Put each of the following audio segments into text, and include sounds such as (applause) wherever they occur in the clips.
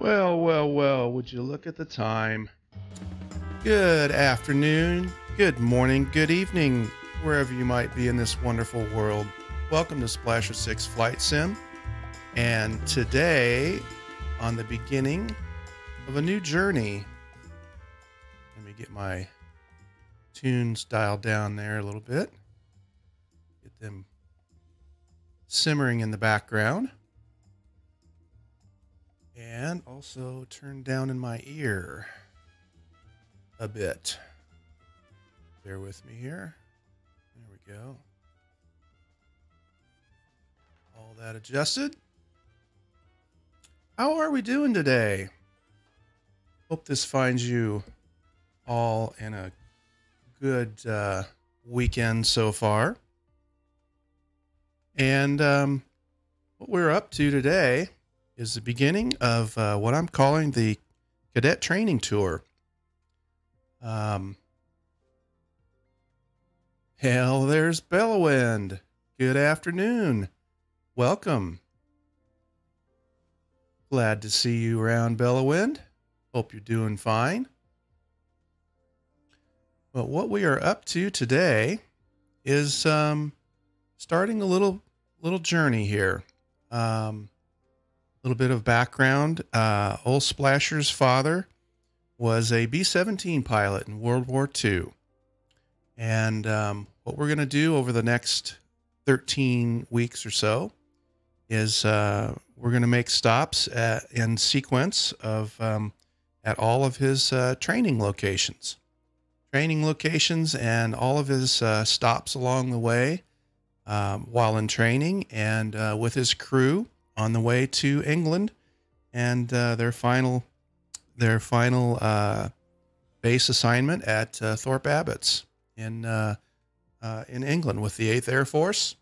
Well, well, well, would you look at the time? Good afternoon, good morning, good evening, wherever you might be in this wonderful world. Welcome to Splasher 6 Flight Sim. And today, on the beginning of a new journey, let me get my tunes dialed down there a little bit, get them simmering in the background and also turn down in my ear a bit. Bear with me here. There we go. All that adjusted. How are we doing today? Hope this finds you all in a good uh, weekend so far. And um, what we're up to today is the beginning of uh, what I'm calling the cadet training tour. Um, hell, there's Bellawind. Good afternoon. Welcome. Glad to see you around, Bellawind. Hope you're doing fine. But what we are up to today is um, starting a little little journey here. Um, little bit of background. Uh, Old Splasher's father was a B 17 pilot in World War II. And um, what we're going to do over the next 13 weeks or so is uh, we're going to make stops at, in sequence of um, at all of his uh, training locations, training locations, and all of his uh, stops along the way um, while in training and uh, with his crew on the way to England, and uh, their final their final uh, base assignment at uh, Thorpe Abbotts in uh, uh, in England with the Eighth Air Force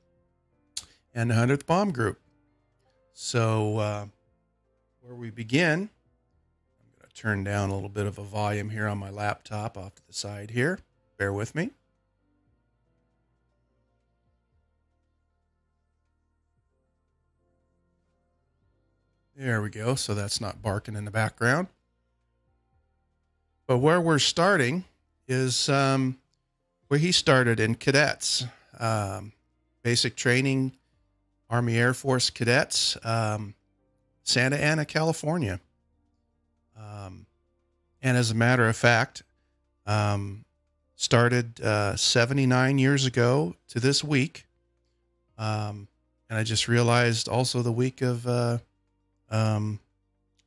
and the Hundredth Bomb Group. So uh, where we begin, I'm going to turn down a little bit of a volume here on my laptop off to the side here. Bear with me. There we go. So that's not barking in the background. But where we're starting is um, where he started in cadets, um, basic training, Army Air Force cadets, um, Santa Ana, California. Um, and as a matter of fact, um, started uh, 79 years ago to this week. Um, and I just realized also the week of uh, um,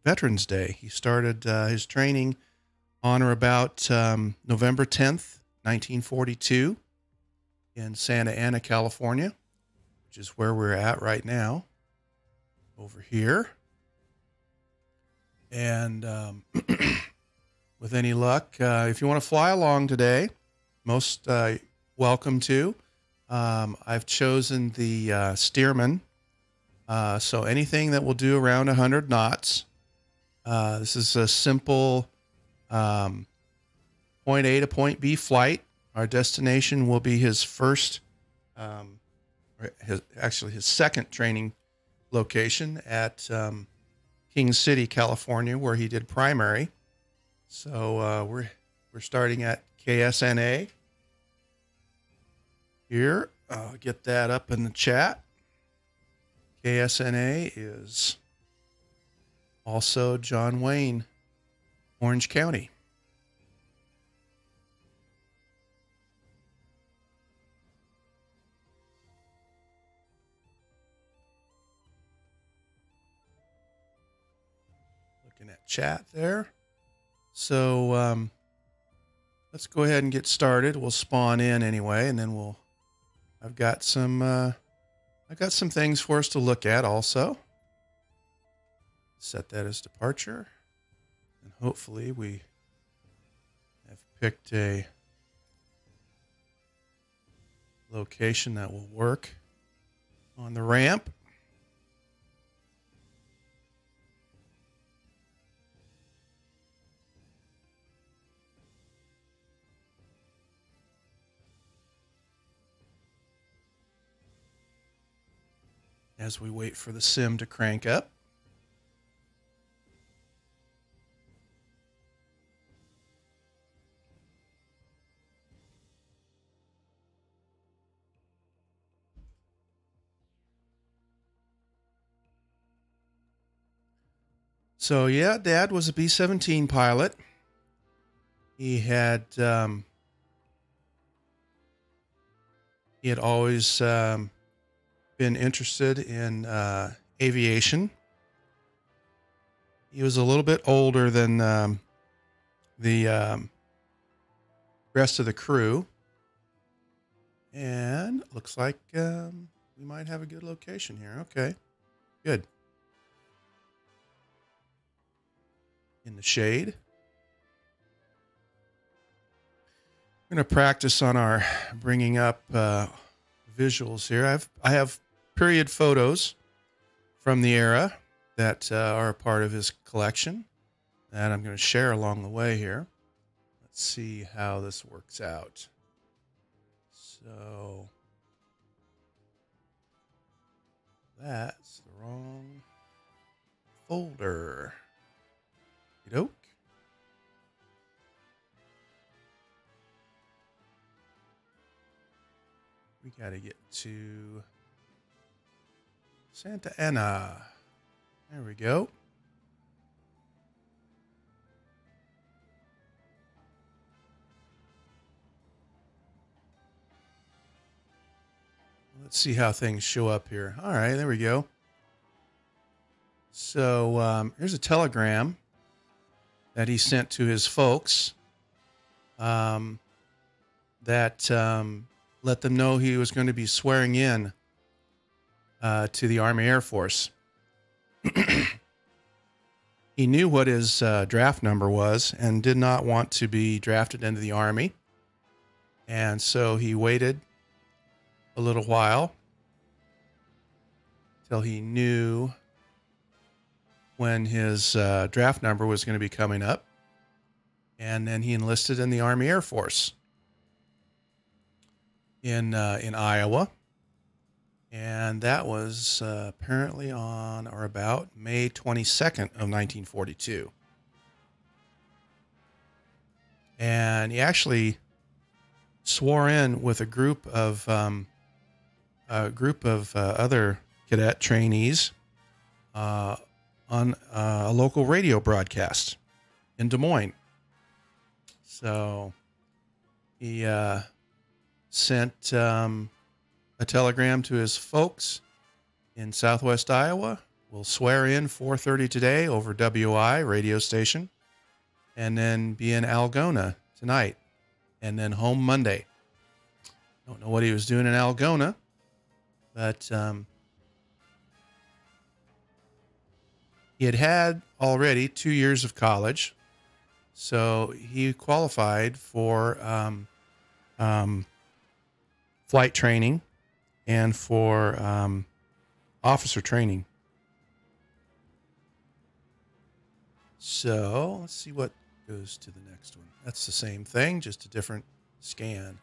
Veterans Day. He started uh, his training on or about um, November 10th, 1942, in Santa Ana, California, which is where we're at right now, over here. And um, (clears throat) with any luck, uh, if you want to fly along today, most uh, welcome to. Um, I've chosen the uh, Stearman uh, so anything that will do around 100 knots. Uh, this is a simple um, point A to point B flight. Our destination will be his first, um, his, actually his second training location at um, King City, California, where he did primary. So uh, we're we're starting at KSNA. Here, I'll get that up in the chat. KSNA is also John Wayne, Orange County. Looking at chat there. So um, let's go ahead and get started. We'll spawn in anyway, and then we'll. I've got some. Uh, I got some things for us to look at also. Set that as departure. And hopefully we have picked a location that will work on the ramp. as we wait for the sim to crank up. So, yeah, Dad was a B 17 pilot. He had. Um, he had always um, been interested in uh, aviation. He was a little bit older than um, the um, rest of the crew, and looks like um, we might have a good location here. Okay, good. In the shade. I'm going to practice on our bringing up uh, visuals here. I've I have period photos from the era that uh, are a part of his collection that I'm going to share along the way here. Let's see how this works out. So that's the wrong folder. Doke. We got to get to Santa Ana. There we go. Let's see how things show up here. All right, there we go. So um, here's a telegram that he sent to his folks um, that um, let them know he was going to be swearing in uh, to the Army Air Force. (clears throat) he knew what his uh, draft number was and did not want to be drafted into the Army. And so he waited a little while till he knew when his uh, draft number was going to be coming up. And then he enlisted in the Army Air Force in uh, in Iowa, and that was uh, apparently on or about May 22nd of 1942. And he actually swore in with a group of um, a group of uh, other cadet trainees uh, on uh, a local radio broadcast in Des Moines. So he uh, sent um, a telegram to his folks in Southwest Iowa. We'll swear in 4:30 today over WI radio station, and then be in Algona tonight, and then home Monday. Don't know what he was doing in Algona, but um, he had had already two years of college, so he qualified for um, um, flight training and for um, officer training. So let's see what goes to the next one. That's the same thing, just a different scan.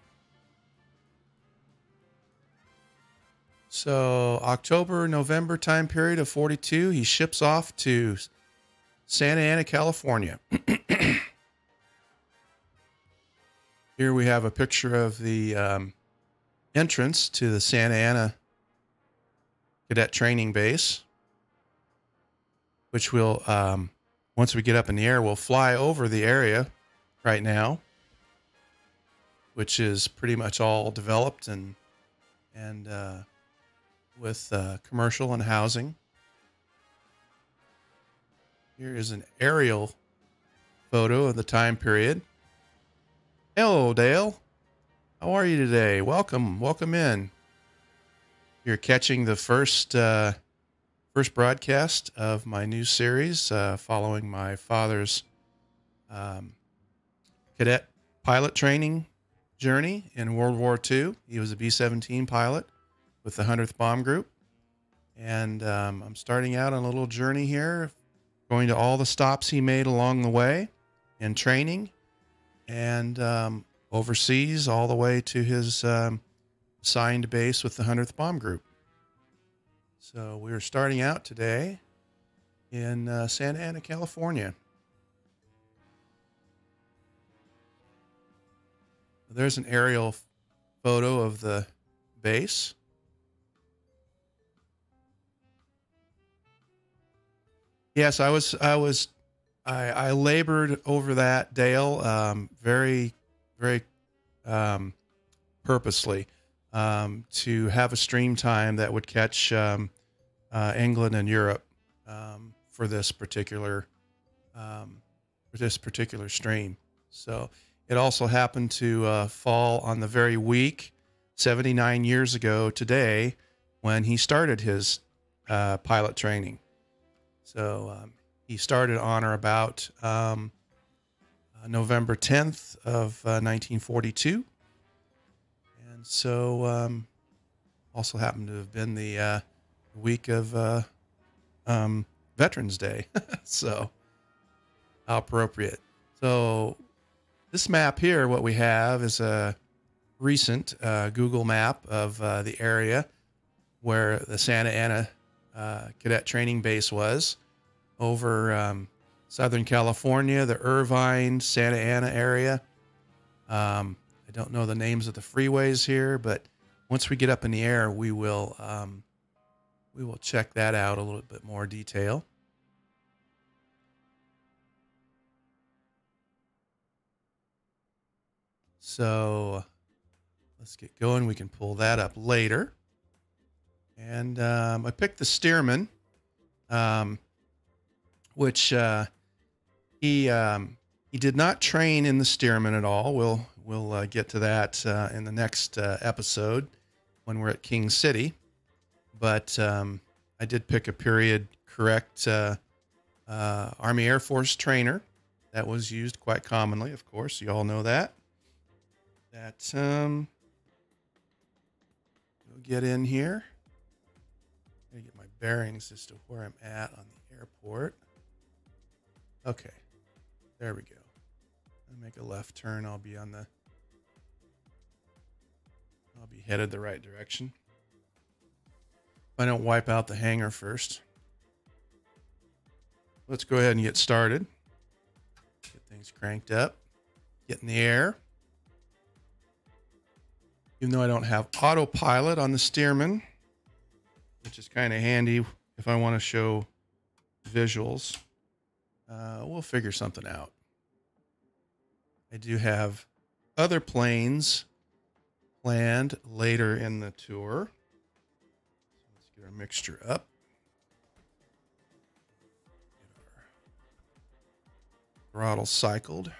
So October, November time period of 42, he ships off to Santa Ana, California. (clears throat) Here we have a picture of the um, entrance to the Santa Ana Cadet Training Base, which will, um, once we get up in the air, we'll fly over the area right now, which is pretty much all developed and and uh, with uh, commercial and housing. Here is an aerial photo of the time period. Hello, Dale. How are you today? Welcome, welcome in. You're catching the first uh, first broadcast of my new series, uh, following my father's um, cadet pilot training journey in World War II. He was a B-17 pilot with the 100th Bomb Group, and um, I'm starting out on a little journey here, going to all the stops he made along the way in training, and um, overseas all the way to his um, assigned base with the 100th Bomb Group. So we are starting out today in uh, Santa Ana, California. There's an aerial photo of the base. Yes, I was. I was. I, I labored over that, Dale, um, very, very um, purposely um, to have a stream time that would catch um, uh, England and Europe um, for this particular um, for this particular stream. So it also happened to uh, fall on the very week, 79 years ago today, when he started his uh, pilot training. So um, he started on or about um, November 10th of uh, 1942. And so um, also happened to have been the uh, week of uh, um, Veterans Day. (laughs) so how appropriate. So this map here, what we have is a recent uh, Google map of uh, the area where the Santa Ana uh, Cadet Training Base was over um, Southern California, the Irvine, Santa Ana area. Um, I don't know the names of the freeways here, but once we get up in the air, we will um, we will check that out a little bit more detail. So let's get going. We can pull that up later. And um, I picked the Stearman, um, which uh, he um, he did not train in the Stearman at all. We'll we'll uh, get to that uh, in the next uh, episode when we're at King City. But um, I did pick a period correct uh, uh, Army Air Force trainer that was used quite commonly. Of course, you all know that. That um, we'll get in here. Gotta get my bearings as to where I'm at on the airport. Okay, there we go. I'll make a left turn. I'll be on the. I'll be headed the right direction. If I don't wipe out the hangar first. Let's go ahead and get started. Get things cranked up. Get in the air. Even though I don't have autopilot on the Stearman, which is kind of handy if I want to show visuals. Uh, we'll figure something out. I do have other planes planned later in the tour. So let's get our mixture up. Our throttle cycled.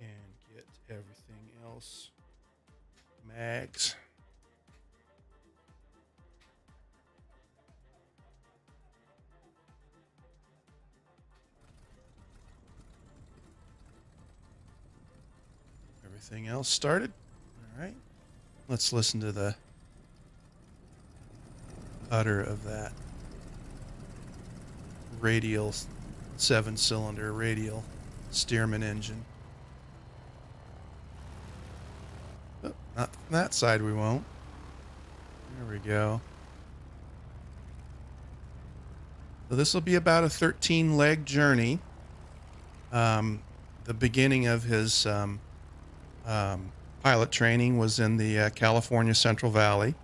And get everything else. Mags. Everything else started. All right. Let's listen to the utter of that radial seven cylinder radial Stearman engine. Oh, not from that side, we won't. There we go. So this will be about a 13 leg journey. Um, the beginning of his um, um, pilot training was in the uh, California Central Valley.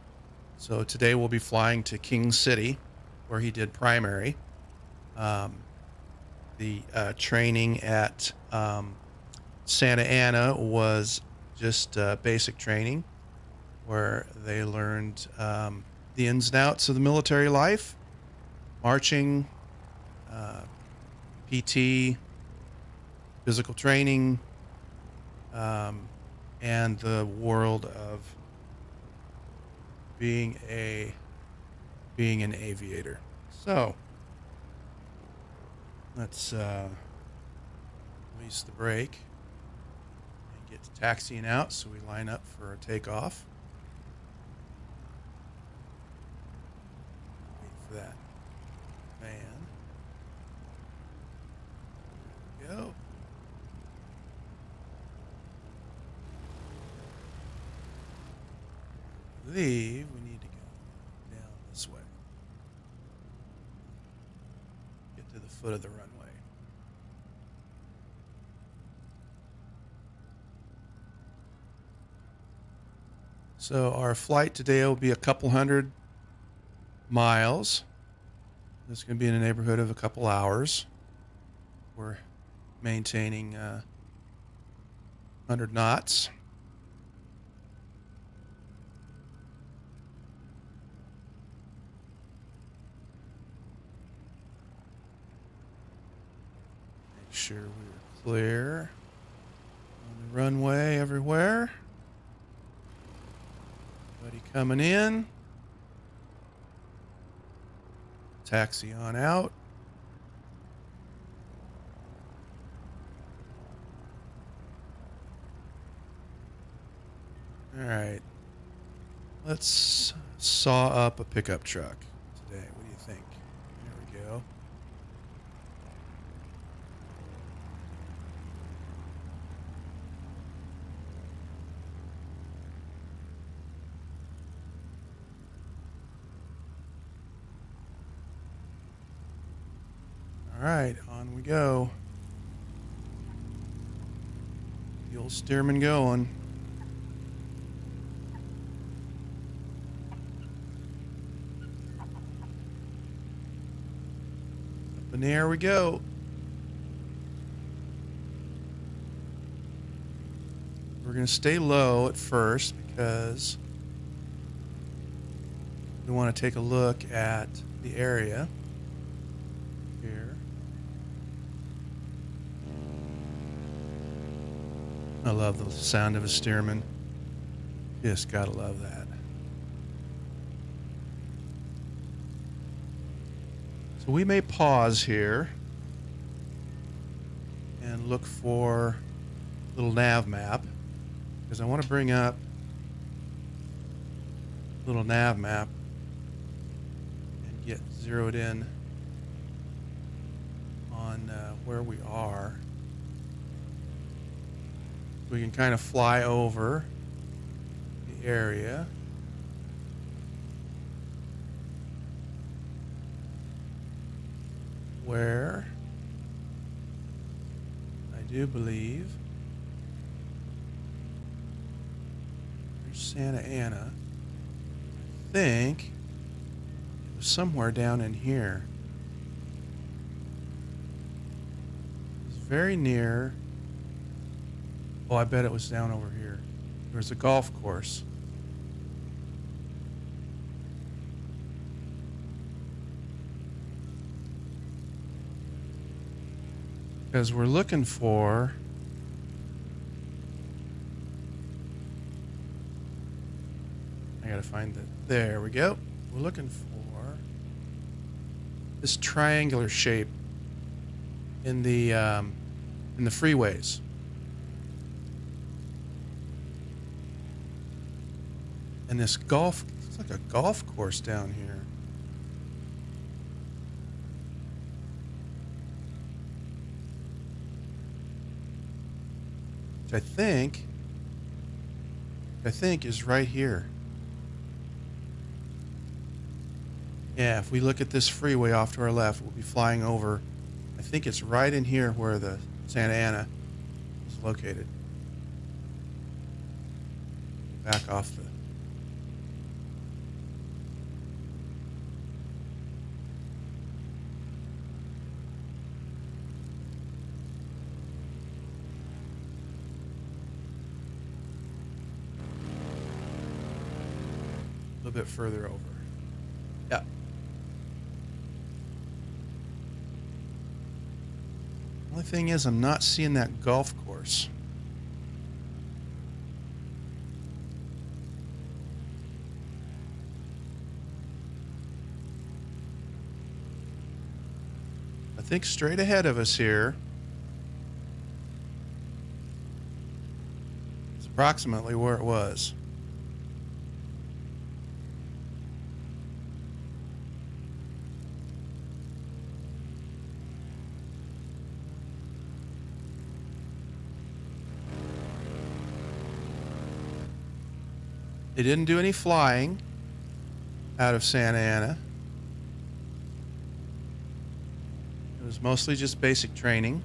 So today we'll be flying to King City, where he did primary. Um, the uh, training at um, Santa Ana was just uh, basic training, where they learned um, the ins and outs of the military life, marching, uh, PT, physical training, um, and the world of being a being an aviator. So let's uh, release the brake and get to taxiing out so we line up for a takeoff. Wait for that van. There we go. Believe we need to go down this way. Get to the foot of the runway. So our flight today will be a couple hundred miles. Is going to be in the neighborhood of a couple hours. We're maintaining uh, 100 knots. Make sure we're clear on the runway everywhere. Buddy coming in. Taxi on out. All right. Let's saw up a pickup truck today. What do you think? There we go. All right, on we go. The old Stearman going. Up in the air we go. We're going to stay low at first because we want to take a look at the area here. I love the sound of a Stearman. Just gotta love that. So we may pause here and look for a little nav map because I want to bring up a little nav map and get zeroed in on uh, where we are. We can kind of fly over the area. Where I do believe there's Santa Ana. I think it was somewhere down in here. It's very near. Oh, I bet it was down over here. There's a golf course. Because we're looking for. I gotta find it. There we go. We're looking for this triangular shape in the um, in the freeways. And this golf, it's like a golf course down here. Which I think, I think is right here. Yeah, if we look at this freeway off to our left, we'll be flying over. I think it's right in here where the Santa Ana is located. Back off the a little bit further over. Yeah. Only thing is, I'm not seeing that golf course. I think straight ahead of us here is approximately where it was. They didn't do any flying out of Santa Ana. It was mostly just basic training.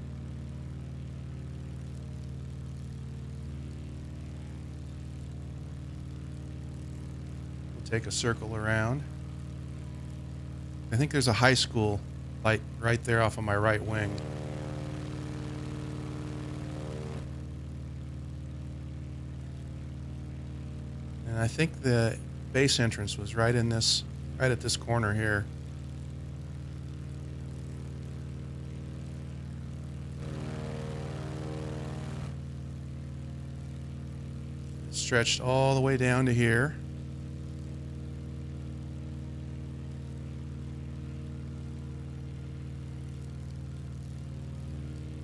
We'll take a circle around. I think there's a high school like right there off of my right wing. And I think the base entrance was right in this, right at this corner here. Stretched all the way down to here.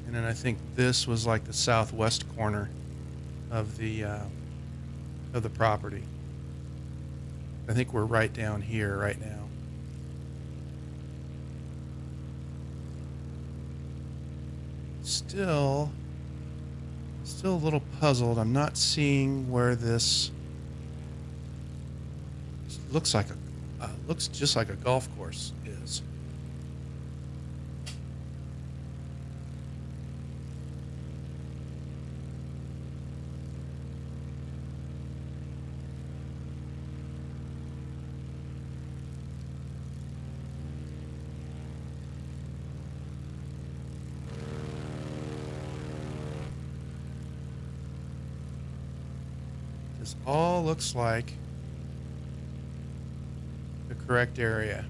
And then I think this was like the southwest corner of the uh, of the property. I think we're right down here right now. Still, still a little puzzled. I'm not seeing where this looks like a uh, looks just like a golf course is. This all looks like the correct area.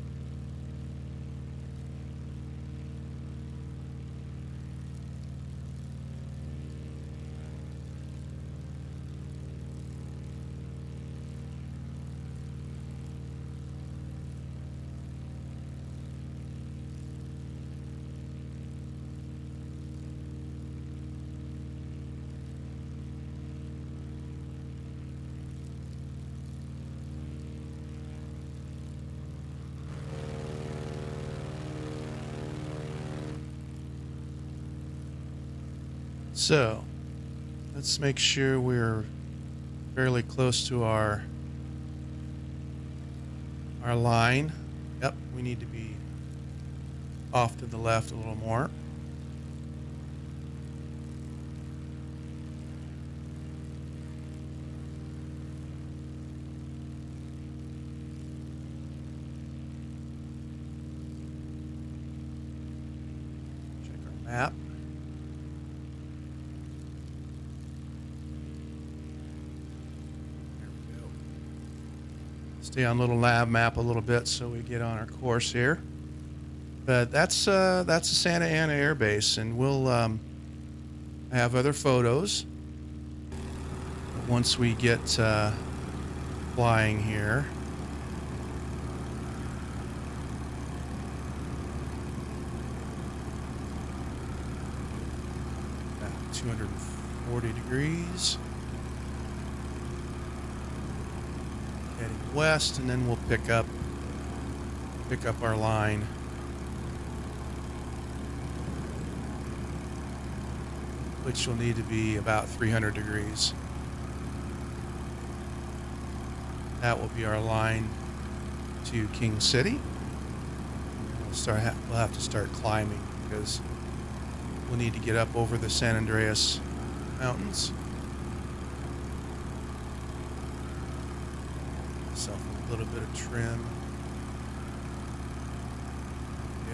So, let's make sure we're fairly close to our our line. Yep, we need to be off to the left a little more. Stay on little lab map a little bit so we get on our course here. But that's uh, that's the Santa Ana Air Base, and we'll um, have other photos once we get uh, flying here. About 240 degrees. Heading west, and then we'll pick up pick up our line. Which will need to be about 300 degrees. That will be our line to King City. We'll start. We'll have to start climbing because we'll need to get up over the San Andreas Mountains. Myself a little bit of trim.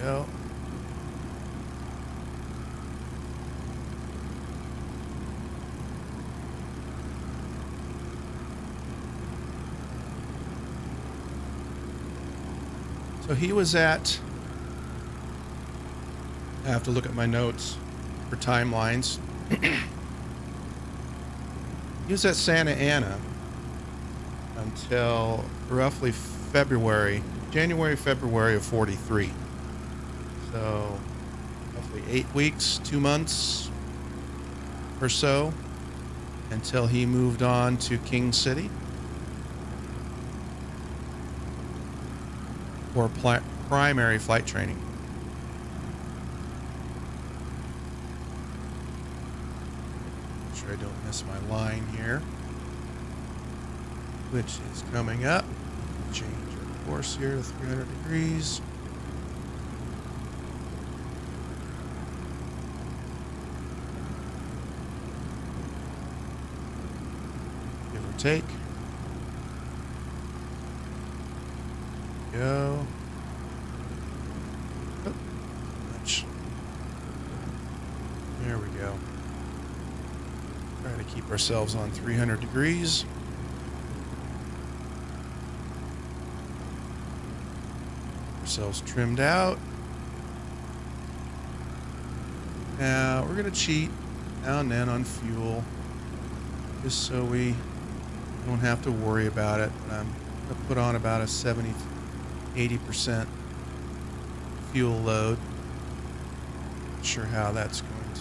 Go. So he was at. I have to look at my notes for timelines. (clears throat) he was at Santa Ana until roughly February, January, February of 43. So roughly eight weeks, two months or so until he moved on to King City. for primary flight training. Make sure I don't miss my line here, which is coming up. Change our course here to 300 degrees. Give or take. Go. Much. There we go. Try to keep ourselves on 300 degrees. Ourselves trimmed out. Now we're going to cheat now and then on fuel just so we don't have to worry about it. I'm going to put on about a 70 80% fuel load. Not sure how that's going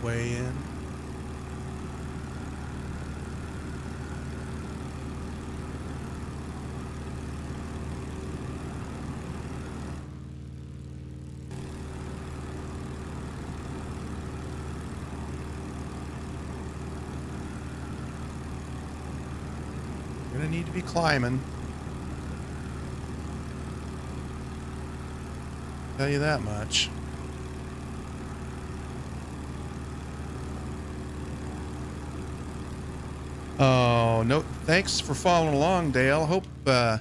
to weigh in. Gonna need to be climbing. Tell you that much. Oh no! Thanks for following along, Dale. Hope uh,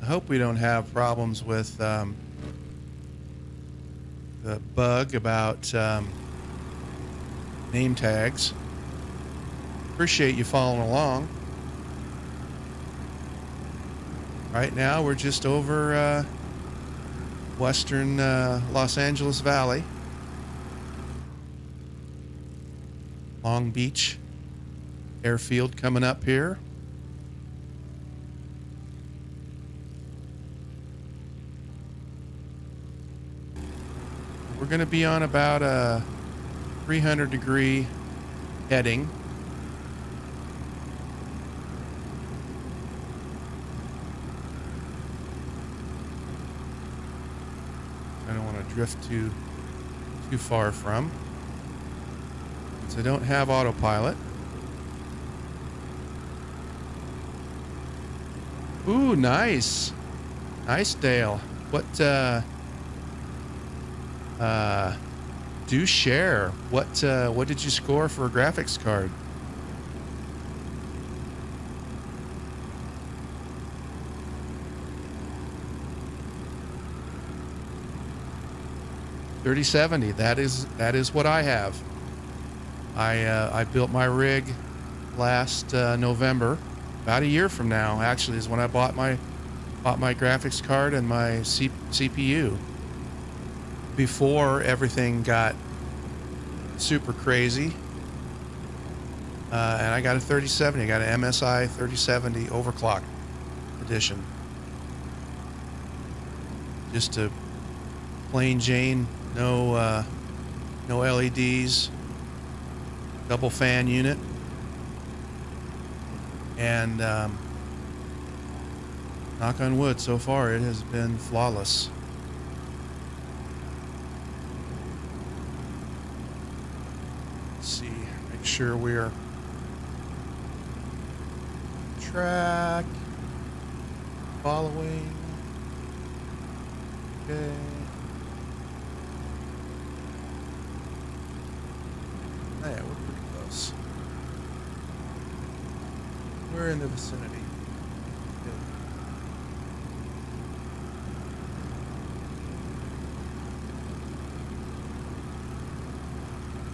I hope we don't have problems with um, the bug about um, name tags. Appreciate you following along. Right now, we're just over. Uh, western uh, Los Angeles Valley. Long Beach airfield coming up here. We're going to be on about a 300 degree heading. I don't want to drift too too far from. Since I don't have autopilot. Ooh, nice. Nice, Dale. What, uh, uh, do share. What, uh, what did you score for a graphics card? Thirty seventy. That is that is what I have. I uh, I built my rig last uh, November, about a year from now. Actually, is when I bought my bought my graphics card and my C- CPU. Before everything got super crazy, uh, and I got a 3070. I got an MSI 3070 overclock edition. Just a plain Jane, no uh, no LEDs, double fan unit, and um, knock on wood, so far it has been flawless. Let's see, make sure we're track following. Okay. Oh, yeah, we're pretty close. We're in the vicinity.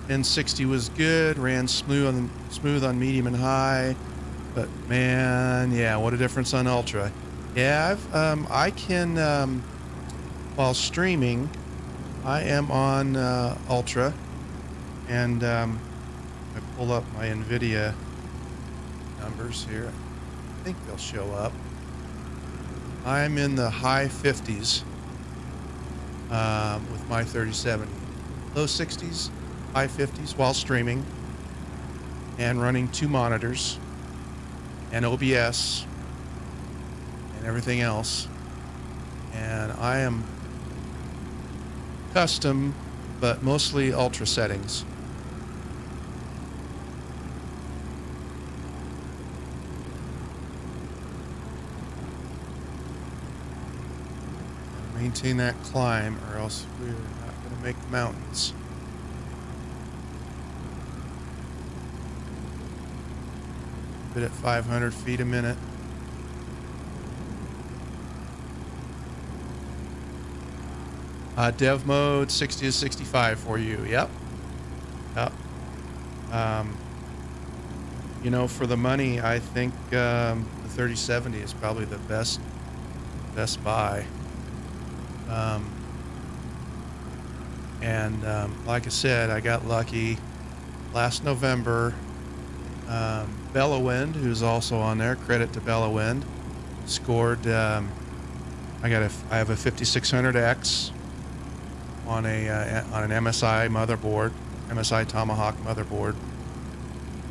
N60 was good, ran smooth on smooth on medium and high, but man, yeah, what a difference on ultra. Yeah, um, I can um, while streaming, I am on uh, ultra, and um, I pull up my NVIDIA numbers here. I think they'll show up. I'm in the high 50s um, with my 3070. Low 60s, high 50s while streaming and running two monitors and OBS and everything else. And I am custom, but mostly ultra settings. Maintain that climb, or else we're not going to make the mountains. Bit at 500 feet a minute. Uh, dev mode 60 to 65 for you. Yep. Yep. Um, you know, for the money, I think um, the 3070 is probably the best best buy. Um, and um, like I said, I got lucky last November. Um, Bella Wind, who's also on there, credit to Bella Wind, scored. Um, I got a, I have a 5600X on a uh, on an MSI motherboard, MSI Tomahawk motherboard,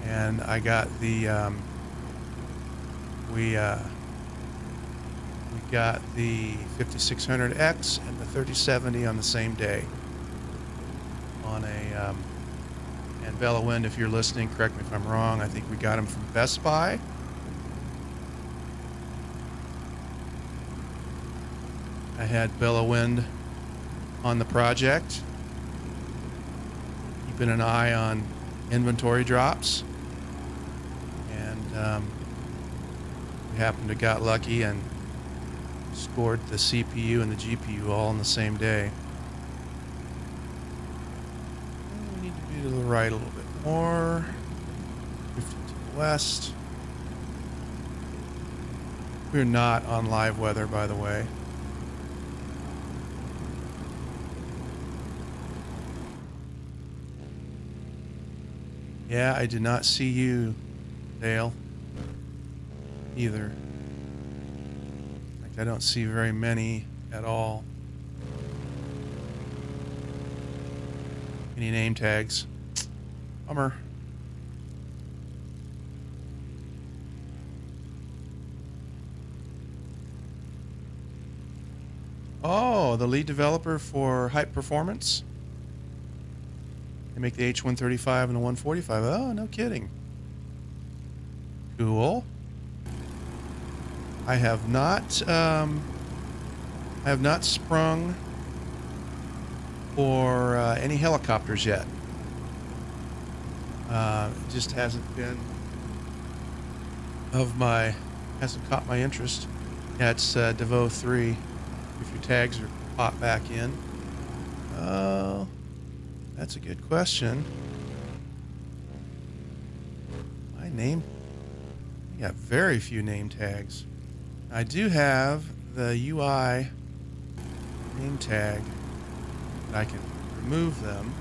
and I got the um, we uh, we got the 5600X and the 3070 on the same day on a um, and Bella Wind, if you're listening, correct me if I'm wrong. I think we got them from Best Buy. I had Bella Wind on the project, keeping an eye on inventory drops, and um, we happened to got lucky and scored the CPU and the GPU all on the same day. We need to be to the right a little bit more. 50 to the west. We're not on live weather, by the way. Yeah, I did not see you, Dale. Either. I don't see very many at all. Any name tags? Bummer. Oh, the lead developer for Hype Performance. They make the H135 and the 145. Oh, no kidding. Cool. I have not, um, I have not sprung for uh, any helicopters yet. Uh, it just hasn't been of my, hasn't caught my interest. Yeah, it's uh, Devo 3. If your tags are popped back in. Oh, that's a good question. My name? I got very few name tags. I do have the UI name tag. I can remove them.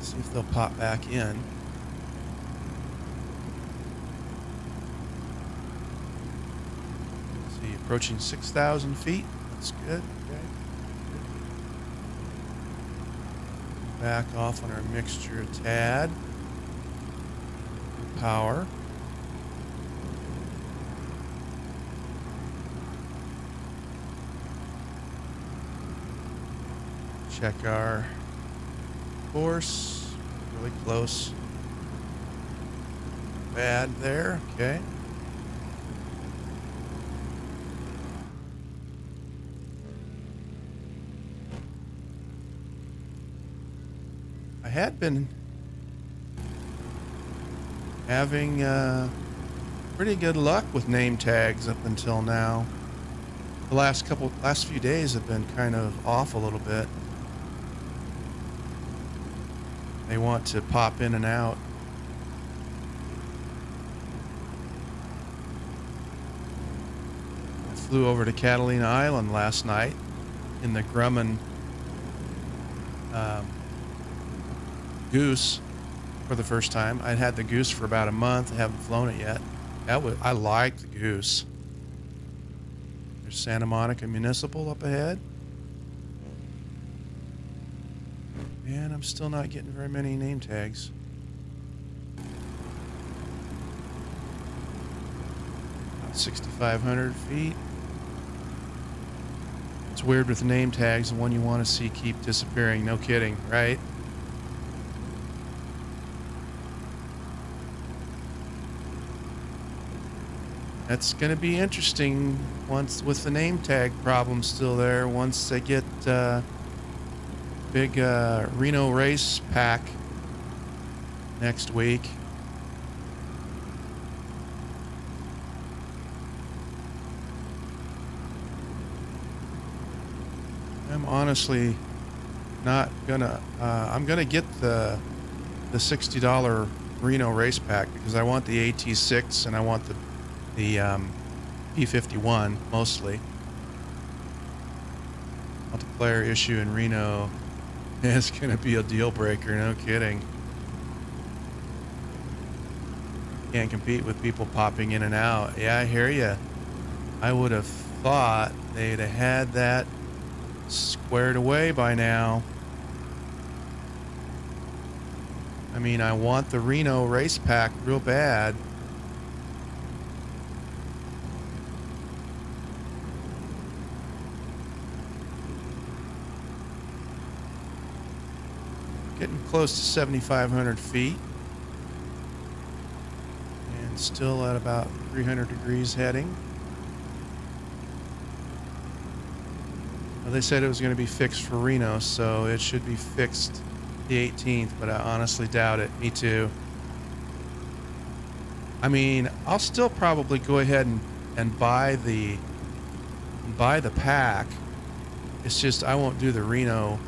See if they'll pop back in. See, approaching 6,000 feet. That's good. Okay. Back off on our mixture a tad. Power. Check our course. Really close. Bad there. Okay. I had been having uh, pretty good luck with name tags up until now. The last couple, last few days have been kind of off a little bit. They want to pop in and out. I flew over to Catalina Island last night in the Grumman um, Goose for the first time. I'd had the Goose for about a month. I haven't flown it yet. That was I like the Goose. There's Santa Monica Municipal up ahead. And I'm still not getting very many name tags. About 6,500 feet. It's weird with name tags. The one you want to see keep disappearing. No kidding, right? That's going to be interesting once with the name tag problem still there. Once they get uh, big uh, Reno race pack next week. I'm honestly not gonna. Uh, I'm gonna get the the sixty dollar Reno race pack because I want the AT6 and I want the the um, P51 mostly. Multiplayer issue in Reno is going to be a deal breaker. No kidding. Can't compete with people popping in and out. Yeah, I hear you. I would have thought they'd have had that squared away by now. I mean, I want the Reno race pack real bad. Getting close to 7,500 feet. And still at about 300 degrees heading. Well, they said it was going to be fixed for Reno, so it should be fixed the 18th, but I honestly doubt it. Me too. I mean, I'll still probably go ahead and, and buy the buy the pack. It's just I won't do the Reno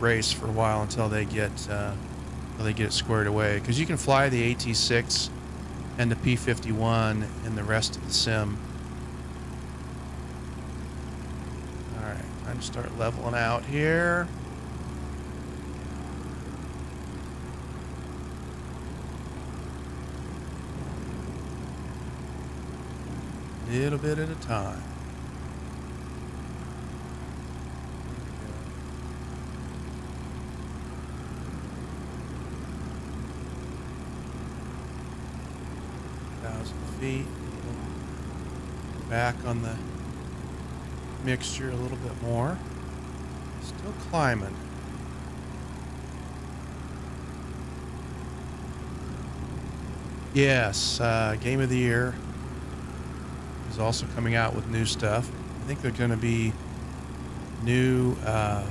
race for a while until they get uh, until they get it squared away. Because you can fly the AT6 and the P51 and the rest of the sim. All right, time to start leveling out here. Little bit at a time. Thousand feet. Back on the mixture a little bit more. Still climbing. Yes, uh, game of the year is also coming out with new stuff. I think they're going to be new, uh,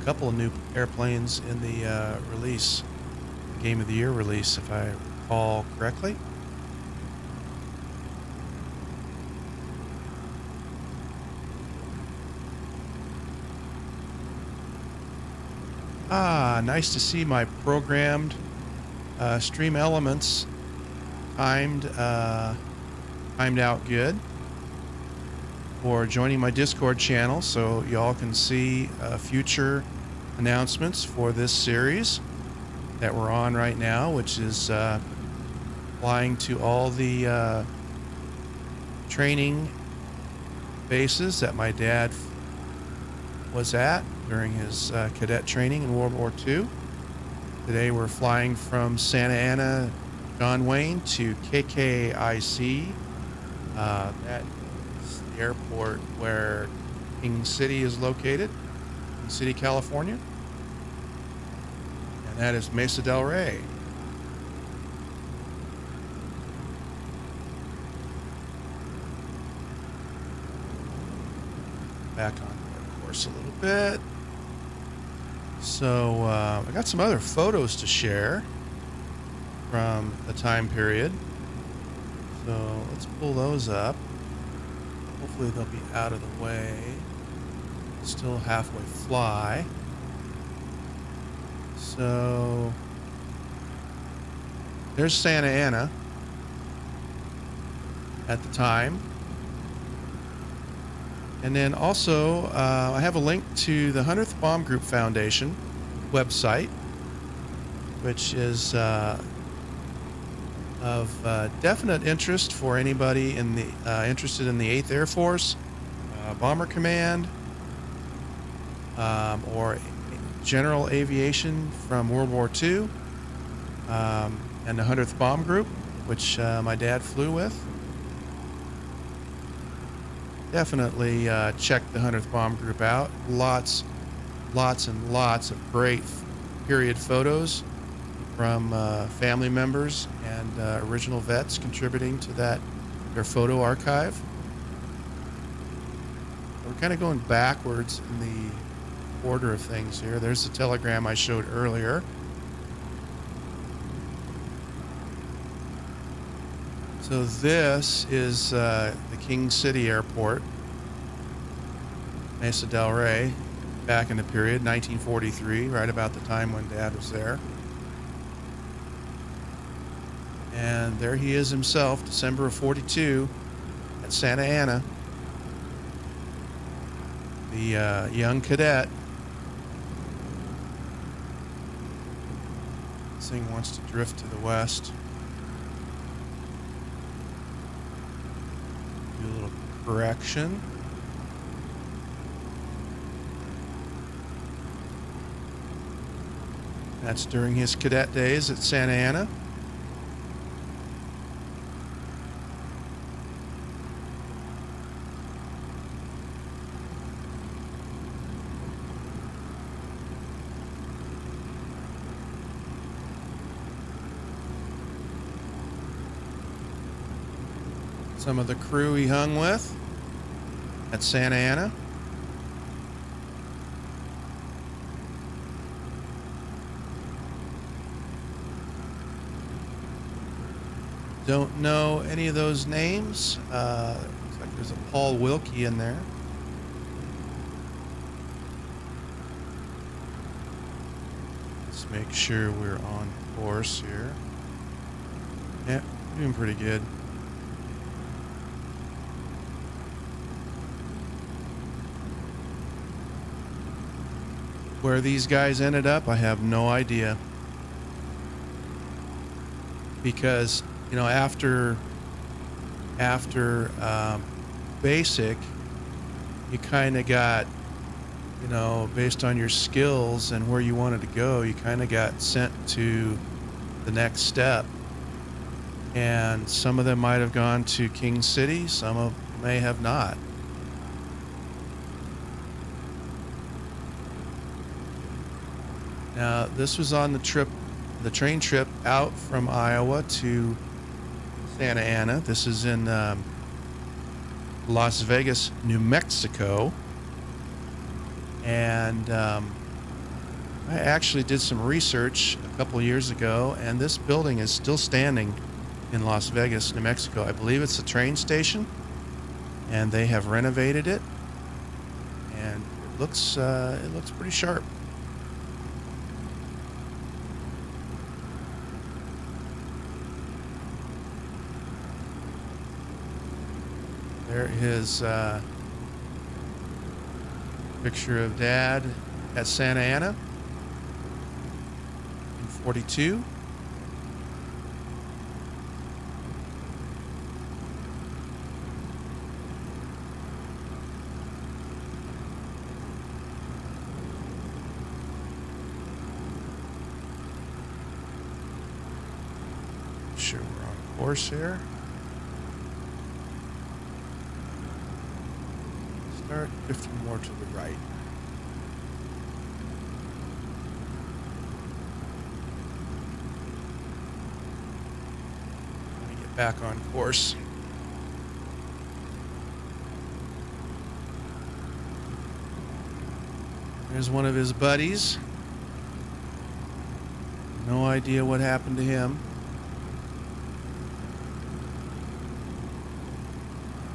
a couple of new airplanes in the uh, release, game of the year release, if I recall correctly. Ah, nice to see my programmed uh, stream elements timed uh, timed out good for joining my Discord channel so y'all can see uh, future announcements for this series that we're on right now, which is uh, flying to all the uh, training bases that my dad was at during his uh, cadet training in World War II. Today we're flying from Santa Ana, John Wayne to KKIC. Uh, that is the airport where King City is located, King City, California. And that is Mesa del Rey. Back on course a little bit. So uh, I got some other photos to share from the time period. So let's pull those up. Hopefully they'll be out of the way. Still halfway fly. So there's Santa Ana at the time. And then also, uh, I have a link to the 100th Bomb Group Foundation website, which is uh, of uh, definite interest for anybody in the uh, interested in the 8th Air Force, uh, Bomber Command, um, or general aviation from World War II, um, and the 100th Bomb Group, which uh, my dad flew with definitely uh, check the 100th Bomb Group out. Lots, lots and lots of great period photos from uh, family members and uh, original vets contributing to that their photo archive. We're kind of going backwards in the order of things here. There's the telegram I showed earlier. So this is uh, the King City Airport, Mesa del Rey, back in the period 1943, right about the time when Dad was there. And there he is himself, December of 42 at Santa Ana. The uh, young cadet. This thing wants to drift to the west. Do a little correction. That's during his cadet days at Santa Ana. The crew he hung with at Santa Ana. Don't know any of those names. Uh, looks like there's a Paul Wilkie in there. Let's make sure we're on course here. Yeah, doing pretty good. Where these guys ended up, I have no idea. Because you know after after um, basic you kind of got you know based on your skills and where you wanted to go you kind of got sent to the next step and some of them might have gone to king city some of may have not now this was on the trip the train trip out from iowa to Santa Ana. This is in um, Las Vegas, New Mexico. And um, I actually did some research a couple years ago, and this building is still standing in Las Vegas, New Mexico. I believe it's a train station, and they have renovated it, and it looks uh, it looks pretty sharp. There his uh, picture of dad at Santa Ana in 42. Sure, we're on course here. Start drifting more to the right. Get back on course. There's one of his buddies. No idea what happened to him.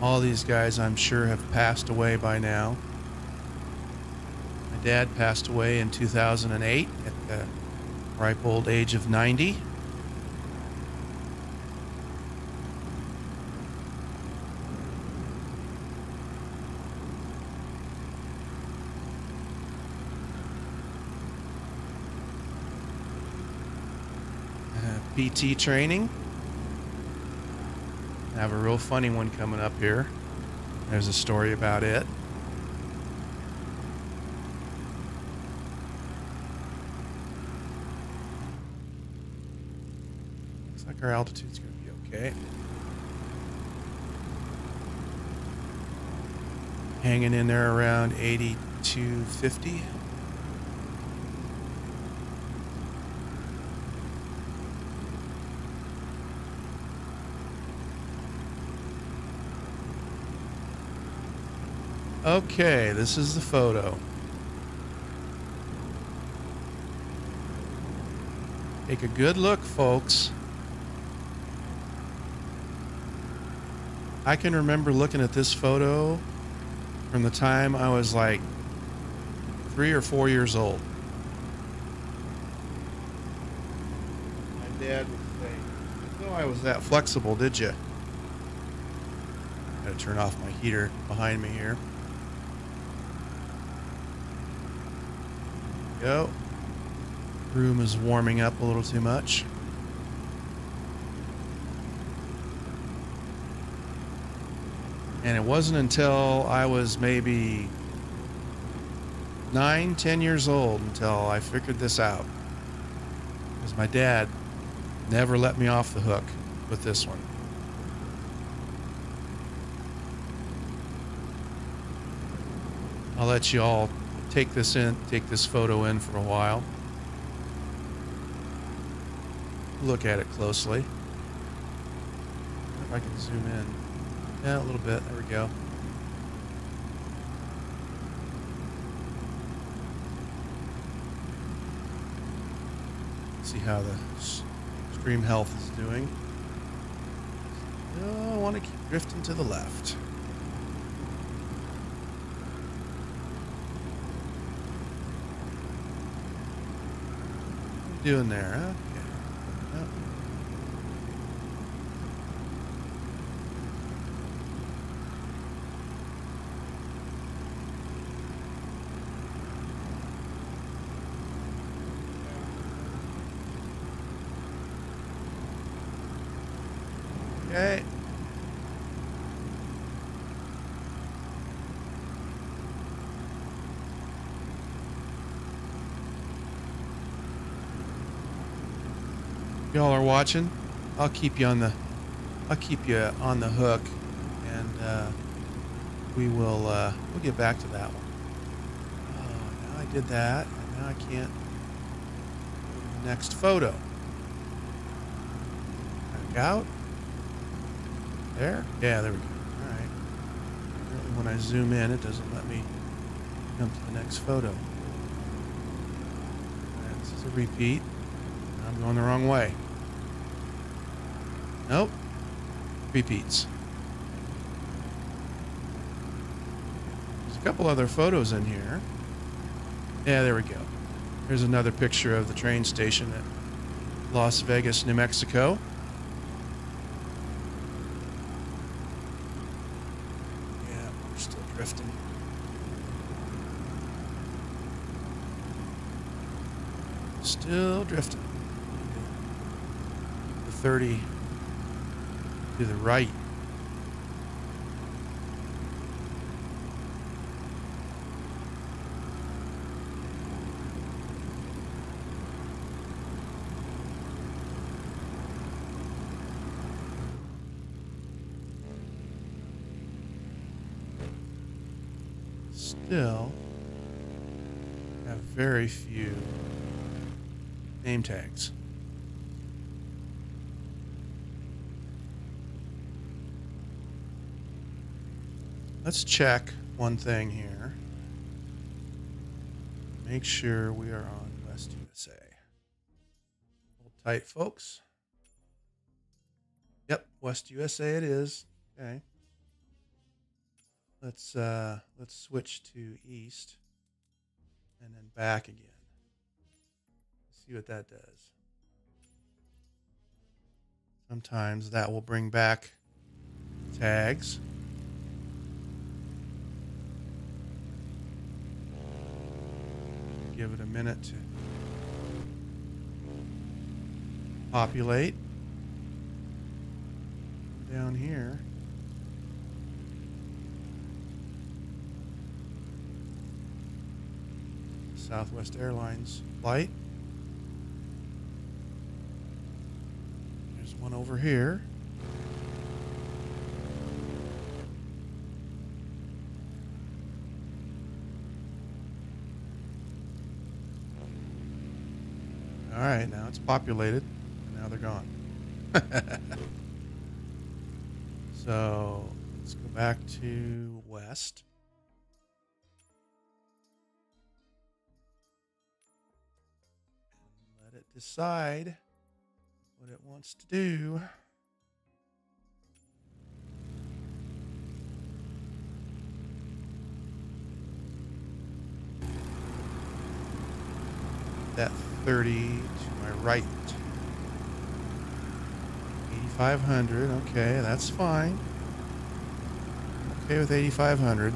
All these guys, I'm sure, have passed away by now. My dad passed away in 2008 at the ripe old age of 90. Uh, PT training. Have a real funny one coming up here. There's a story about it. Looks like our altitude's going to be okay. Hanging in there around 8250. Okay, this is the photo. Take a good look, folks. I can remember looking at this photo from the time I was like three or four years old. My dad would say, So, know I was that flexible, did you? Gotta turn off my heater behind me here. Go. Room is warming up a little too much. And it wasn't until I was maybe nine, ten years old until I figured this out. Because my dad never let me off the hook with this one. I'll let you all take this in, take this photo in for a while. Look at it closely. If I can zoom in. Yeah, a little bit. There we go. See how the stream health is doing. Oh, I want to keep drifting to the left. What are you doing there? Okay. Yep. Okay. Y'all are watching. I'll keep you on the. I'll keep you on the hook, and uh, we will. Uh, we'll get back to that one. Oh, now I did that, and now I can't. Next photo. Back out. There? Yeah, there we go. All right. When I zoom in, it doesn't let me come to the next photo. Right, this is a repeat. I'm going the wrong way. Nope. Repeats. There's a couple other photos in here. Yeah, there we go. Here's another picture of the train station at Las Vegas, New Mexico. Yeah, we're still drifting. Still drifting. The 30 to the right. Still have very few name tags. Let's check one thing here. Make sure we are on West USA. Hold tight, folks. Yep, West USA it is. Okay. Let's uh let's switch to east and then back again. See what that does. Sometimes that will bring back tags. Give it a minute to populate. Down here. Southwest Airlines flight. There's one over here. All right, now it's populated. And Now they're gone. (laughs) so let's go back to west. Let it decide what it wants to do. That 30 to my right. 8500. Okay, that's fine. Okay with 8500.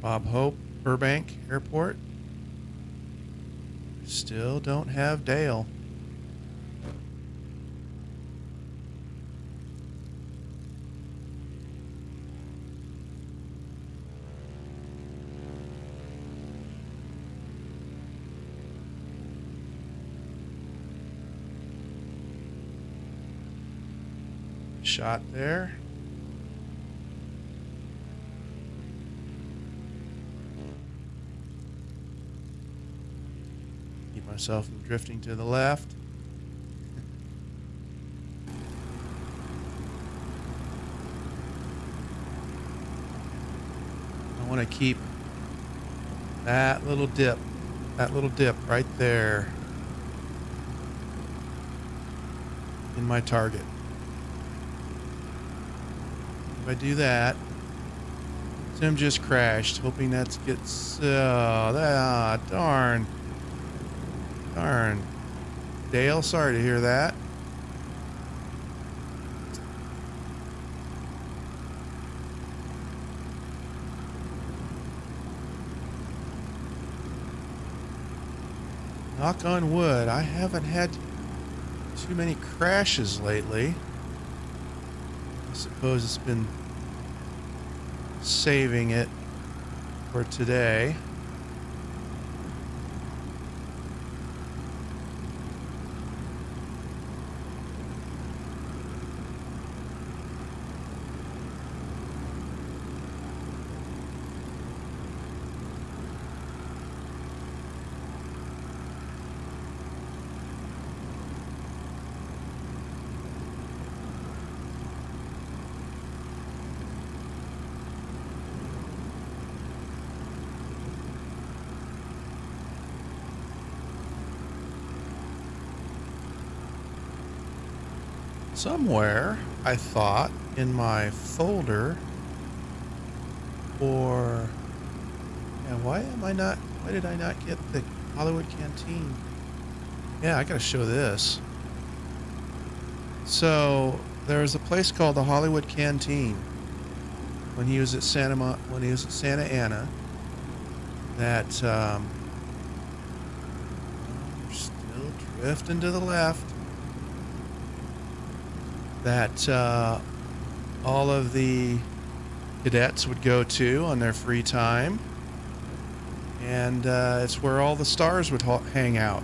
Bob Hope, Burbank Airport. Still don't have Dale. Shot there. Keep myself from drifting to the left. I want to keep that little dip, that little dip right there in my target. If I do that, Tim just crashed, hoping that gets. Oh, ah, darn. Darn. Dale, sorry to hear that. Knock on wood, I haven't had too many crashes lately. I suppose it's been saving it for today. Somewhere I thought in my folder or And why am I not why did I not get the Hollywood Canteen? Yeah, I gotta show this. So there's a place called the Hollywood Canteen when he was at Santa when he was at Santa Ana that um, still drifting to the left that uh, all of the cadets would go to on their free time. And uh, it's where all the stars would ha- hang out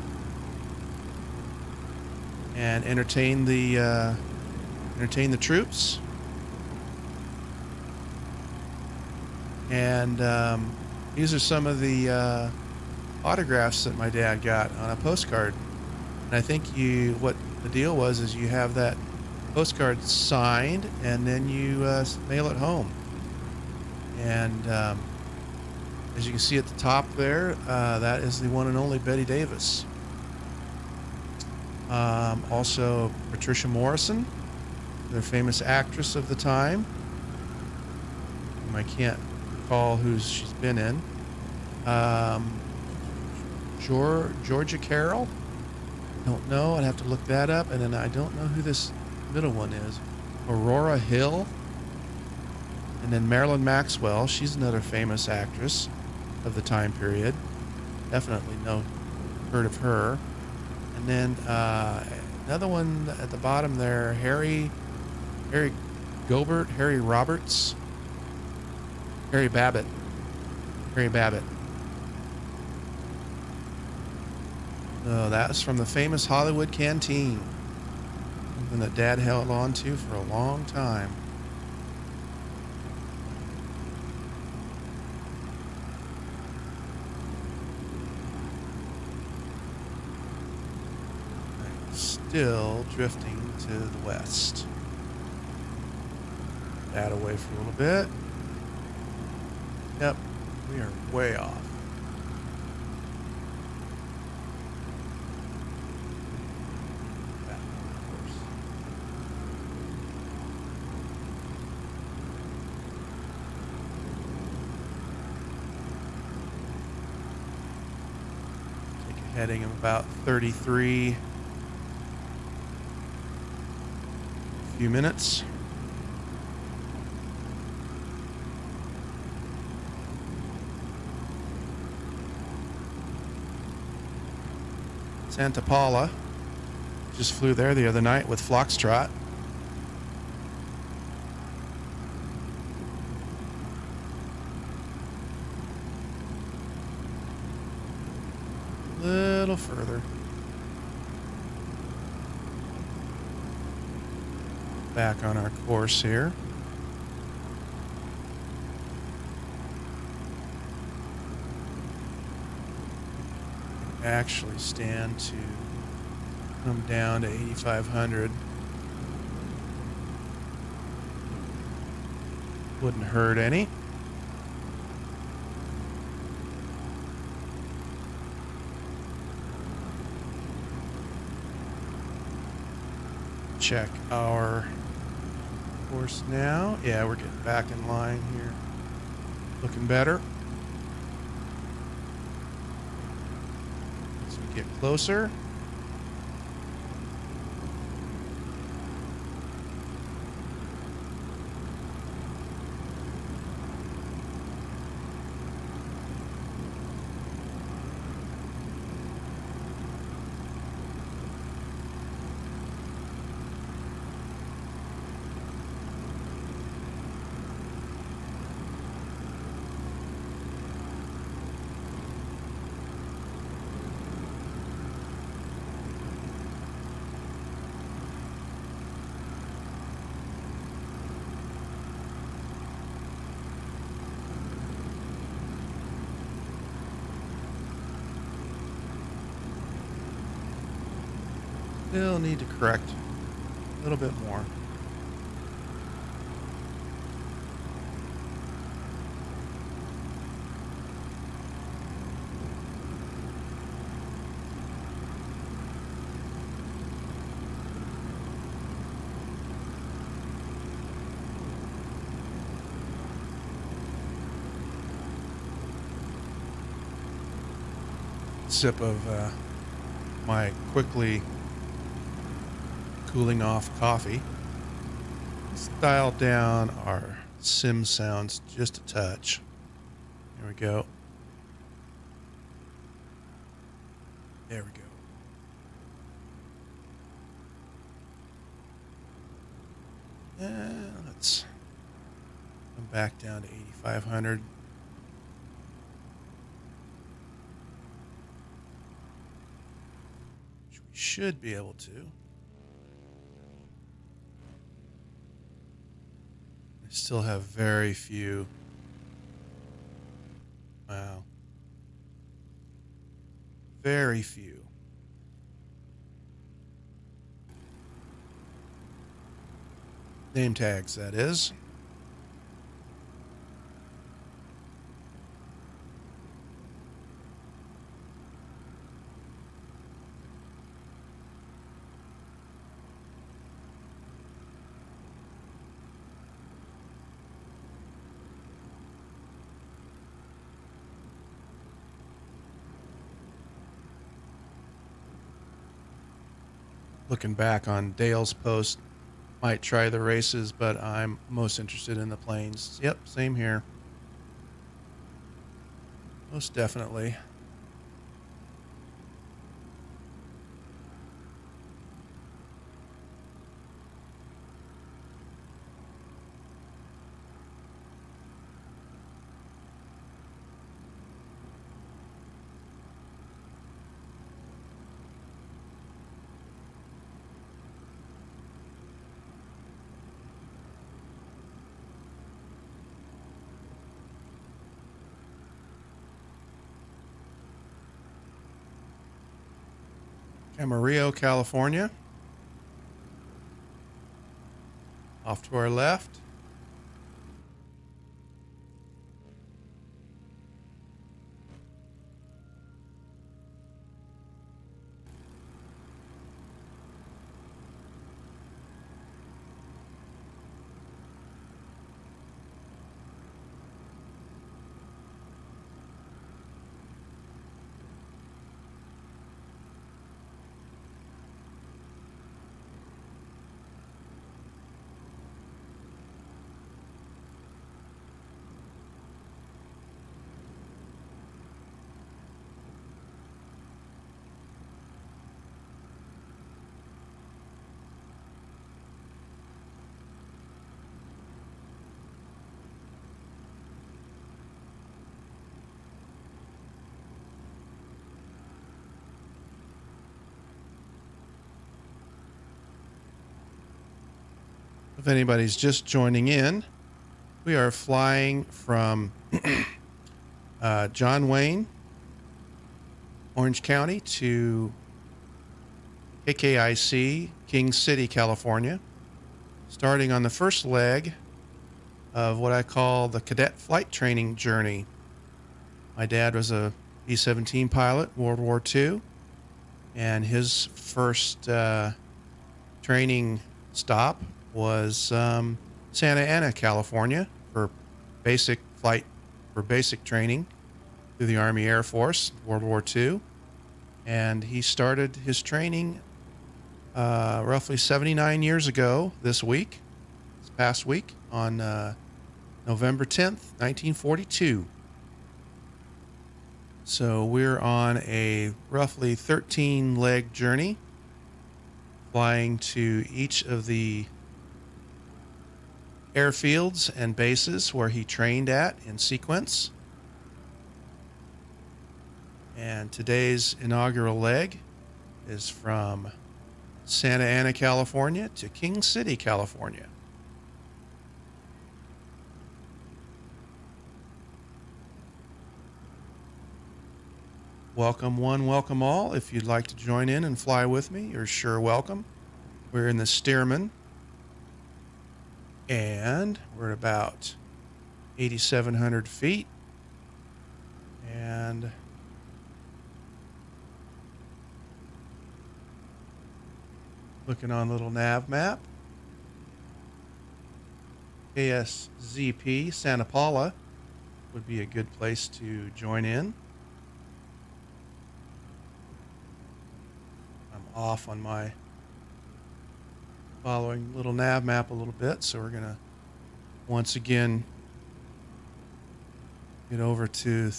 and entertain the uh, entertain the troops. And um, these are some of the uh, autographs that my dad got on a postcard. And I think you what the deal was is you have that postcard signed and then you uh, mail it home. And um, as you can see at the top there, uh, that is the one and only Bette Davis. Um, also, Patricia Morison, the famous actress of the time. I can't recall who she's been in. Um, Georgia Carroll. Don't know. I'd have to look that up. And then I don't know who this middle one is. Aurora Hill. And then Marilyn Maxwell. She's another famous actress of the time period. Definitely no heard of her. And then uh, another one at the bottom there, Harry, Harry Gilbert, Harry Roberts, Harry Babbitt, Harry Babbitt. Oh, that's from the famous Hollywood Canteen. Something that Dad held on to for a long time. Still drifting to the west. That away for a little bit. Yep, we are way off. Back on course. Heading about 33. A few minutes. Santa Paula. Just flew there the other night with Foxtrot. A little further. Back on our course here. Actually stand to come down to 8,500. Wouldn't hurt any. Check our course now. Yeah, we're getting back in line here. Looking better. As we get closer. Still need to correct a little bit more. Sip of uh, my quickly cooling off coffee. Let's dial down our sim sounds just a touch. There we go. There we go. Uh, let's come back down to 8,500. Which we should be able to. I still have very few. Wow. Very few. Name tags, that is. Looking back on Dale's post, might try the races, but I'm most interested in the planes. Yep, same here. Most definitely. Camarillo, California. Off to our left. If anybody's just joining in, we are flying from (clears throat) uh, John Wayne, Orange County, to KKIC, King City, California, starting on the first leg of what I call the cadet flight training journey. My dad was a B 17 pilot, World War II, and his first uh, training stop was um, Santa Ana, California, for basic flight, for basic training through the Army Air Force, World War II. And he started his training uh, roughly 79 years ago this week, this past week, on uh, November 10th, 1942. So we're on a roughly 13 leg journey, flying to each of the airfields and bases where he trained at in sequence. And today's inaugural leg is from Santa Ana, California to King City, California. Welcome one, welcome all. If you'd like to join in and fly with me, you're sure welcome. We're in the Stearman, and we're at about 8,700 feet. And looking on little nav map, KSZP Santa Paula would be a good place to join in. I'm off on my following little nav map a little bit, so we're going to once again get over to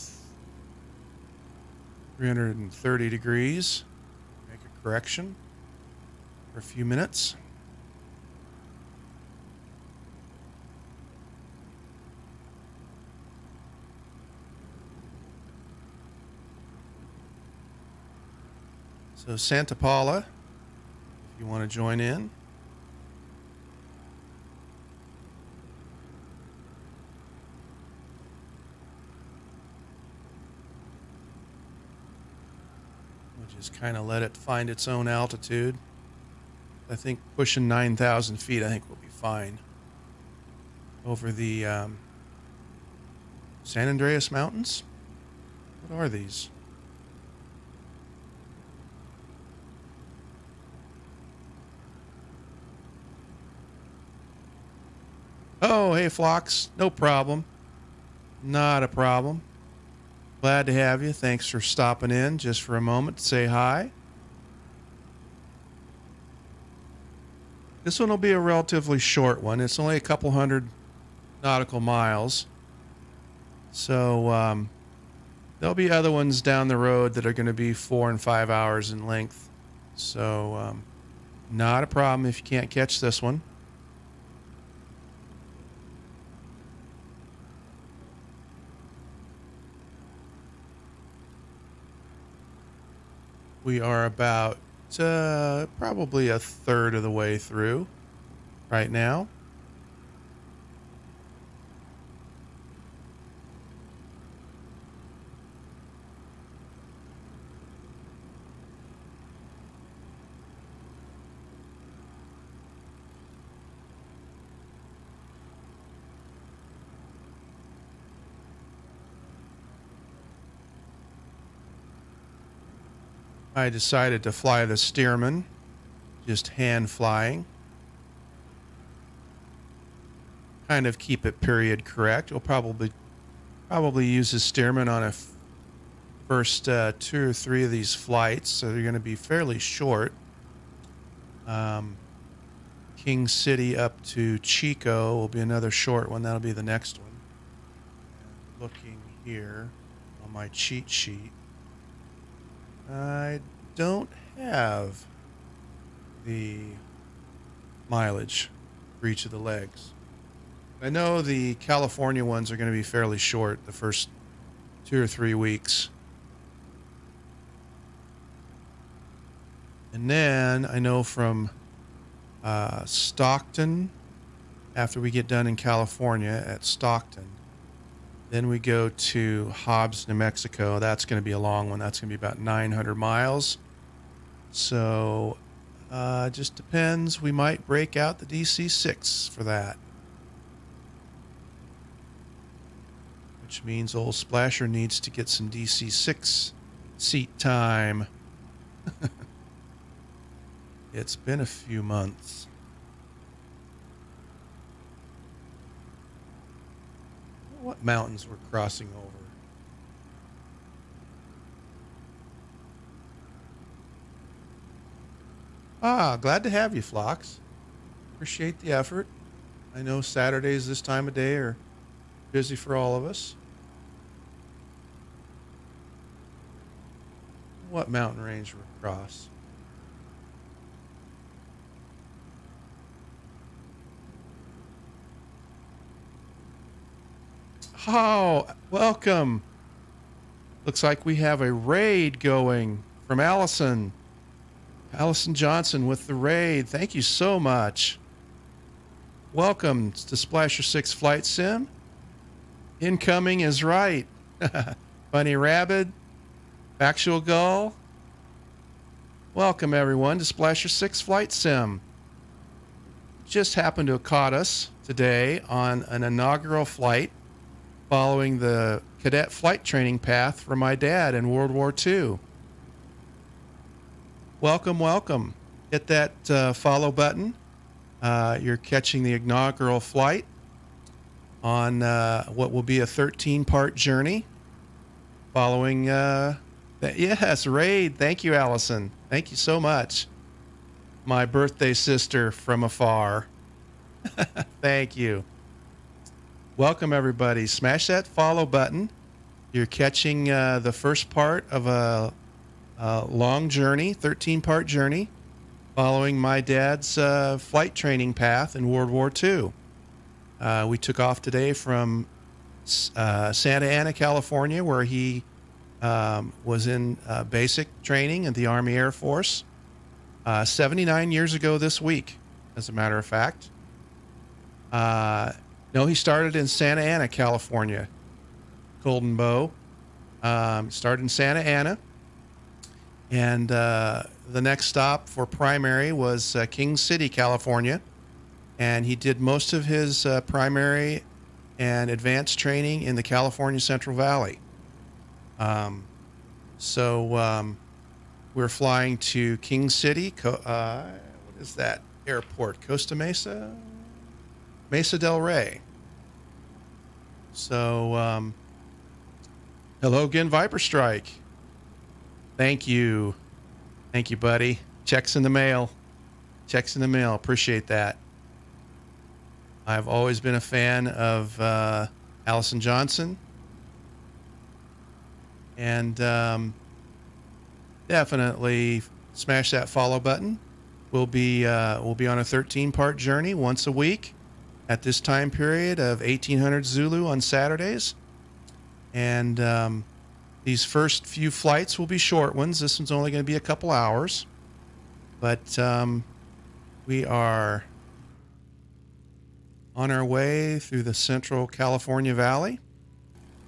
330 degrees, make a correction for a few minutes. So Santa Paula, if you want to join in. We'll just kind of let it find its own altitude. I think pushing 9,000 feet, I think we'll be fine. Over the um, San Andreas Mountains? What are these? Oh, hey, Flocks. No problem. Not a problem. Glad to have you. Thanks for stopping in just for a moment to say hi. This one will be a relatively short one. It's only a couple hundred nautical miles. So um, there'll be other ones down the road that are going to be four and five hours in length. So um, not a problem if you can't catch this one. We are about uh, probably a third of the way through right now. I decided to fly the Stearman, just hand flying. Kind of keep it period correct. We'll probably probably use the Stearman on a first uh, two or three of these flights, so they're going to be fairly short. Um, King City up to Chico will be another short one. That'll be the next one. And looking here on my cheat sheet. I don't have the mileage for each of the legs. I know the California ones are going to be fairly short the first two or three weeks. And then I know from uh, Stockton after we get done in California at Stockton. Then we go to Hobbs, New Mexico. That's going to be a long one. That's going to be about 900 miles. So, uh, just depends. We might break out the DC 6 for that. Which means old Splasher needs to get some DC 6 seat time. (laughs) it's been a few months. What mountains we're crossing over? Ah, glad to have you, Phlox. Appreciate the effort. I know Saturdays this time of day are busy for all of us. What mountain range we're across? Oh, welcome. Looks like we have a raid going from Allison. Allison Johnson with the raid. Thank you so much. Welcome to Splasher 6 Flight Sim. Incoming is right. (laughs) Bunny Rabbit, Actual Gull. Welcome, everyone, to Splasher 6 Flight Sim. Just happened to have caught us today on an inaugural flight following the cadet flight training path for my dad in World War II. Welcome, welcome. Hit that uh, follow button. Uh, you're catching the inaugural flight on uh, what will be a 13 part journey following. Uh, yes, Raid. Thank you, Allison. Thank you so much. My birthday sister from afar. (laughs) Thank you. Welcome, everybody. Smash that follow button. You're catching uh, the first part of a, a long journey, 13 part journey, following my dad's uh, flight training path in World War II. Uh, we took off today from uh, Santa Ana, California, where he um, was in uh, basic training in the Army Air Force uh, 79 years ago this week, as a matter of fact. Uh, no, he started in Santa Ana, California. Golden Bow. Um, started in Santa Ana. And uh, the next stop for primary was uh, King City, California. And he did most of his uh, primary and advanced training in the California Central Valley. Um, so um, we're flying to King City. Uh, what is that airport? Costa Mesa? Mesa del Rey. So, um, hello again, Viper Strike. Thank you. Thank you, buddy. Checks in the mail. Checks in the mail. Appreciate that. I've always been a fan of uh, Allison Johnson. And um, definitely smash that follow button. We'll be uh, we'll be on a 13 part journey once a week at this time period of 1800 Zulu on Saturdays. And um, these first few flights will be short ones. This one's only going to be a couple hours. But um, we are on our way through the central California Valley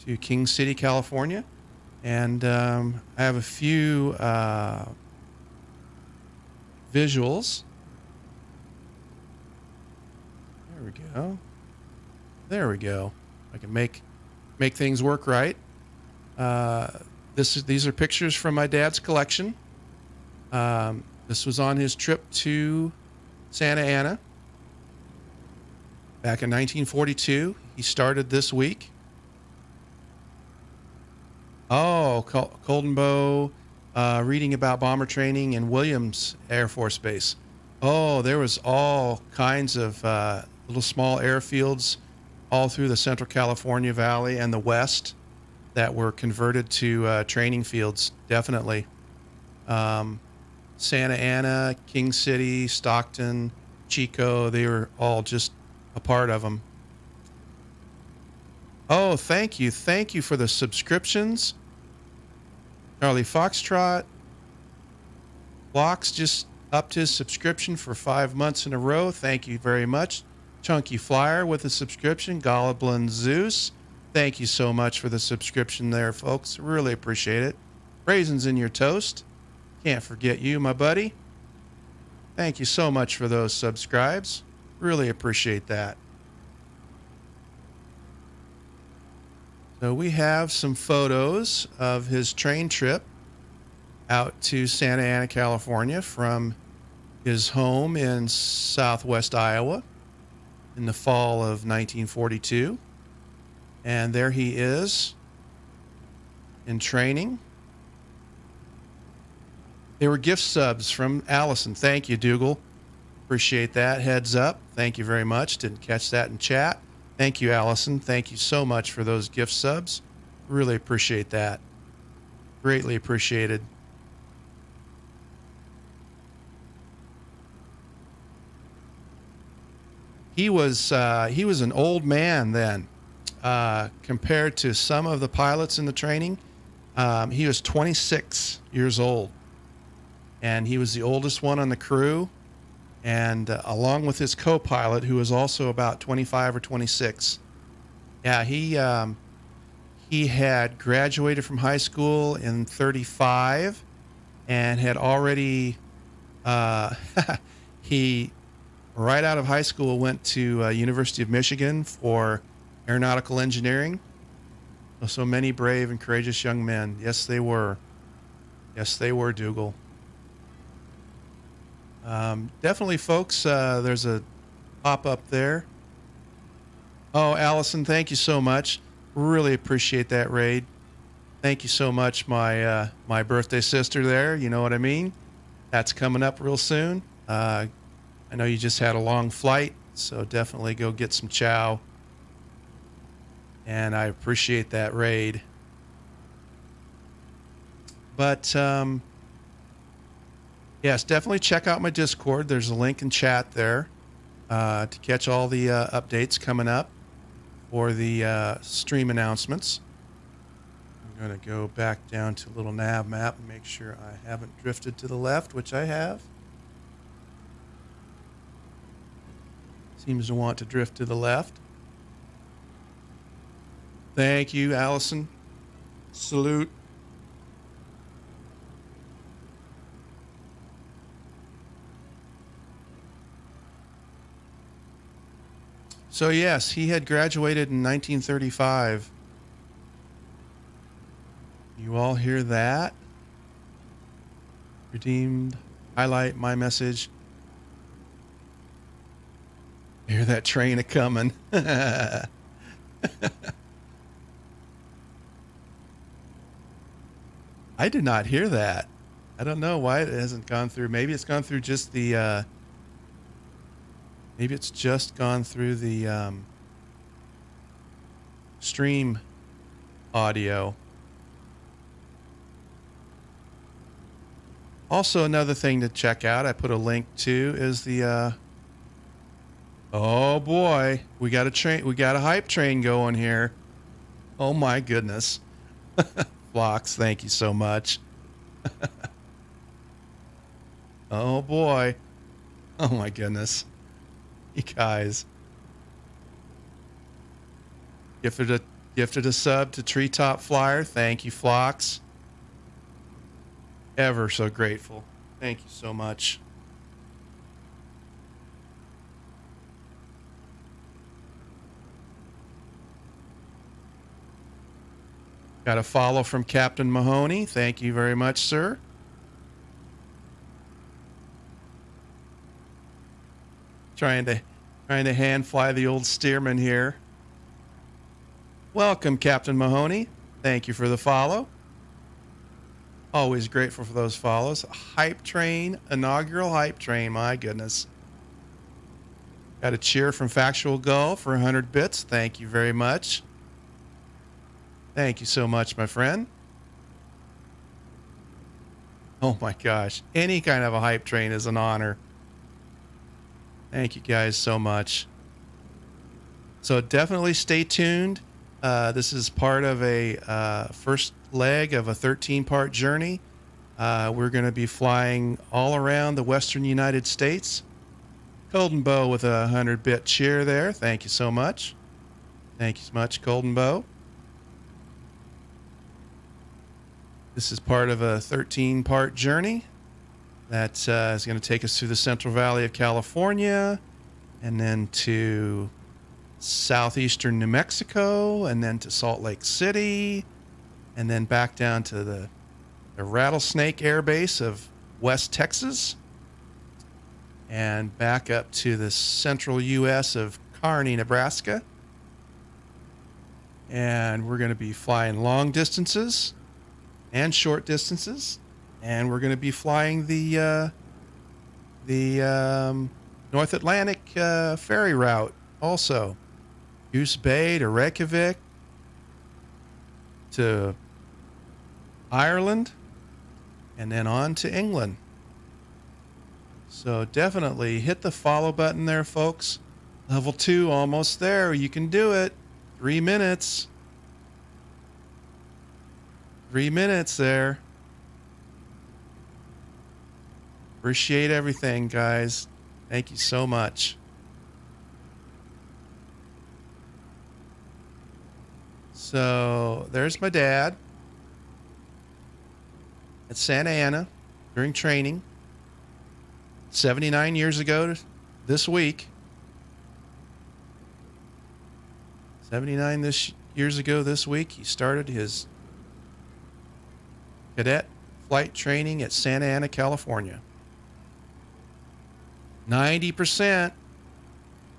to King City, California. And um, I have a few uh, visuals There we go. There we go. I can make make things work right. Uh, this is these are pictures from my dad's collection. Um, this was on his trip to Santa Ana back in 1942. He started this week. Oh, Col- Golden Bow, uh, reading about bomber training in Williams Air Force Base. Oh, there was all kinds of uh, little small airfields all through the Central California Valley and the West that were converted to uh, training fields. Definitely, um, Santa Ana, King City, Stockton, Chico—they were all just a part of them. Oh, thank you, thank you for the subscriptions. Charlie Foxtrot. Blocks just upped his subscription for five months in a row. Thank you very much. Chunky Flyer with a subscription. Goblin Zeus, thank you so much for the subscription there, folks. Really appreciate it. Raisins in your toast. Can't forget you, my buddy. Thank you so much for those subscribes. Really appreciate that. So we have some photos of his train trip out to Santa Ana, California from his home in southwest Iowa in the fall of 1942. And there he is in training. They were gift subs from Allison. Thank you, Dougal. Appreciate that. Heads up. Thank you very much. Didn't catch that in chat. Thank you, Allison. Thank you so much for those gift subs. Really appreciate that. Greatly appreciated. He was uh, he was an old man then, uh, compared to some of the pilots in the training. Um, he was 26 years old, and he was the oldest one on the crew and uh, along with his co-pilot, who was also about 25 or 26. Yeah, he um, he had graduated from high school in 35, and had already uh, (laughs) he right out of high school went to uh, University of Michigan for aeronautical engineering. So many brave and courageous young men. Yes, they were. Yes, they were, Dougal. Um, definitely, folks. Uh, there's a pop up there. Oh, Allison, thank you so much. Really appreciate that raid. Thank you so much, my uh, my birthday sister. There, you know what I mean. That's coming up real soon. Uh, I know you just had a long flight, so definitely go get some chow. And I appreciate that raid. But um, yes, definitely check out my Discord. There's a link in chat there uh, to catch all the uh, updates coming up or the uh, stream announcements. I'm going to go back down to a little nav map and make sure I haven't drifted to the left, which I have. Seems to want to drift to the left. Thank you, Allison. Salute. So, yes, he had graduated in 1935. You all hear that? Redeemed. Highlight my message. Hear that train a coming. (laughs) I did not hear that. I don't know why it hasn't gone through. Maybe it's gone through just the. Uh, maybe it's just gone through the um, stream audio. Also, another thing to check out, I put a link to, is the. Uh, oh boy, we got a train. We got a hype train going here. Oh my goodness, (laughs) Flocks, thank you so much. (laughs) oh boy, oh my goodness, you guys. Gifted a gifted a sub to Treetop Flyer. Thank you, Flocks ever so grateful. Thank you so much. Got a follow from Captain Mahoney. Thank you very much, sir. Trying to trying to hand fly the old Stearman here. Welcome, Captain Mahoney. Thank you for the follow. Always grateful for those follows. Hype train, inaugural hype train. My goodness. Got a cheer from Factual Gull for 100 bits. Thank you very much. Thank you so much, my friend. Oh my gosh. Any kind of a hype train is an honor. Thank you guys so much. So definitely stay tuned. Uh, this is part of a uh, first leg of a 13 part journey. Uh, we're going to be flying all around the western United States Golden Bow with a 100 bit cheer there. Thank you so much. Thank you so much, Golden Bow. This is part of a 13 part journey that uh, is going to take us through the Central Valley of California and then to southeastern New Mexico and then to Salt Lake City and then back down to the, the Rattlesnake Air Base of West Texas and back up to the central U.S. of Kearney, Nebraska. And we're going to be flying long distances and short distances, and we're going to be flying the uh, the um, North Atlantic uh, ferry route also, Goose Bay to Reykjavik to Ireland, and then on to England. So definitely hit the follow button there, folks. Level two, almost there. You can do it. Three minutes. Three minutes there. Appreciate everything, guys. Thank you so much. So there's my dad at Santa Ana during training 79 years ago this week. 79 this years ago this week, he started his cadet flight training at Santa Ana, California. 90%,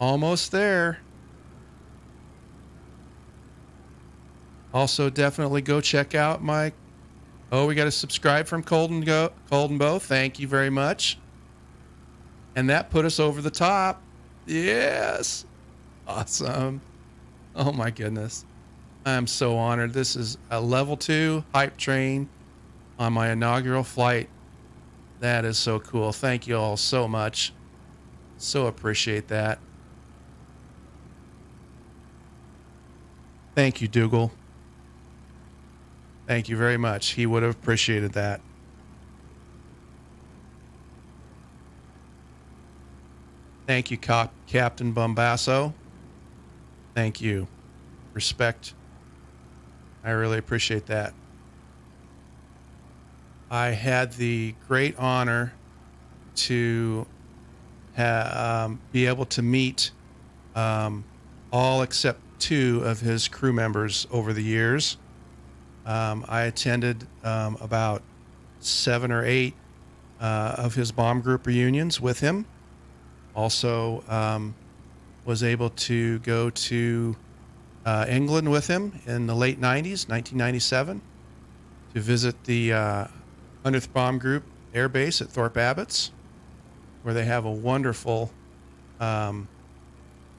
almost there. Also, definitely go check out my. Oh, we got to subscribe from Colden Go Colden Bow. Thank you very much. And that put us over the top. Yes, awesome. Oh my goodness, I'm so honored. This is a level two hype train on my inaugural flight. That is so cool. Thank you all so much. So appreciate that. Thank you, Dougal. Thank you very much. He would have appreciated that. Thank you, Cap- Captain Bombasso. Thank you. Respect. I really appreciate that. I had the great honor to ha- um, be able to meet um, all except two of his crew members over the years. Um, I attended um, about seven or eight uh, of his bomb group reunions with him. Also, um, was able to go to uh, England with him in the late 90s, 1997, to visit the uh, 100th Bomb Group Air Base at Thorpe Abbotts, where they have a wonderful um,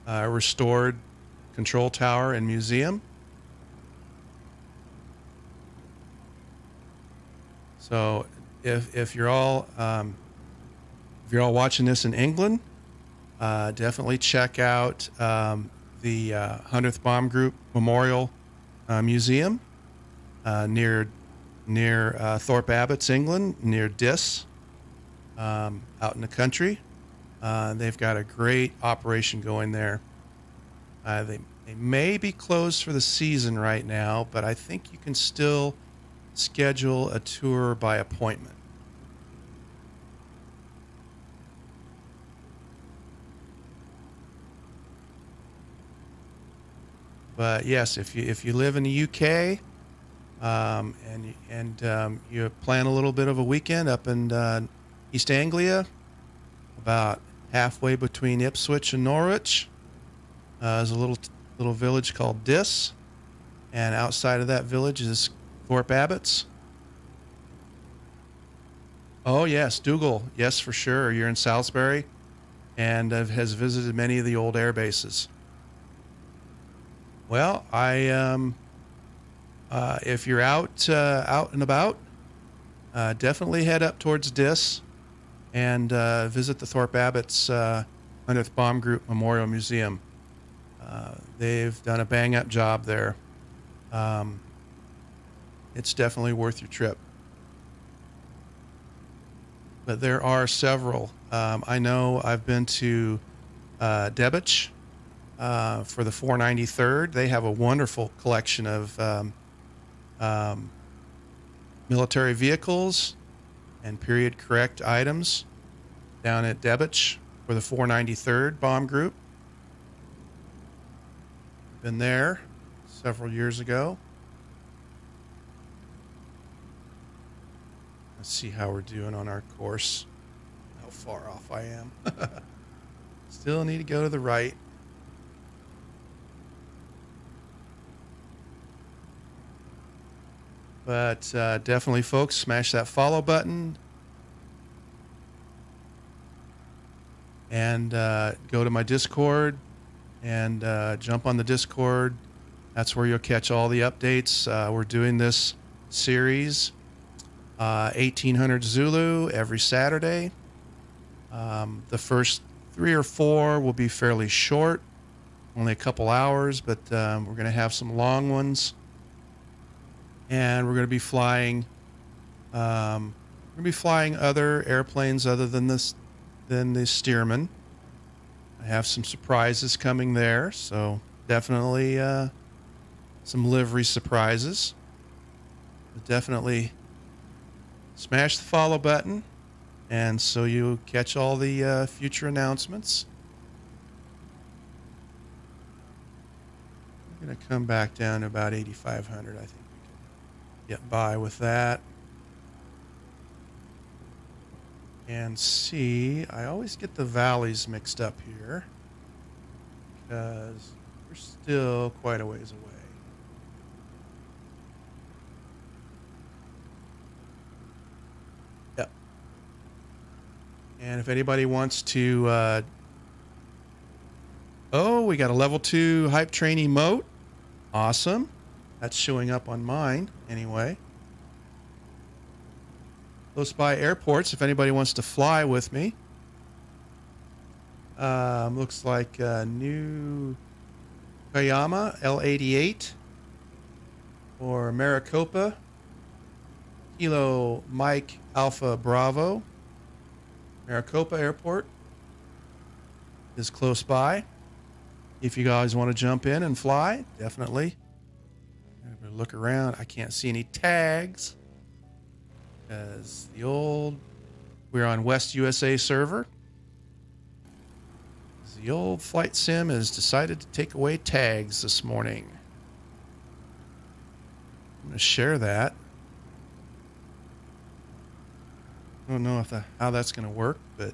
uh, restored control tower and museum. So, if if you're all um, if you're all watching this in England, uh, definitely check out um, the uh, 100th Bomb Group Memorial uh, Museum uh, near near uh, Thorpe Abbotts, England, near Diss, um, out in the country. Uh, they've got a great operation going there. Uh, they, they may be closed for the season right now, but I think you can still schedule a tour by appointment. But yes, if you if you live in the UK, um, and and um, you plan a little bit of a weekend up in uh, East Anglia, about halfway between Ipswich and Norwich, uh, there's a little little village called Diss, and outside of that village is Thorpe Abbotts. Oh yes, Dougal. Yes, for sure. You're in Salisbury, and uh, has visited many of the old air bases. Well, I um, uh, if you're out uh, out and about, uh, definitely head up towards Diss and uh, visit the Thorpe Abbotts uh, 100th Bomb Group Memorial Museum. Uh, they've done a bang up job there. Um, it's definitely worth your trip. but there are several. Um, I know I've been to uh, Debach uh, for the 493rd. They have a wonderful collection of um, um, military vehicles and period correct items down at Debach for the 493rd Bomb Group. Been there several years ago. Let's see how we're doing on our course. How far off I am. (laughs) Still need to go to the right. But uh, definitely, folks, smash that follow button and uh, go to my Discord and uh, jump on the Discord. That's where you'll catch all the updates. Uh, we're doing this series, uh, 1800 Zulu, every Saturday. Um, the first three or four will be fairly short, only a couple hours, but um, we're going to have some long ones. And we're going to be flying. Um, we're going to be flying other airplanes other than this, than the Stearman. I have some surprises coming there, so definitely uh, some livery surprises. But definitely smash the follow button, and so you catch all the uh, future announcements. I'm gonna come back down to about 8,500. I think get by with that. and see. I always get the valleys mixed up here because we're still quite a ways away. Yep. And if anybody wants to, uh, oh, we got a level two hype train emote. Awesome. That's showing up on mine anyway close by airports if anybody wants to fly with me. Um, looks like uh, New Cuyama L88 or Maricopa Kilo Mike Alpha Bravo. Maricopa Airport is close by. If you guys want to jump in and fly, definitely. Look around. I can't see any tags as the old we're on West USA server. The old flight sim has decided to take away tags this morning. I'm going to share that. I don't know if the, how that's going to work, but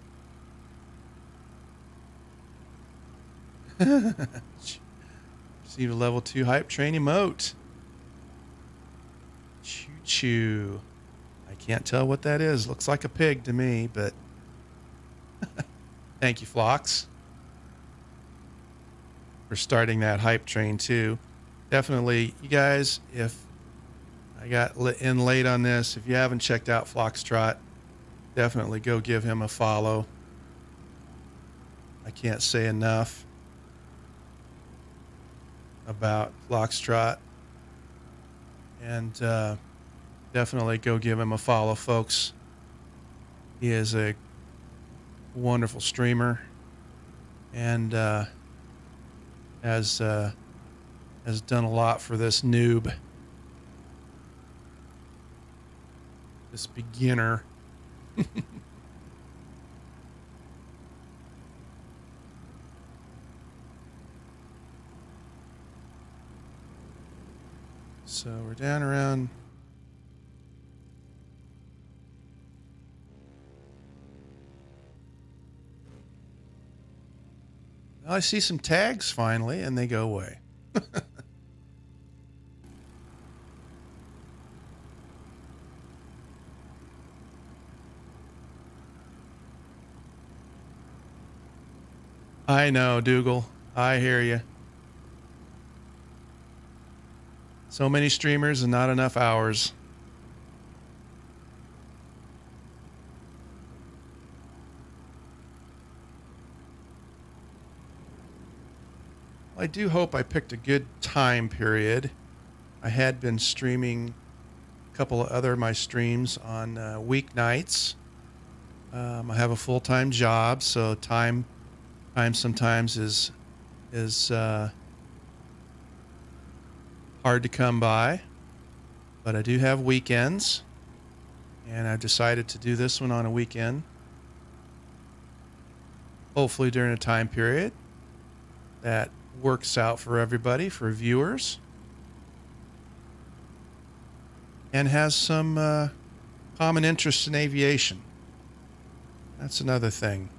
(laughs) receive a level two hype train emote. Choo choo. Can't tell what that is. Looks like a pig to me, but (laughs) thank you, Phlox, for starting that hype train too. Definitely, you guys, if I got in late on this, if you haven't checked out Foxtrot, definitely go give him a follow. I can't say enough about Foxtrot. And uh, definitely go give him a follow, folks. He is a wonderful streamer and uh, has uh, has done a lot for this noob, this beginner. (laughs) so we're down around I see some tags finally, and they go away. (laughs) I know, Dougal. I hear you. So many streamers and not enough hours. I do hope I picked a good time period. I had been streaming a couple of other of my streams on uh, weeknights, Um, I have a full time job, so time time sometimes is is uh, hard to come by. But I do have weekends, and I've decided to do this one on a weekend. Hopefully, during a time period that works out for everybody, for viewers, and has some uh, common interest in aviation. That's another thing.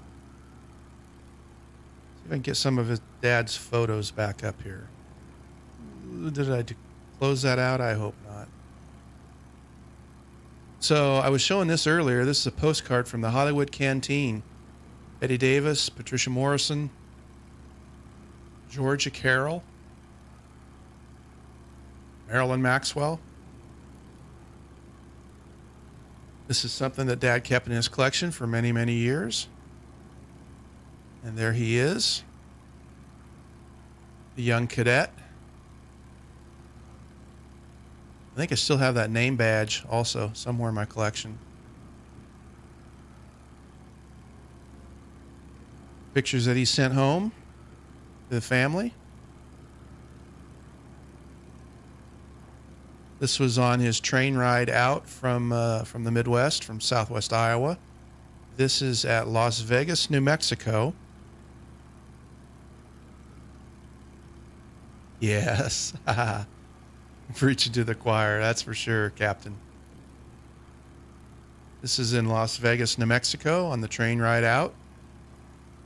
See if I can get some of his dad's photos back up here. Did I close that out? I hope not. So I was showing this earlier. This is a postcard from the Hollywood Canteen. Bette Davis, Patricia Morison, Georgia Carroll, Marilyn Maxwell. This is something that Dad kept in his collection for many, many years. And there he is, the young cadet. I think I still have that name badge also somewhere in my collection. Pictures that he sent home the family. This was on his train ride out from uh, from the Midwest, from Southwest Iowa. This is at Las Vegas, New Mexico. Yes, (laughs) preaching to the choir. That's for sure, Captain. This is in Las Vegas, New Mexico, on the train ride out.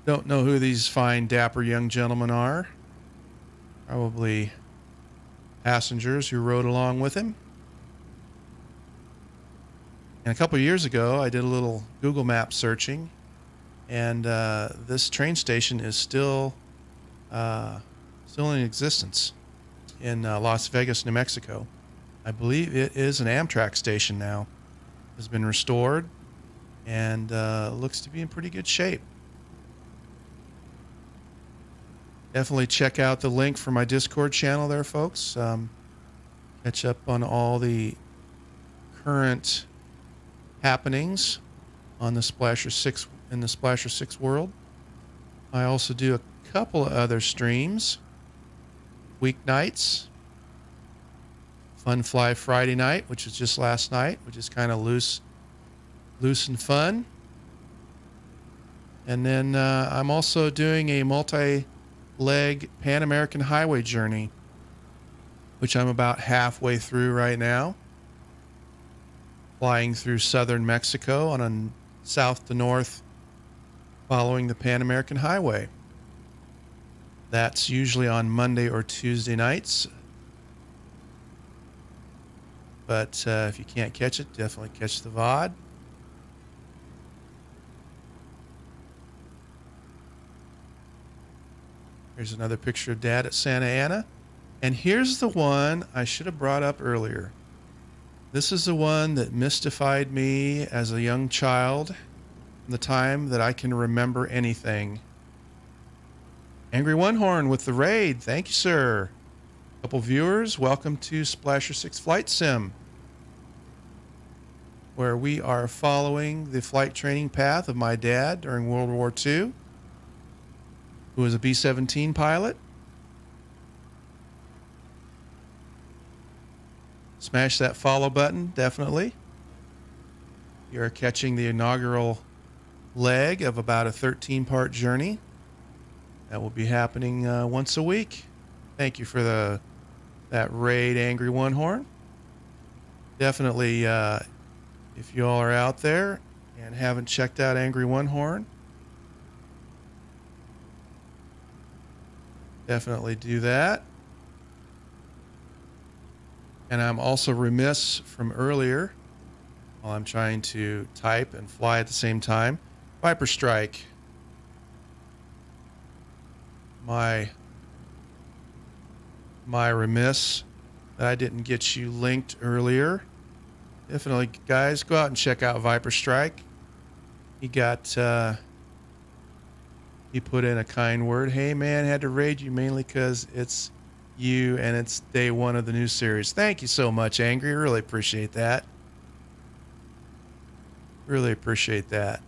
Don't know who these fine, dapper young gentlemen are. Probably passengers who rode along with him. And a couple years ago, I did a little Google Map searching, and uh, this train station is still uh, still in existence in uh, Las Vegas, New Mexico. I believe it is an Amtrak station now. Has been restored and uh, looks to be in pretty good shape. Definitely check out the link for my Discord channel there, folks. Um, catch up on all the current happenings on the Splasher 6 in the Splasher 6 world. I also do a couple of other streams weeknights. Fun Fly Friday night, which was just last night, which is kind of loose loose and fun. And then uh, I'm also doing a multi leg Pan American Highway journey, which I'm about halfway through right now. Flying through southern Mexico on a south to north, following the Pan American Highway. That's usually on Monday or Tuesday nights. But uh, if you can't catch it, definitely catch the VOD. Here's another picture of Dad at Santa Ana. And here's the one I should have brought up earlier. This is the one that mystified me as a young child, the time that I can remember anything. Angry One Horn with the raid. Thank you, sir. Couple viewers, welcome to Splasher 6 Flight Sim, where we are following the flight training path of my dad during World War II, who was a B 17 pilot. Smash that follow button, definitely. You're catching the inaugural leg of about a 13 part journey that will be happening uh, once a week. Thank you for the that raid, Angry One Horn. Definitely, uh, if you all are out there and haven't checked out Angry One Horn, definitely do that. And I'm also remiss from earlier while I'm trying to type and fly at the same time. Viper Strike. My my remiss that I didn't get you linked earlier. Definitely, guys, go out and check out Viper Strike. He got uh, he put in a kind word. Hey man, had to raid you mainly because it's you and it's day one of the new series. Thank you so much, Angry. Really appreciate that. Really appreciate that.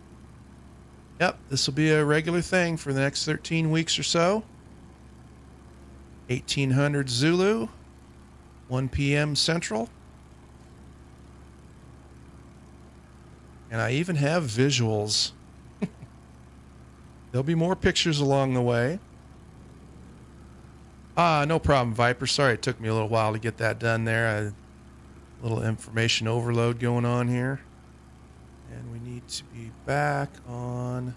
Yep, this will be a regular thing for the next 13 weeks or so. 1800 Zulu, 1 p.m. Central. And I even have visuals. There'll be more pictures along the way. Ah, no problem, Viper. Sorry it took me a little while to get that done there. A little information overload going on here. And we need to be back on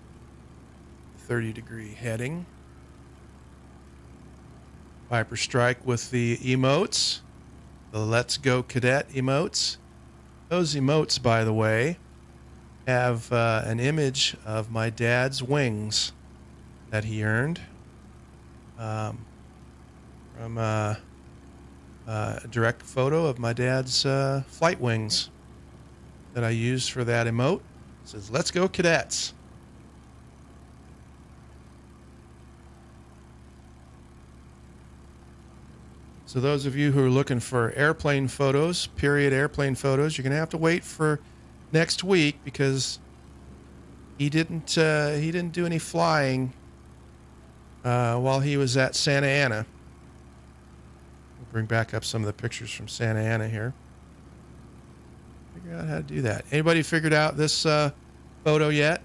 30 degree heading. Viper Strike with the emotes, the Let's Go Cadet emotes. Those emotes, by the way, have uh, an image of my dad's wings that he earned um, from uh, uh, a direct photo of my dad's uh, flight wings that I used for that emote. It says, Let's go, cadets. So, those of you who are looking for airplane photos, period airplane photos, you're going to have to wait for next week because he didn't uh, he didn't do any flying uh, while he was at Santa Ana. We'll bring back up some of the pictures from Santa Ana here. Figure out how to do that. Anybody figured out this uh, photo yet?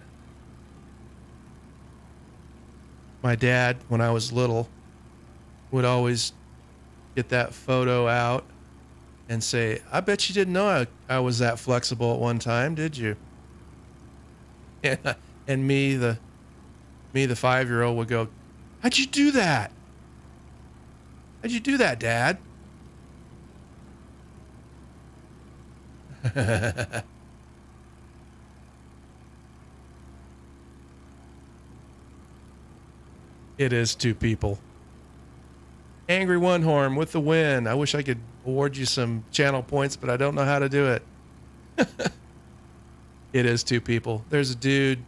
My dad, when I was little, would always get that photo out and say, I bet you didn't know I, I was that flexible at one time, did you? (laughs) And, uh, and me, the me, the five year old, would go, How'd you do that? How'd you do that, Dad? (laughs) it is two people. Angry One Horn with the win. I wish I could award you some channel points, but I don't know how to do it. (laughs) it is two people. There's a dude.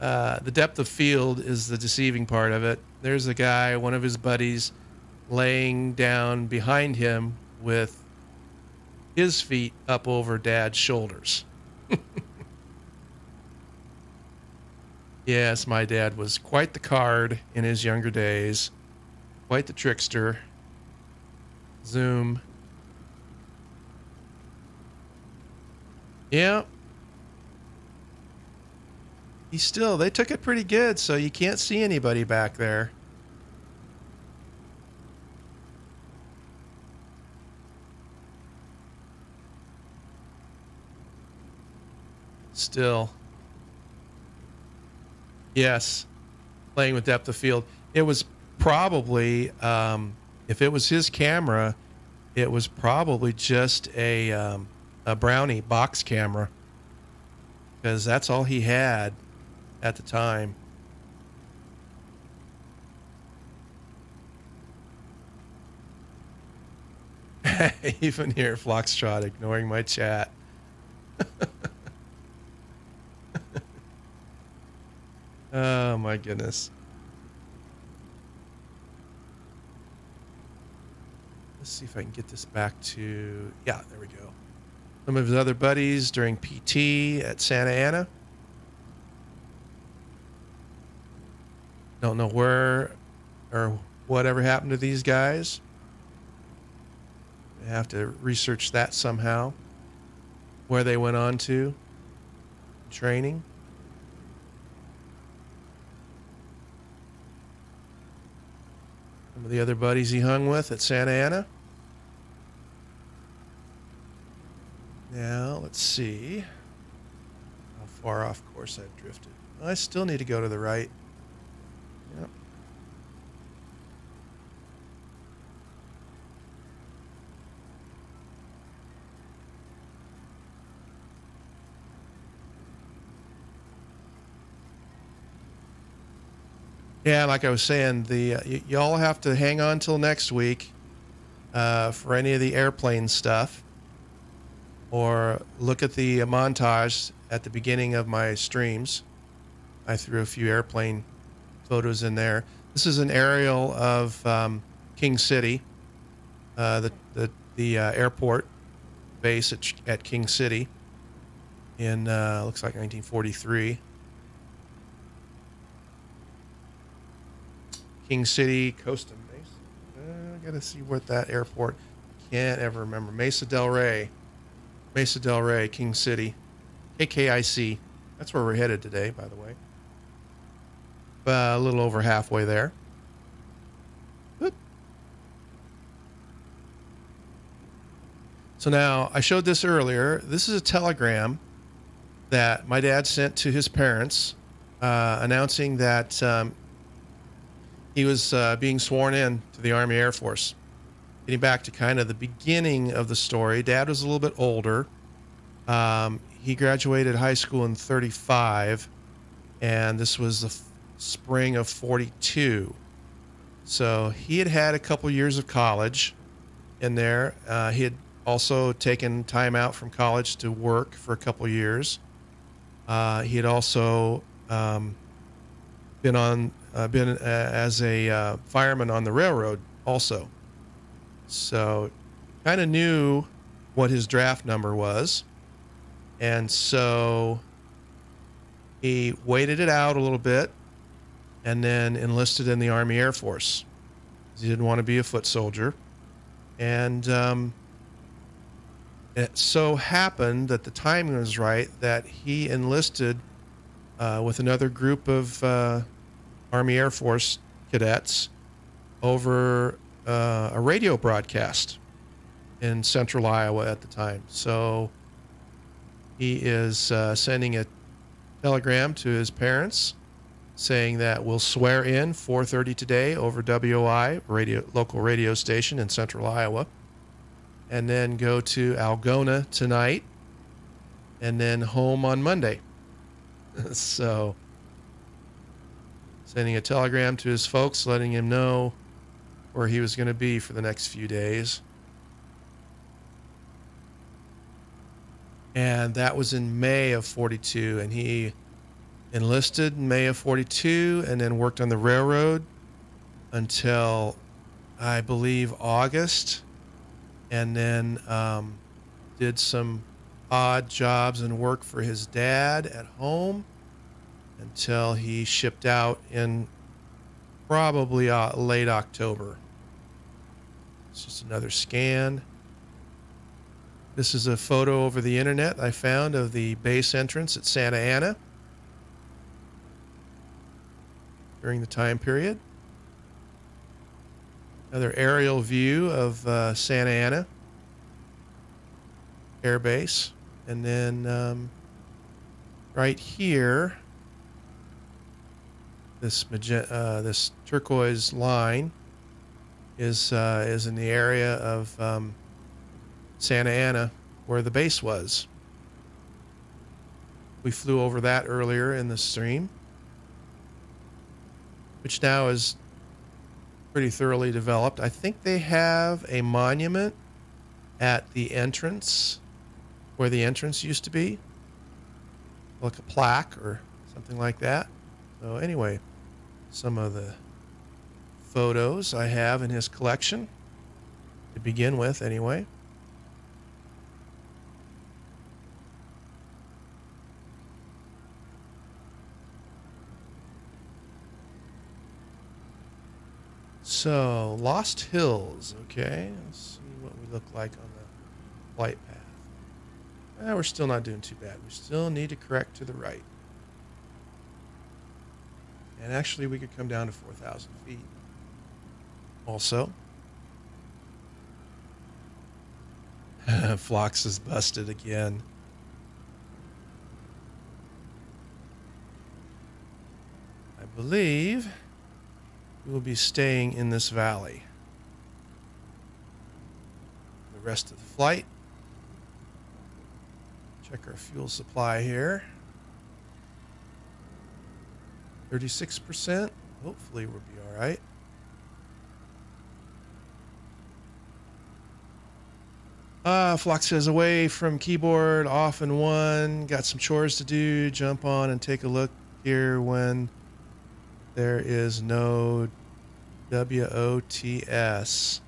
Uh, the depth of field is the deceiving part of it. There's a guy, one of his buddies, laying down behind him with his feet up over dad's shoulders. (laughs) yes, my dad was quite the card in his younger days, quite the trickster. Zoom. Yeah. He still, they took it pretty good, so you can't see anybody back there. Still. Yes. Playing with depth of field. It was probably, um, if it was his camera, it was probably just a, um, a Brownie box camera because that's all he had at the time. (laughs) Even here, Foxtrot ignoring my chat. (laughs) oh my goodness. Let's see if I can get this back to. Yeah, there we go. Some of his other buddies during PT at Santa Ana. Don't know where or whatever happened to these guys. I have to research that somehow. Where they went on to training. Some of the other buddies he hung with at Santa Ana. Now, let's see how far off course I've drifted. I still need to go to the right. Yep. Yeah, like I was saying, the uh, y'all have to hang on till next week uh, for any of the airplane stuff, or look at the montage at the beginning of my streams. I threw a few airplane photos in there. This is an aerial of um, King City, uh, the the the uh, airport base at, at King City in uh, looks like 1943. King City, Costa Mesa. Uh, I gotta see what that airport. Can't ever remember. Mesa Del Rey, Mesa Del Rey, King City, KKIC. That's where we're headed today, by the way. Uh, a little over halfway there. Whoop. So now I showed this earlier. This is a telegram that my dad sent to his parents uh, announcing that um, he was uh, being sworn in to the Army Air Force. Getting back to kind of the beginning of the story, dad was a little bit older. Um, he graduated high school in 35, and this was the f- spring of 42. So he had had a couple years of college in there. Uh, he had also taken time out from college to work for a couple years. Uh, he had also um, been on uh, been uh, as a uh, fireman on the railroad also. So kind of knew what his draft number was. And so he waited it out a little bit and then enlisted in the Army Air Force. He didn't want to be a foot soldier. And um, it so happened that the timing was right that he enlisted uh, with another group of uh, Army Air Force cadets over uh, a radio broadcast in central Iowa at the time. So he is uh, sending a telegram to his parents saying that we'll swear in 4:30 today over WI radio local radio station in central Iowa and then go to Algona tonight and then home on Monday. (laughs) so sending a telegram to his folks letting him know where he was going to be for the next few days. And that was in May of 42 and he enlisted in May of 42 and then worked on the railroad until I believe August and then um, did some odd jobs and work for his dad at home until he shipped out in probably uh, late October. It's just another scan. This is a photo over the internet I found of the base entrance at Santa Ana during the time period. Another aerial view of uh, Santa Ana Air Base. And then um, right here, this uh, this turquoise line is uh, is in the area of um, Santa Ana where the base was. We flew over that earlier in the stream, which now is pretty thoroughly developed. I think they have a monument at the entrance where the entrance used to be, like a plaque or something like that. So, anyway, some of the photos I have in his collection to begin with, anyway. So, Lost Hills, okay. Let's see what we look like on the flight path. Eh, we're still not doing too bad. We still need to correct to the right. And actually, we could come down to 4,000 feet. Also, (laughs) Phlox is busted again. I believe we will be staying in this valley. The rest of the flight. Check our fuel supply here. 36%. Hopefully, we'll be all right. Uh, Phlox says away from keyboard, off and one. Got some chores to do. Jump on and take a look here when there is no WOTS.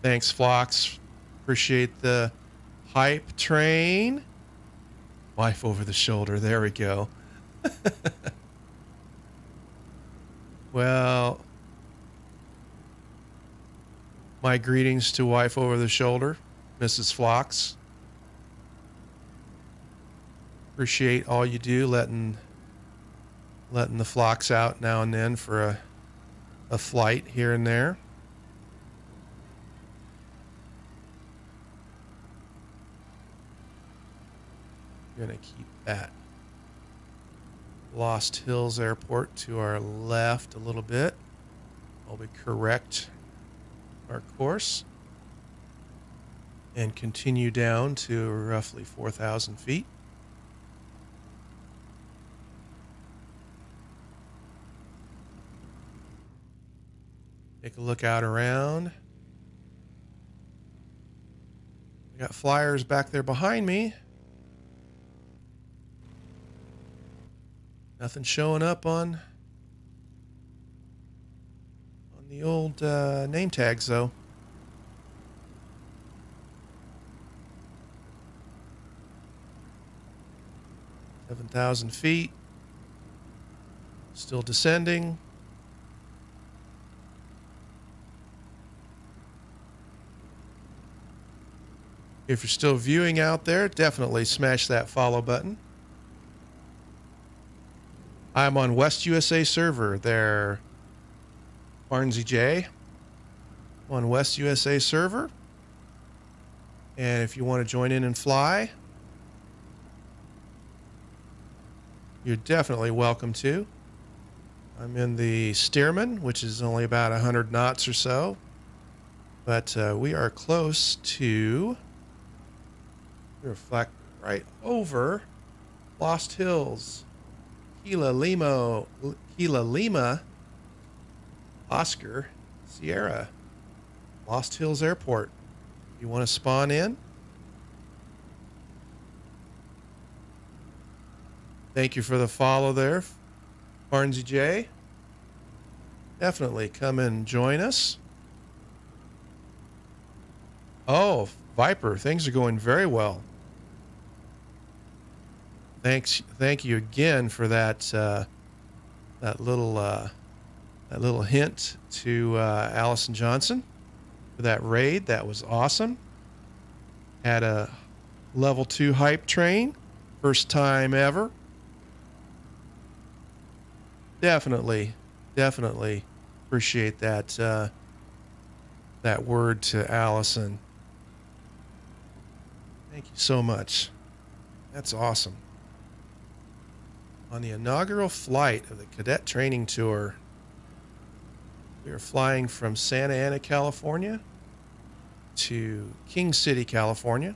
Thanks, Phlox. Appreciate the hype train. Wife over the shoulder. There we go. (laughs) well, my greetings to wife over the shoulder, Mrs. Phlox. Appreciate all you do, letting letting the flocks out now and then for a a flight here and there. We're going to keep that Lost Hills Airport to our left a little bit while we correct our course and continue down to roughly 4,000 feet. Take a look out around. I got flyers back there behind me. Nothing showing up on on the old uh, name tags though. Seven thousand feet. Still descending. If you're still viewing out there, definitely smash that follow button. I'm on West USA server there, Barnsey J. On West USA server. And if you want to join in and fly, you're definitely welcome to. I'm in the Stearman, which is only about 100 knots or so. But uh, we are close to reflect right over Lost Hills, Gila Lima, Gila Lima, Oscar, Sierra, Lost Hills Airport. You want to spawn in? Thank you for the follow there, Barnsey J. Definitely come and join us. Oh, Viper, things are going very well thanks thank you again for that uh, that little uh, that little hint to uh, Allison Johnson for that raid. That was awesome. Had a level two hype train, first time ever. Definitely, definitely appreciate that uh, that word to Allison. Thank you so much. That's awesome on the inaugural flight of the Cadet Training Tour. We are flying from Santa Ana, California to King City, California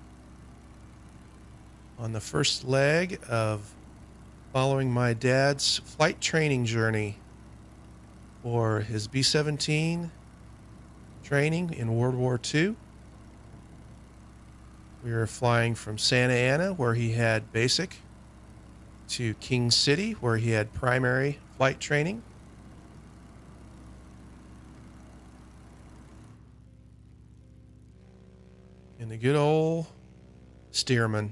on the first leg of following my dad's flight training journey for his B 17 training in World War II. We were flying from Santa Ana, where he had basic to King City, where he had primary flight training. In the good old Stearman,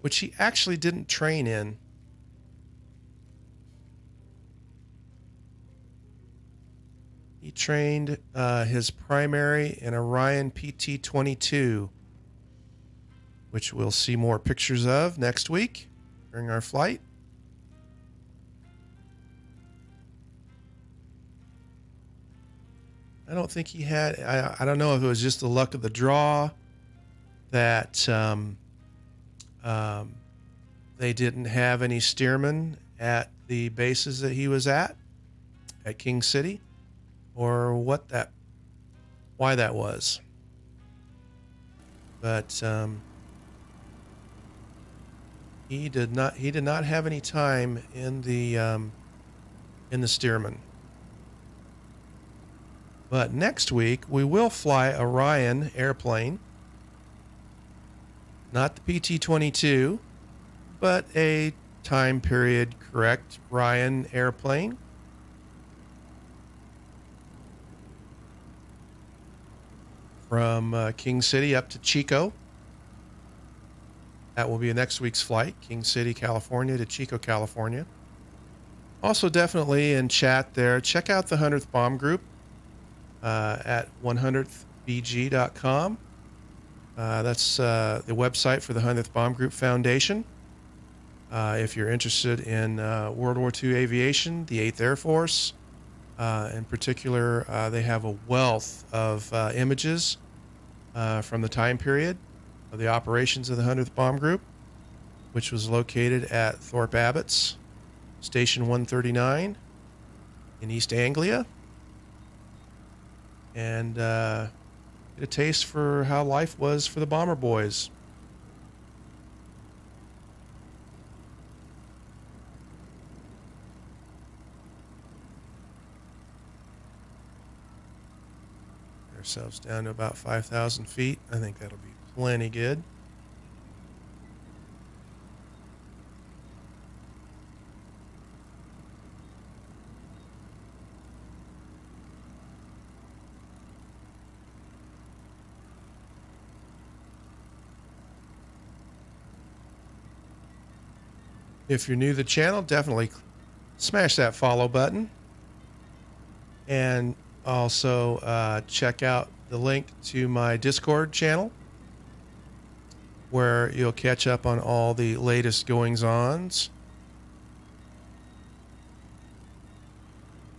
which he actually didn't train in. He trained uh, his primary in Ryan PT 22 which we'll see more pictures of next week during our flight. I don't think he had. I, I don't know if it was just the luck of the draw that um, um, they didn't have any Stearman at the bases that he was at at King City, or what that, why that was. But um, he did not. He did not have any time in the um, in the Stearman. But next week we will fly a Ryan airplane, not the PT-22, but a time period correct Ryan airplane. From uh, King City up to Chico That will be next week's flight, King City, California to Chico, California. Also, definitely in chat there, check out the 100th Bomb Group uh, at 100thbg.com. Uh, that's uh, the website for the 100th Bomb Group Foundation. Uh, if you're interested in uh, World War II aviation, the 8th Air Force, uh, in particular, they have a wealth of images from the time period of the operations of the 100th Bomb Group, which was located at Thorpe Abbotts, Station 139 in East Anglia. And uh, get a taste for how life was for the Bomber Boys. ourselves down to about 5,000 feet. I think that'll be plenty good. If you're new to the channel, definitely smash that follow button. And also uh, check out the link to my Discord channel where you'll catch up on all the latest goings ons.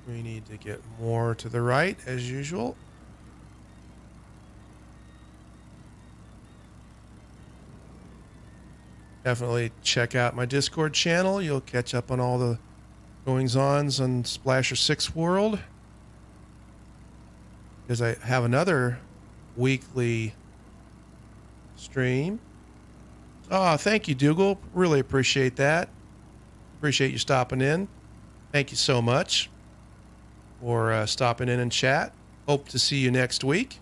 We need to get more to the right as usual. Definitely check out my Discord channel. You'll catch up on all the goings ons on Splasher 6 World because I have another weekly stream. Oh, thank you, Dougal. Really appreciate that. Appreciate you stopping in. Thank you so much for uh, stopping in and chat. Hope to see you next week.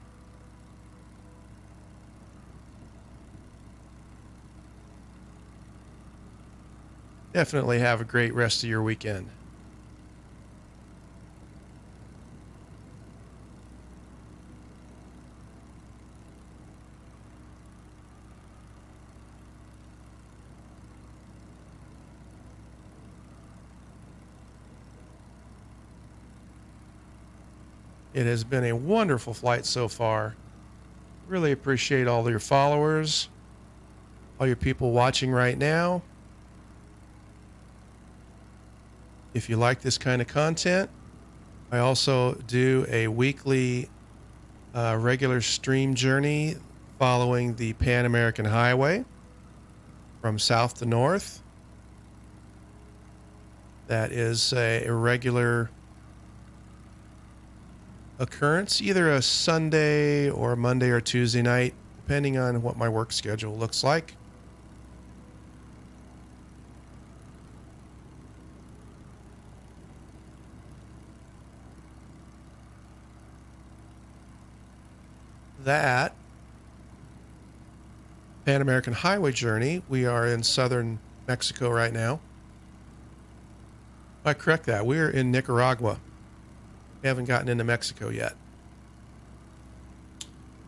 Definitely have a great rest of your weekend. It has been a wonderful flight so far. Really appreciate all your followers, all your people watching right now. If you like this kind of content, I also do a weekly uh, regular stream journey following the Pan American Highway from south to north. That is a irregular occurrence, either a Sunday or Monday or Tuesday night, depending on what my work schedule looks like. That Pan American Highway journey, we are in southern Mexico right now. I correct that. We're in Nicaragua. We haven't gotten into Mexico yet.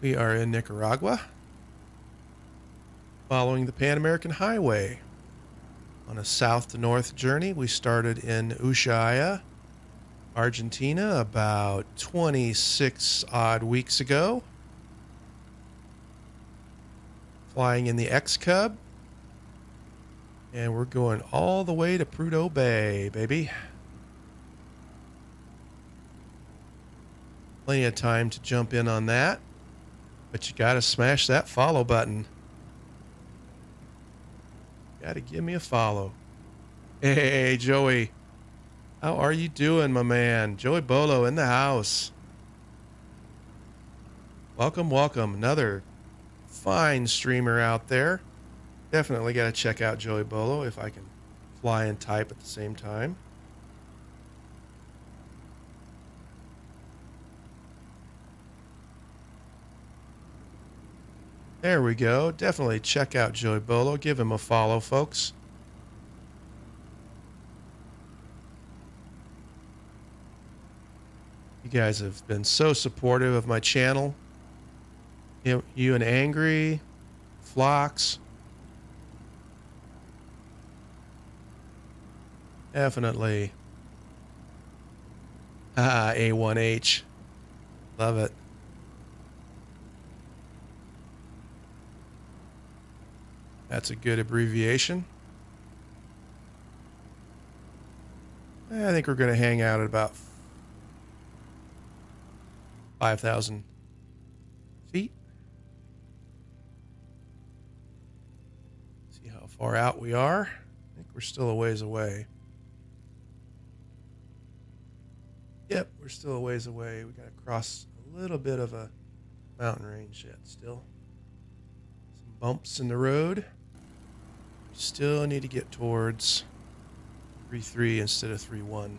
We are in Nicaragua, following the Pan American Highway. On a south to north journey, we started in Ushuaia, Argentina, about 26 odd weeks ago. Flying in the X Cub. And we're going all the way to Prudhoe Bay, baby. Plenty of time to jump in on that. But you got to smash that follow button. Got to give me a follow. Hey, Joey. How are you doing, my man? Joey Bolo in the house. Welcome, welcome. Another fine streamer out there. Definitely got to check out Joey Bolo if I can fly and type at the same time. There we go. Definitely check out Joey Bolo. Give him a follow, folks. You guys have been so supportive of my channel. You, you and Angry, Phlox. Definitely. (laughs) Ah, A1H. Love it. That's a good abbreviation. I think we're going to hang out at about 5,000 feet. See how far out we are. I think we're still a ways away. Yep, we're still a ways away. We got to cross a little bit of a mountain range yet still. Some bumps in the road. Still need to get towards 3-3 instead of 3-1.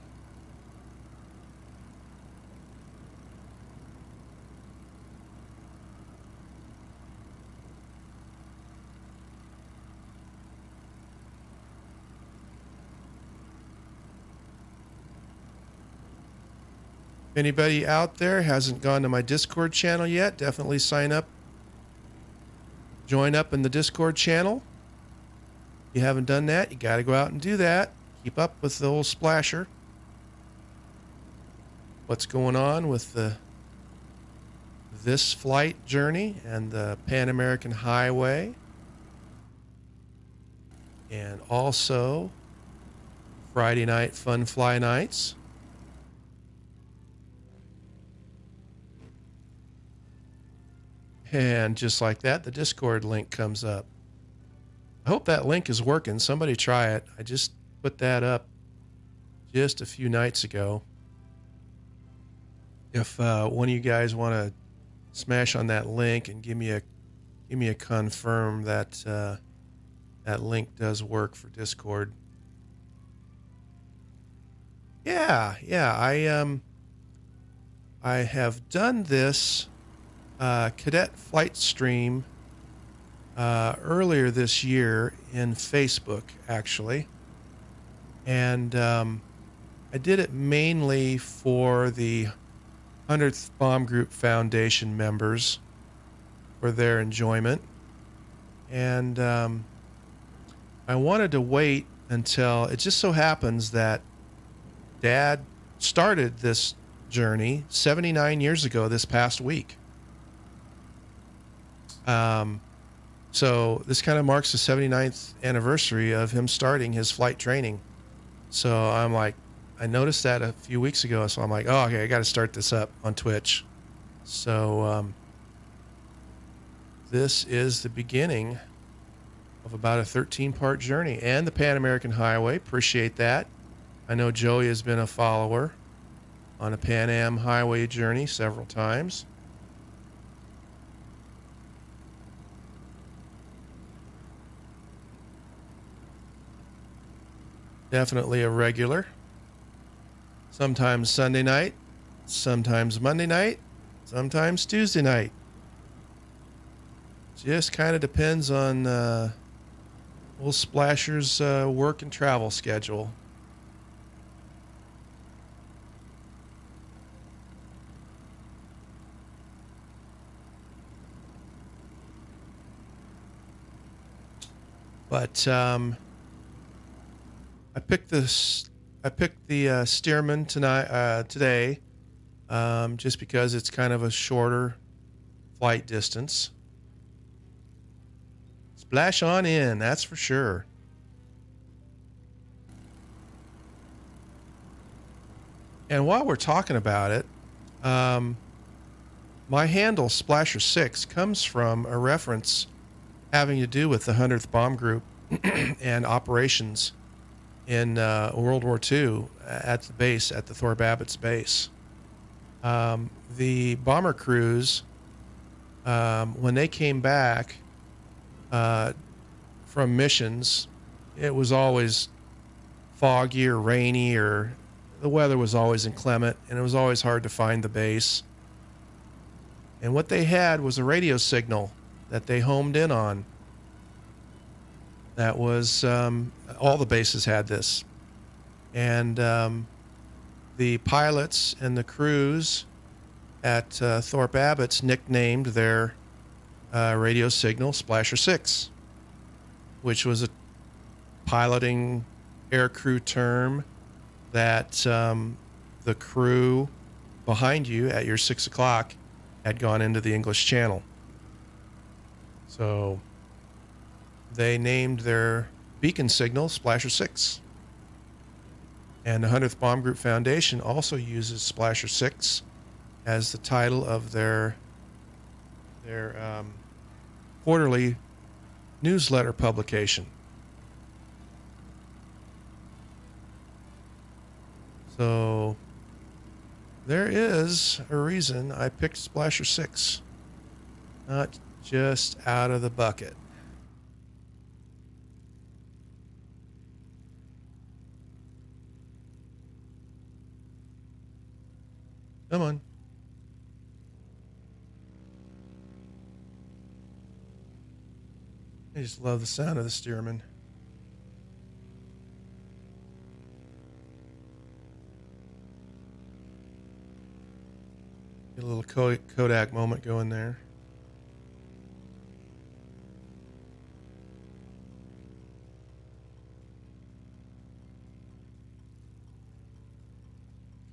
If anybody out there hasn't gone to my Discord channel yet, definitely sign up. Join up in the Discord channel. You haven't done that, you got to go out and do that. Keep up with the old splasher. What's going on with the this flight journey and the Pan American Highway. And also Friday night fun fly nights. And just like that, the Discord link comes up. I hope that link is working. Somebody try it. I just put that up just a few nights ago. If uh, one of you guys want to smash on that link and give me a give me a confirm that uh, that link does work for Discord. Yeah, yeah. I um I have done this uh, cadet flight stream uh, earlier this year in Facebook, actually. And um, I did it mainly for the 100th Bomb Group Foundation members for their enjoyment. And um, I wanted to wait until it just so happens that Dad started this journey 79 years ago this past week. Um, so this kind of marks the 79th anniversary of him starting his flight training. So I'm like, I noticed that a few weeks ago. So I'm like, oh, okay, I got to start this up on Twitch. So um, this is the beginning of about a 13 part journey and the Pan American Highway. Appreciate that. I know Joey has been a follower on a Pan Am Highway journey several times. Definitely a regular. Sometimes Sunday night, sometimes Monday night, sometimes Tuesday night. Just kind of depends on uh, Old Splasher's uh, work and travel schedule. But um, I picked this. I picked the uh, Stearman tonight uh, today, um, just because it's kind of a shorter flight distance. Splash on in, that's for sure. And while we're talking about it, um, my handle Splasher Six comes from a reference having to do with the hundredth bomb group (clears throat) and operations in uh, World War II at the base, at the Thorpe Abbotts base. Um, the bomber crews, um, when they came back uh, from missions, it was always foggy or rainy, or the weather was always inclement, and it was always hard to find the base. And what they had was a radio signal that they homed in on that was um, all the bases had this, and um, the pilots and the crews at uh, Thorpe Abbott's nicknamed their uh, radio signal Splasher Six, which was a piloting air crew term that um, the crew behind you at your six o'clock had gone into the English Channel. So they named their beacon signal Splasher 6. And the 100th Bomb Group Foundation also uses Splasher 6 as the title of their their um, quarterly newsletter publication. So there is a reason I picked Splasher 6, not just out of the bucket. Come on. I just love the sound of the Stearman. Get a little Kodak moment going there.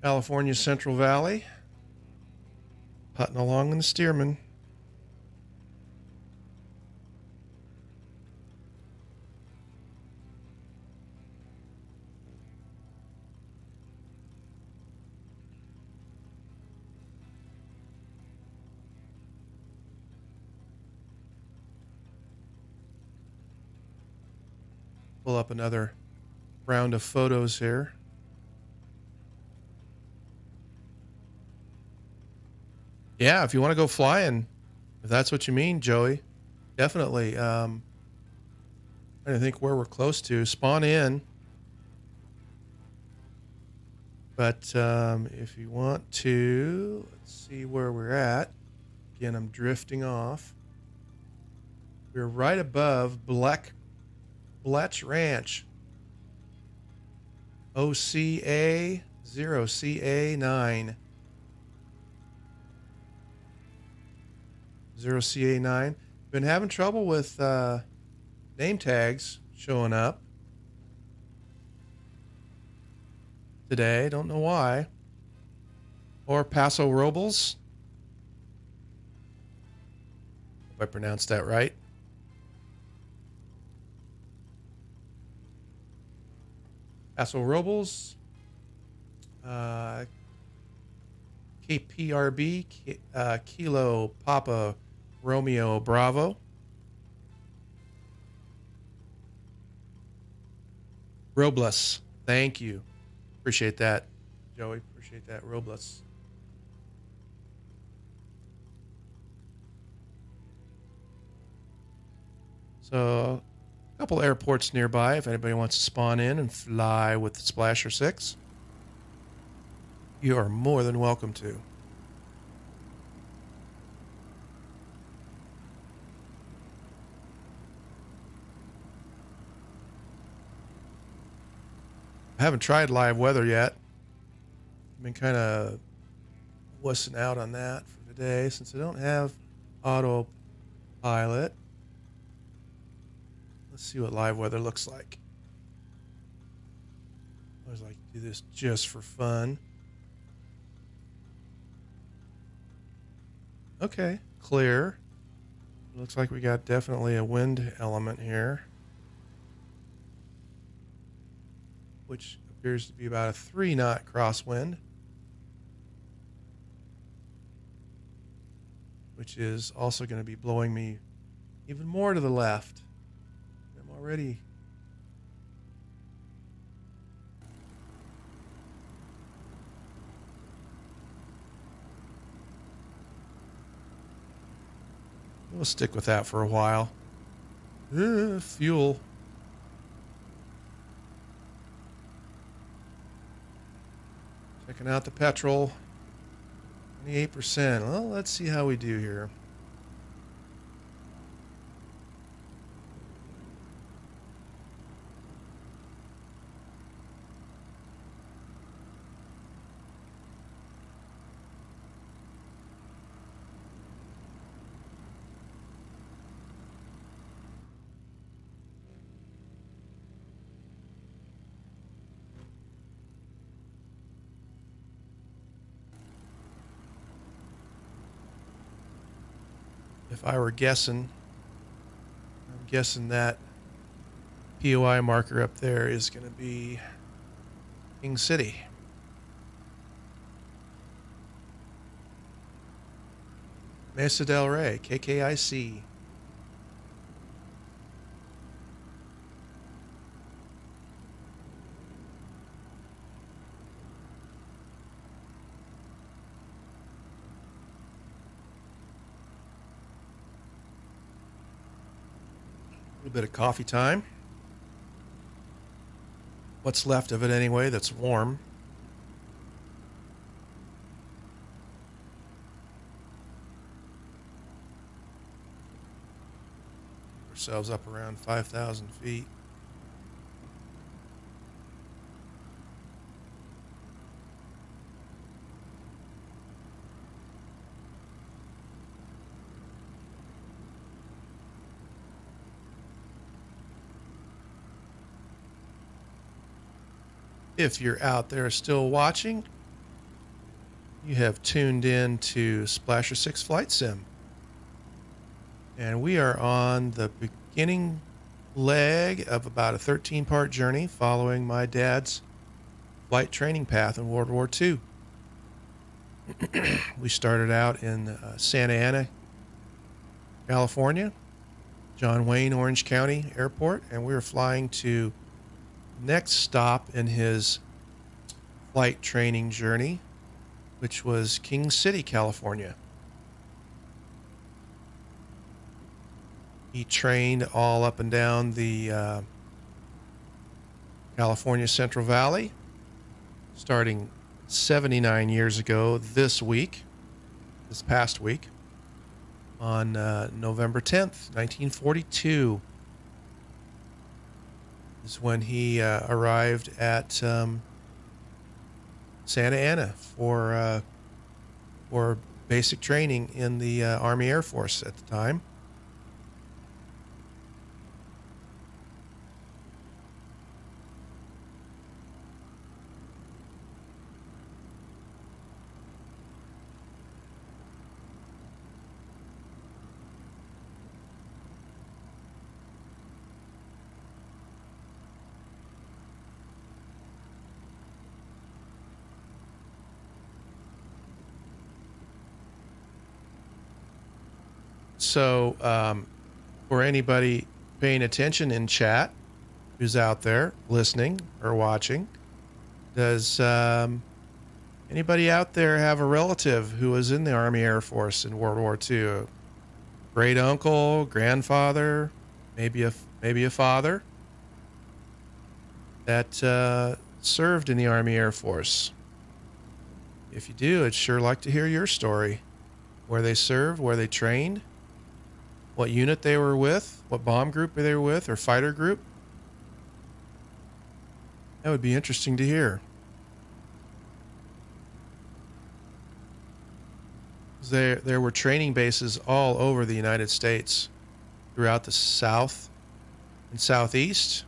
California Central Valley. Putting along in the Stearman. Pull up another round of photos here. Yeah, if you want to go flying, if that's what you mean, Joey, definitely. Um, I think where we're close to spawn in. But um, if you want to, let's see where we're at. Again, I'm drifting off. We're right above Black Bletch Ranch. OCA 0CA9. 0CA9. Been having trouble with uh, name tags showing up today. Don't know why. Or Paso Robles. Hope I pronounced that right. Paso Robles. Uh, KPRB, uh, Kilo Papa Romeo Bravo. Robles. Thank you. Appreciate that, Joey. Appreciate that, Robles. So, a couple airports nearby if anybody wants to spawn in and fly with the Splasher 6. You are more than welcome to. I haven't tried live weather yet. I've been kind of wussing out on that for today since I don't have autopilot. Let's see what live weather looks like. I always like to do this just for fun. Okay, clear. Looks like we got definitely a wind element here. Which appears to be about a three knot crosswind, which is also going to be blowing me even more to the left. I'm already. We'll stick with that for a while. Uh, fuel. Checking out the petrol. 28%. Well, let's see how we do here. I were guessing, I'm guessing that POI marker up there is going to be King City. Mesa del Rey, KKIC. Little bit of coffee time. What's left of it anyway that's warm. Ourselves up around 5,000 feet. If you're out there still watching, you have tuned in to Splasher 6 Flight Sim. And we are on the beginning leg of about a 13 part journey following my dad's flight training path in World War II. (clears throat) we started out in uh, Santa Ana, California, John Wayne, Orange County Airport, and we were flying to next stop in his flight training journey, which was King City, California. He trained all up and down the uh, California Central Valley, starting 79 years ago this week, this past week, on uh, November 10th, 1942 is when he uh, arrived at um, Santa Ana for uh, for basic training in the uh, Army Air Force at the time. So, um, for anybody paying attention in chat who's out there listening or watching, does um, anybody out there have a relative who was in the Army Air Force in World War II? Great uncle, grandfather, maybe a maybe a father that uh, served in the Army Air Force. If you do, I'd sure like to hear your story. Where they served, where they trained, what unit they were with, what bomb group they were with, or fighter group. That would be interesting to hear. There, there were training bases all over the United States, throughout the South and Southeast.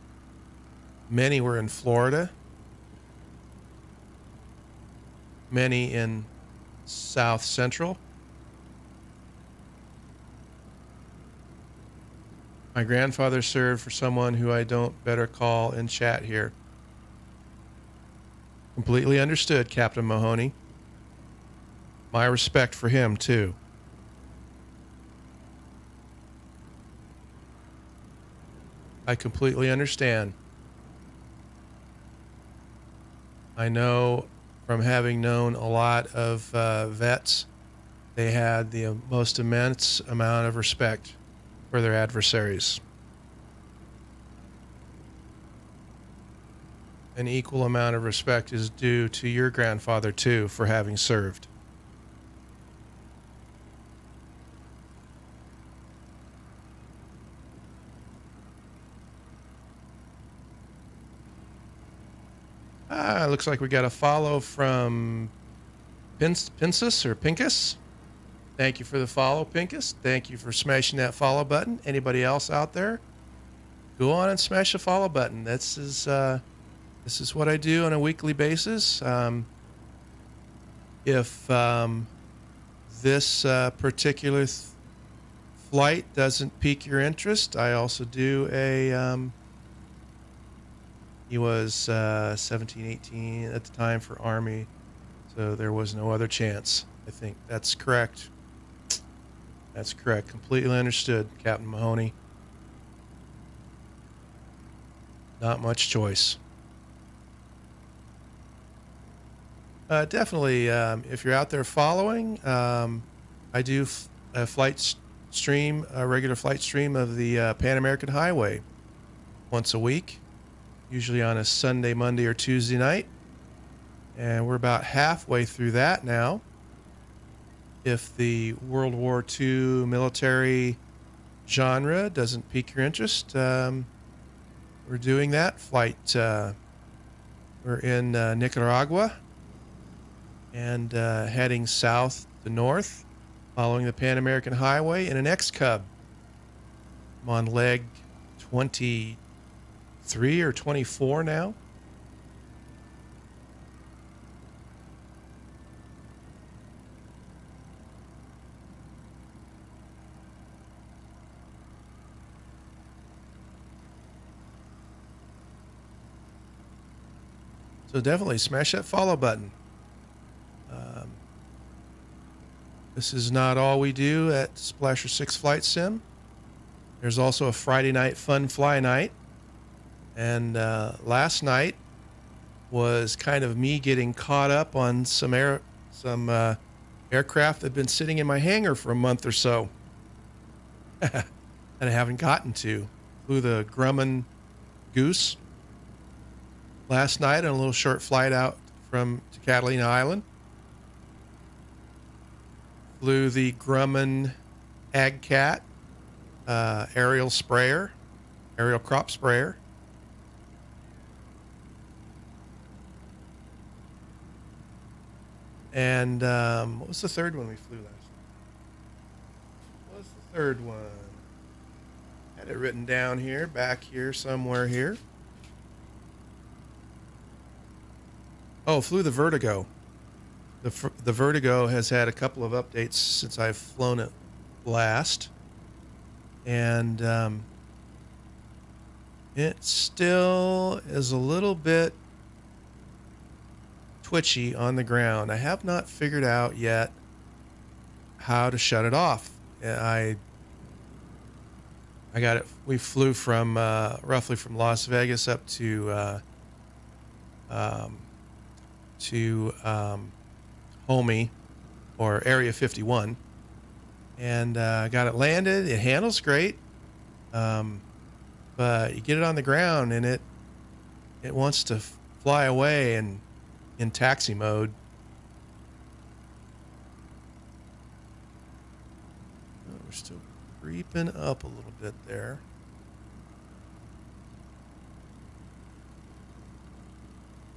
Many were in Florida. Many in South Central. My grandfather served for someone who I don't better call and chat here. Completely understood, Captain Mahoney. My respect for him, too. I completely understand. I know from having known a lot of uh, vets, they had the most immense amount of respect for their adversaries. An equal amount of respect is due to your grandfather, too, for having served. Ah, looks like we got a follow from Pin- Pincus or Pincus. Thank you for the follow, Pincus. Thank you for smashing that follow button. Anybody else out there? Go on and smash the follow button. This is uh, this is what I do on a weekly basis. Um, if um, this uh, particular th- flight doesn't pique your interest, I also do a. Um, he was uh, 17, 18 at the time for Army, so there was no other chance. I think that's correct. That's correct. Completely understood, Captain Mahoney. Not much choice. Uh, definitely, um, if you're out there following, um, I do f- a flight stream, a regular flight stream of the uh, Pan American Highway once a week, usually on a Sunday, Monday, or Tuesday night. And we're about halfway through that now. If the World War II military genre doesn't pique your interest, um, we're doing that flight. Uh, we're in uh, Nicaragua and uh, heading south to north, following the Pan American Highway in an X Cub. I'm on leg 23 or 24 now. So definitely smash that follow button. Um, this is not all we do at Splasher 6 Flight Sim. There's also a Friday night fun fly night. And uh, last night was kind of me getting caught up on some air, some uh, aircraft that have been sitting in my hangar for a month or so. (laughs) and I haven't gotten to. Flew the Grumman Goose last night on a little short flight out from to Catalina Island. Flew the Grumman AgCat uh, aerial sprayer, aerial crop sprayer. And um, what was the third one we flew last night? What was the third one? Had it written down here, back here, somewhere here. Oh, flew the Vertigo. The the Vertigo has had a couple of updates since I've flown it last, and um, it still is a little bit twitchy on the ground. I have not figured out yet how to shut it off. I I got it. We flew from uh, roughly from Las Vegas up to uh, um, to um, Homey or Area 51, and uh, got it landed. It handles great, um, but you get it on the ground and it it wants to fly away and in taxi mode. Oh, we're still creeping up a little bit there.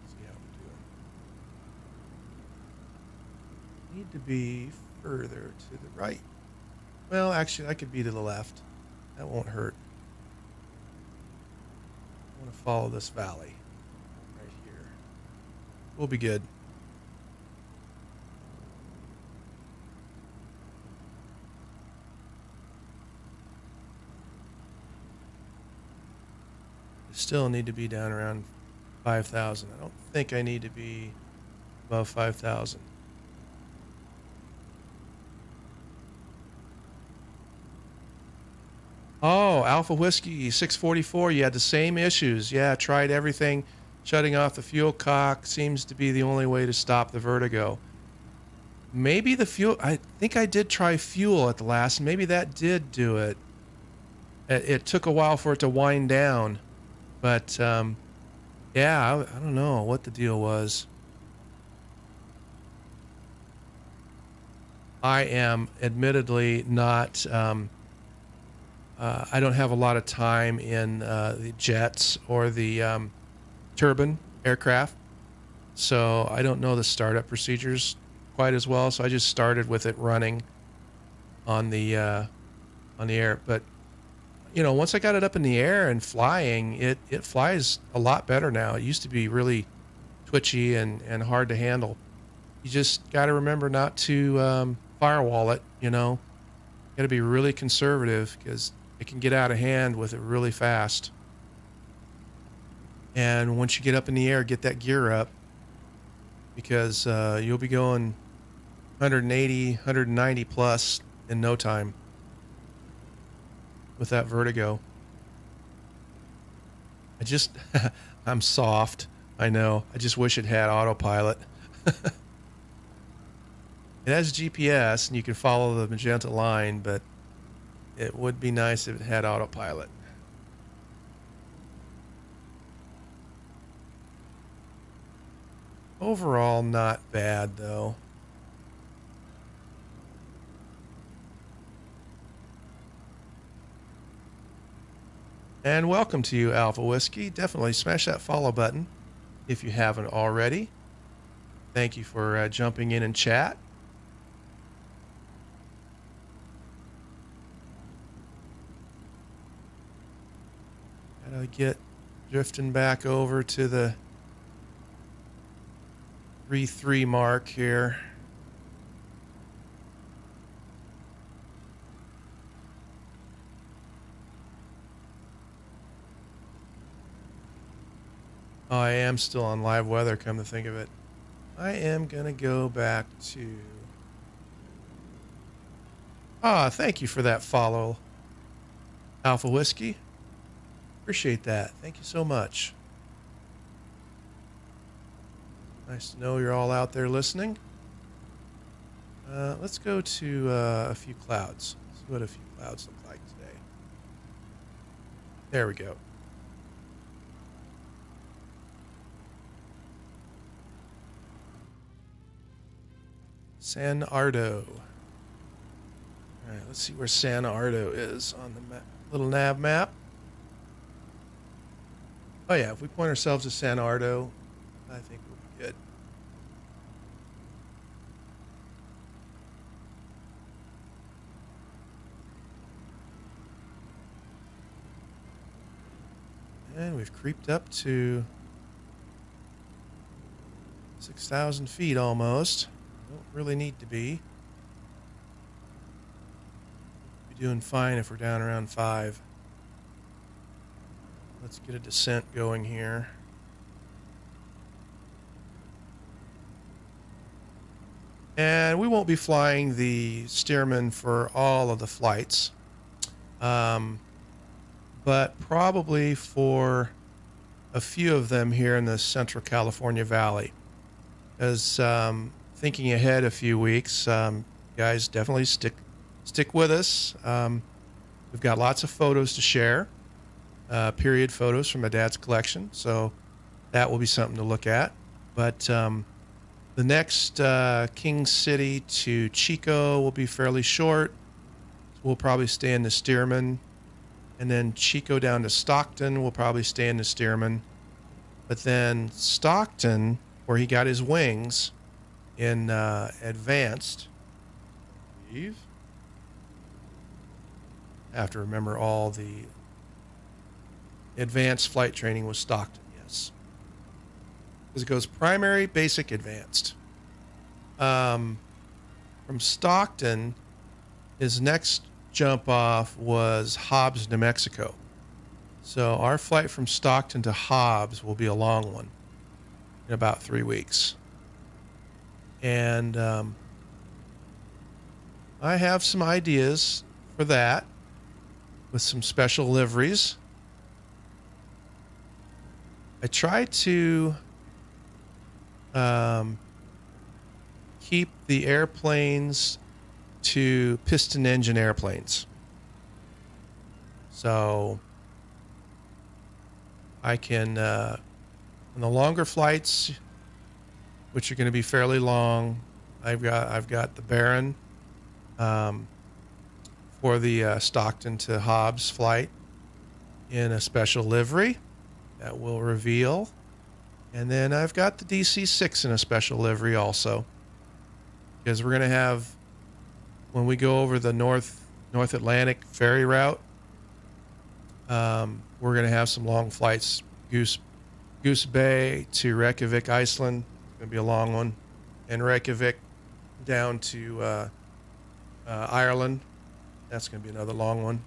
See how we doing. Need to be further to the right. Well, actually, I could be to the left. That won't hurt. I want to follow this valley right here. We'll be good. Still need to be down around 5,000. I don't think I need to be above 5,000. Oh, Alpha Whiskey 644. You had the same issues. Yeah, tried everything. Shutting off the fuel cock seems to be the only way to stop the vertigo. Maybe the fuel, I think I did try fuel at the last. Maybe that did do it. It, it took a while for it to wind down. But um, yeah, I, I don't know what the deal was. I am admittedly not. Um, uh, I don't have a lot of time in uh, the jets or the um, turbine aircraft, so I don't know the startup procedures quite as well. So I just started with it running on the uh, on the air. But you know, once I got it up in the air and flying, it it flies a lot better now. It used to be really twitchy and and hard to handle. You just got to remember not to um, firewall it. You know, got to be really conservative because it can get out of hand with it really fast. And once you get up in the air, get that gear up because uh, you'll be going 180, 190 plus in no time with that vertigo. I just, (laughs) I'm soft. I know. I just wish it had autopilot. (laughs) it has GPS and you can follow the magenta line, but it would be nice if it had autopilot. Overall, not bad though. And welcome to you, Alpha Whiskey. Definitely smash that follow button if you haven't already. Thank you for uh, jumping in and chat. Gotta get drifting back over to the 3 3 mark here. Oh, I am still on live weather, come to think of it. I am going to go back to. Ah, thank you for that follow, Alpha Whiskey. Appreciate that. Thank you so much. Nice to know you're all out there listening. Uh, let's go to uh, a few clouds. Let's see what a few clouds look like today. There we go. San Ardo. All right, let's see where San Ardo is on the map, little nav map. Oh yeah, if we point ourselves to San Ardo, I think we'll be good. And we've creeped up to 6,000 feet almost. Don't really need to be. Be doing fine if we're down around five. Let's get a descent going here. And we won't be flying the Stearman for all of the flights, um, but probably for a few of them here in the Central California Valley. As um, thinking ahead a few weeks, um, guys, definitely stick stick with us. Um, we've got lots of photos to share, uh, period photos from my dad's collection, so that will be something to look at. But um, the next uh, King City to Chico will be fairly short. We'll probably stay in the Stearman, and then Chico down to Stockton. We'll probably stay in the Stearman, but then Stockton, where he got his wings in uh, advanced. Eve. I have to remember all the advanced flight training was Stockton, yes. Because it goes primary, basic, advanced. Um, from Stockton, his next jump off was Hobbs, New Mexico. So our flight from Stockton to Hobbs will be a long one in about three weeks and um, I have some ideas for that with some special liveries. I try to um, keep the airplanes to piston engine airplanes. So I can, uh, on the longer flights, which are going to be fairly long. I've got I've got the Baron um, for the uh, Stockton to Hobbs flight in a special livery that will reveal, and then I've got the DC six in a special livery also, because we're going to have when we go over the North North Atlantic ferry route. Um, we're going to have some long flights, Goose Goose Bay to Reykjavik, Iceland going to be a long one. And Reykjavik down to uh, uh, Ireland That's going to be another long one.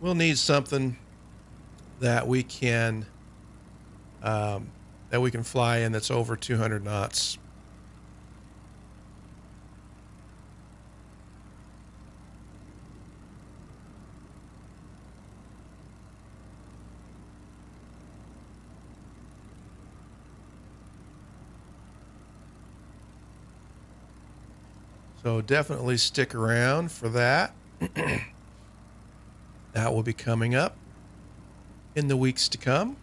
We'll need something that we can um, that we can fly in that's over 200 knots. So definitely stick around for that. (clears throat) that will be coming up in the weeks to come.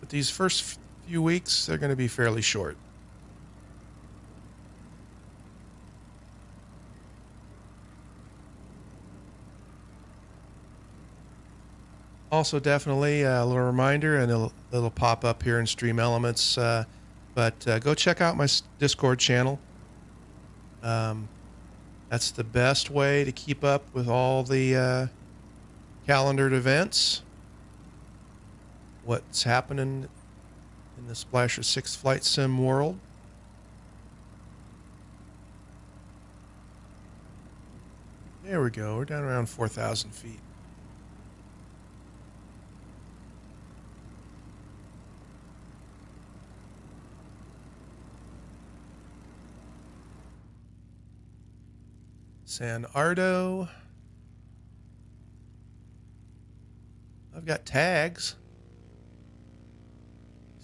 But these first few weeks, they're going to be fairly short. Also, definitely uh, a little reminder, and it'll, it'll pop up here in Stream Elements. Uh, but uh, go check out my Discord channel. Um, that's the best way to keep up with all the uh, calendared events. What's happening in the Splasher 6 Flight Sim world. There we go. We're down around 4,000 feet. San Ardo. I've got tags.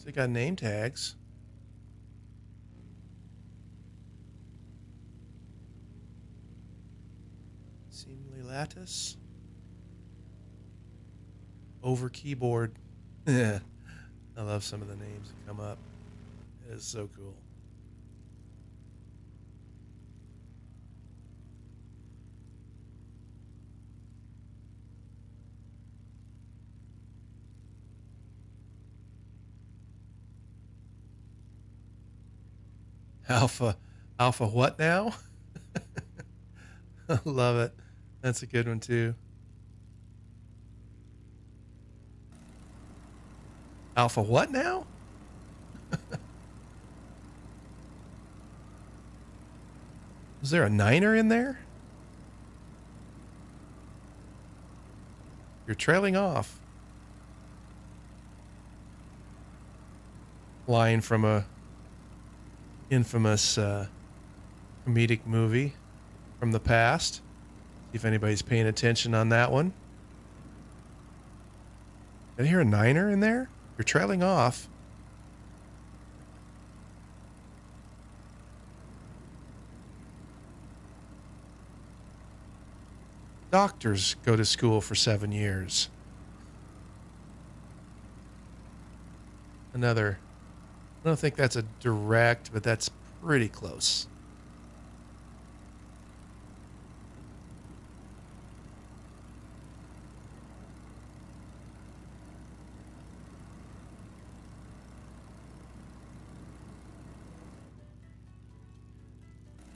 I got name tags. Seemly lattice. Over keyboard. (laughs) I love some of the names that come up. It is so cool. Alpha, alpha, what now? (laughs) Love it. That's a good one too. Alpha, what now? (laughs) Is there a niner in there? You're trailing off. Line from a infamous uh, comedic movie from the past. See if anybody's paying attention on that one. Did I hear a niner in there? You're trailing off. Doctors go to school for seven years. Another I don't think that's a direct, but that's pretty close.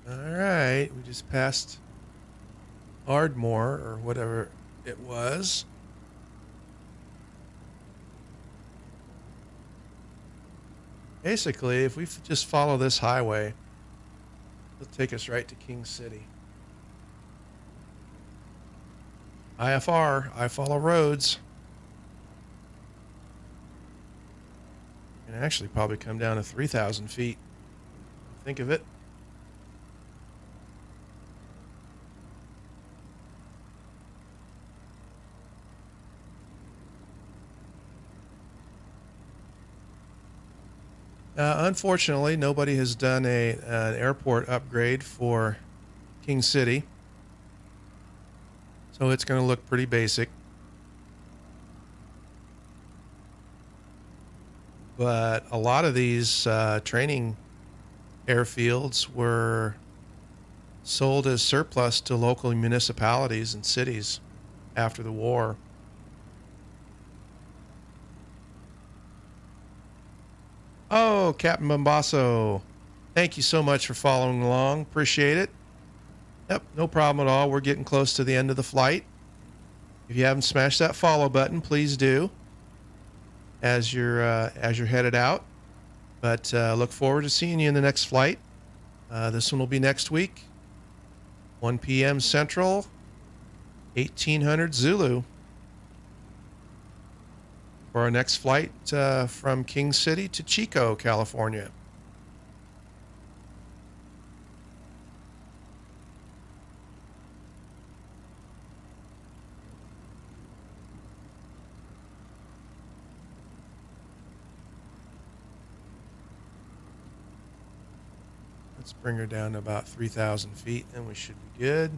All right, we just passed Ardmore or whatever it was. Basically, if we just follow this highway, it'll take us right to King City. IFR, I follow roads. And actually probably come down to 3,000 feet. Think of it. Uh, unfortunately, nobody has done a an airport upgrade for King City, so it's going to look pretty basic. But a lot of these uh, training airfields were sold as surplus to local municipalities and cities after the war. Oh, Captain Bombasso. Thank you so much for following along. Appreciate it. Yep, no problem at all. We're getting close to the end of the flight. If you haven't smashed that follow button, please do as you're uh, as you're headed out. But uh, look forward to seeing you in the next flight. Uh, this one will be next week, 1 p.m. Central, 1800 Zulu. For our next flight uh, from King City to Chico, California. Let's bring her down to about 3,000 feet, and we should be good.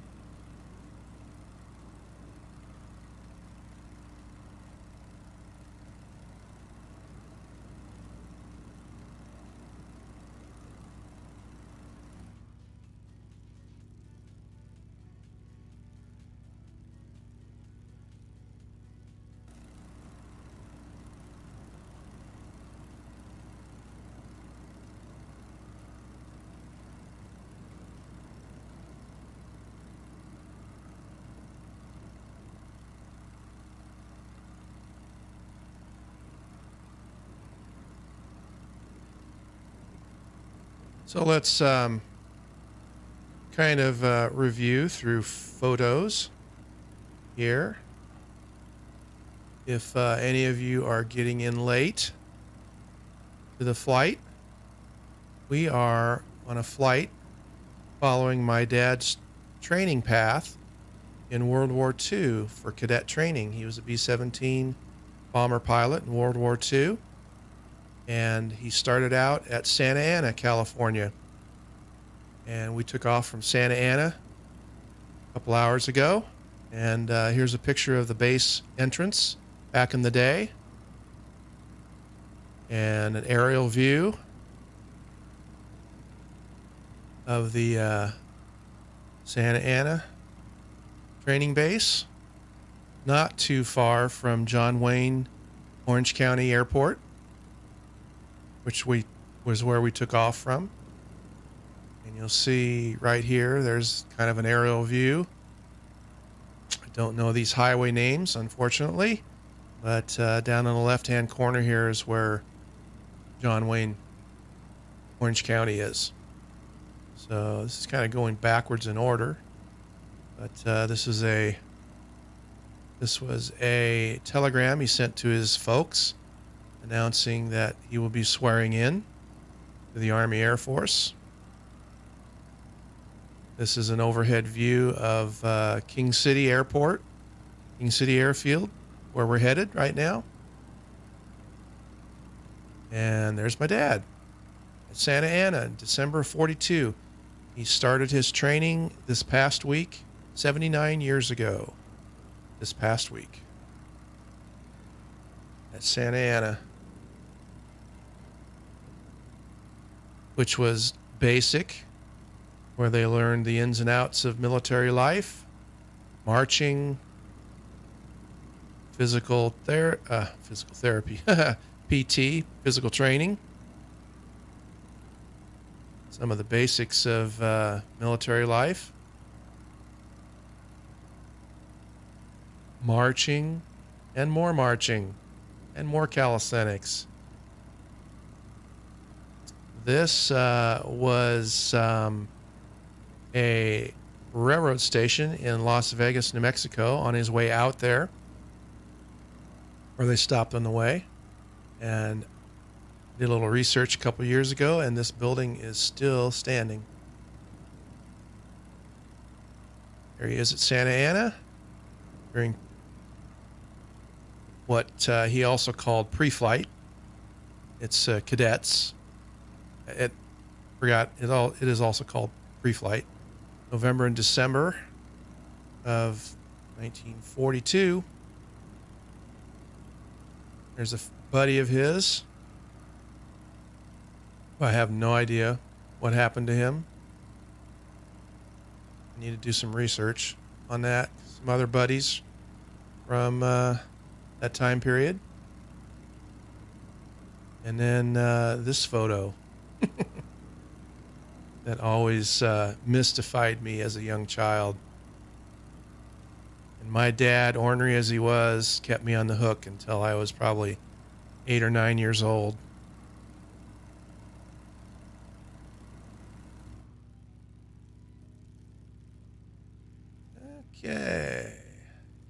So let's um, kind of uh, review through photos here. If uh, any of you are getting in late to the flight, we are on a flight following my dad's training path in World War II for cadet training. He was a B 17 bomber pilot in World War II and he started out at Santa Ana, California. And we took off from Santa Ana a couple hours ago. And uh, here's a picture of the base entrance back in the day, and an aerial view of the uh, Santa Ana training base, not too far from John Wayne Orange County Airport which we was where we took off from. And you'll see right here, there's kind of an aerial view. I don't know these highway names, unfortunately, but uh, down in the left-hand corner here is where John Wayne, Orange County is. So this is kind of going backwards in order, but uh, this is a this was a telegram he sent to his folks announcing that he will be swearing in to the Army Air Force. This is an overhead view of uh, King City Airport, King City Airfield, where we're headed right now. And there's my dad at Santa Ana, in December 42. He started his training this past week, 79 years ago. This past week at Santa Ana. Which was basic, where they learned the ins and outs of military life, marching, physical ther- uh, physical therapy, (laughs) PT, physical training, some of the basics of uh, military life, marching, and more marching, and more calisthenics this uh, was um, a railroad station in Las Vegas, New Mexico, on his way out there, where they stopped on the way and did a little research a couple years ago, and this building is still standing. There he is at Santa Ana during what uh, he also called pre flight. It's uh, cadets it forgot it all it is also called pre-flight. November and december of 1942 there's a buddy of his i have no idea what happened to him. I need to do some research on that. Some other buddies from uh, that time period. And then uh, this photo (laughs) that always uh, mystified me as a young child. And my dad, ornery as he was, kept me on the hook until I was probably eight or nine years old. Okay.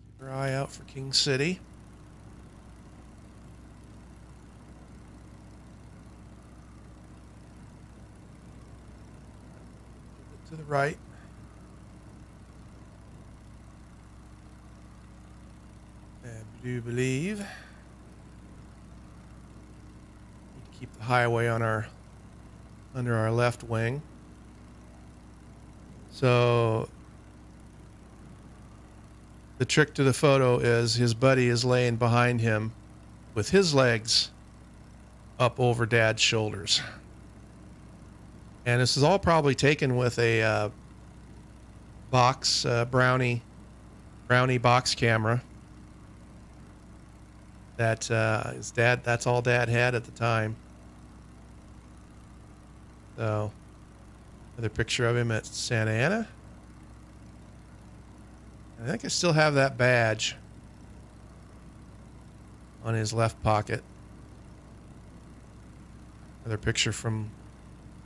Keep your eye out for King City. To the right. I do believe. To keep the highway on our under our left wing. So the trick to the photo is his buddy is laying behind him with his legs up over dad's shoulders. And this is all probably taken with a uh, box uh, brownie brownie box camera that uh, his dad that's all dad had at the time. So another picture of him at Santa Ana. I think I still have that badge on his left pocket. Another picture from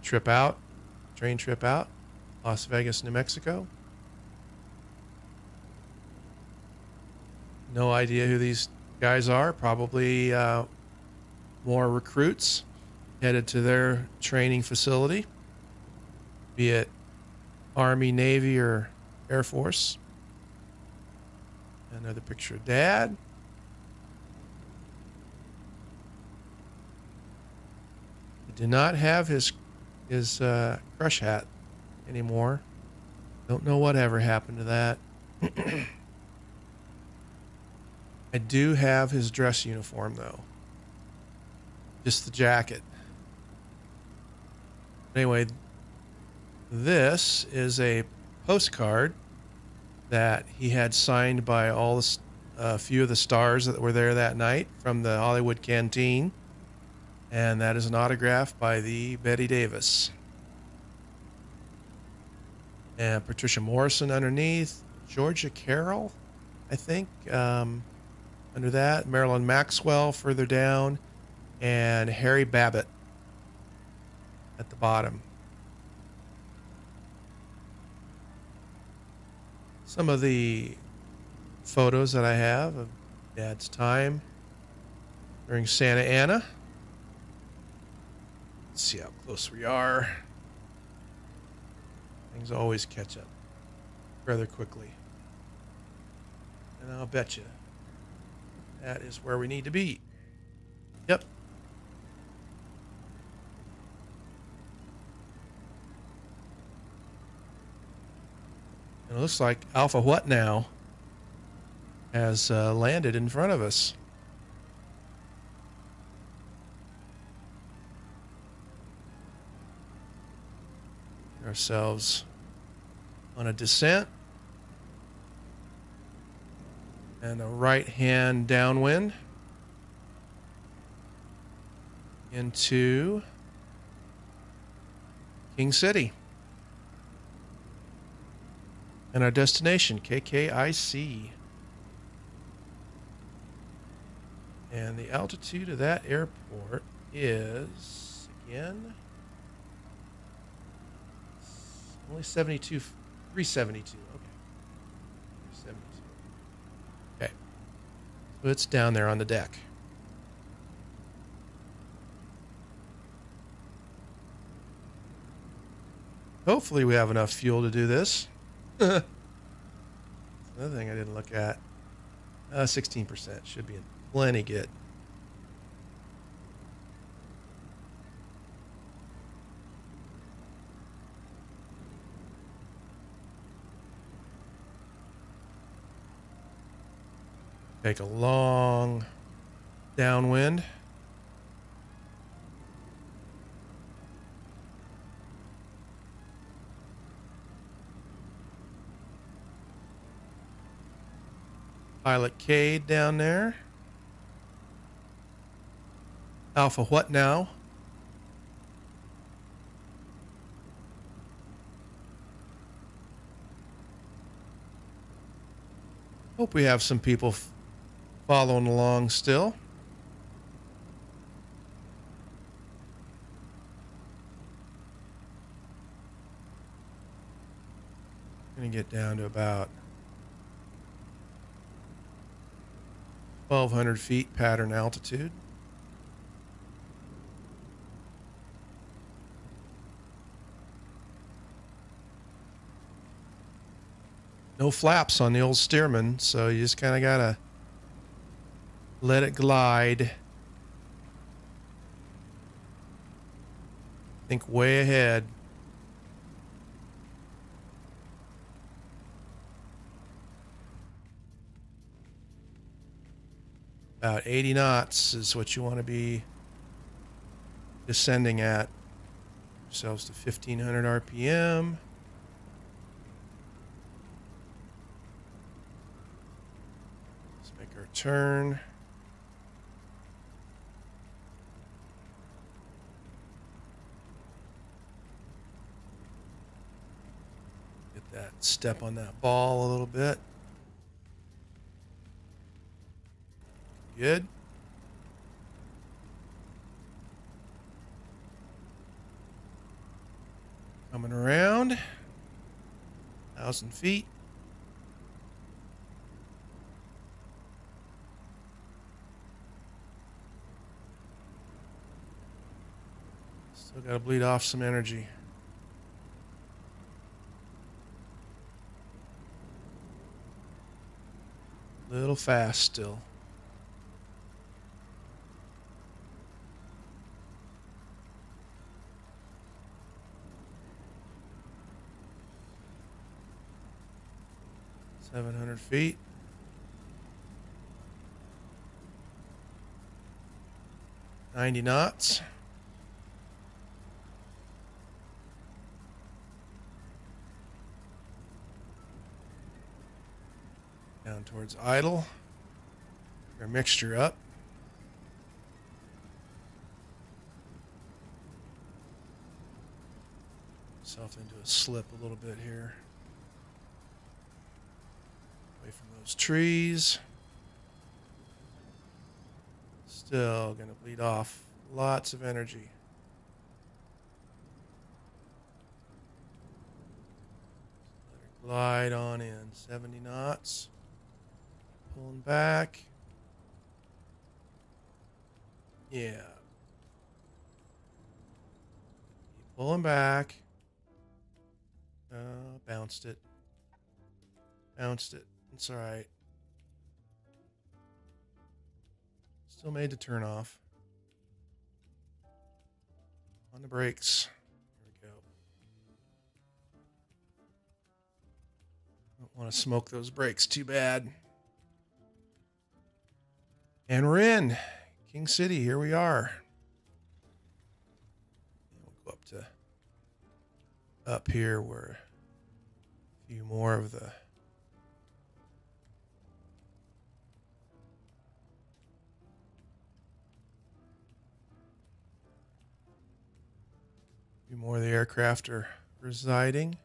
trip out, train trip out, Las Vegas, New Mexico. No idea who these guys are. Probably uh, more recruits headed to their training facility, be it Army, Navy, or Air Force. Another picture of dad. Did not have his his uh, crush hat anymore. Don't know whatever happened to that. (clears throat) I do have his dress uniform though. Just the jacket. Anyway, this is a postcard that he had signed by all a few of the stars that were there that night from the Hollywood Canteen, and that is an autograph by the Bette Davis and Patricia Morison underneath, Georgia Carroll, I think, um, under that, Marilyn Maxwell further down, and Harry Babbitt at the bottom. some of the photos that I have of Dad's time during Santa Ana. Let's see how close we are. Things always catch up rather quickly. And I'll bet you that is where we need to be. Yep. And it looks like Alpha What Now has uh, landed in front of us. Ourselves on a descent and a right hand downwind into King City. And our destination, KKIC. And the altitude of that airport is, again, only 72, 372. Okay. 372. Okay. So it's down there on the deck. Hopefully, we have enough fuel to do this. (laughs) Another thing I didn't look at. Uh, 16% should be plenty good. Take a long downwind. Pilot Cade down there. Alpha what now? Hope we have some people following along still. Gonna get down to about 1200 feet pattern altitude. No flaps on the old Stearman, so you just kind of gotta let it glide. Think way ahead. About 80 knots is what you want to be descending at. Yourselves to 1500 RPM. Let's make our turn. Get that step on that ball a little bit. Good. Coming around. Thousand feet. Still got to bleed off some energy. Little fast still. Seven hundred feet. Ninety knots. Down towards idle. Our mixture up. Self into a slip a little bit here. Away from those trees. Still gonna bleed off lots of energy. Glide on in. 70 knots. Pulling back. Yeah. Keep pulling back. Uh, bounced it. Bounced it. It's all right. Still made to turn off. On the brakes. There we go. Don't want to smoke those brakes too bad. And we're in King City. Here we are. We'll go up to up here where a few more of the few more of the aircraft are residing.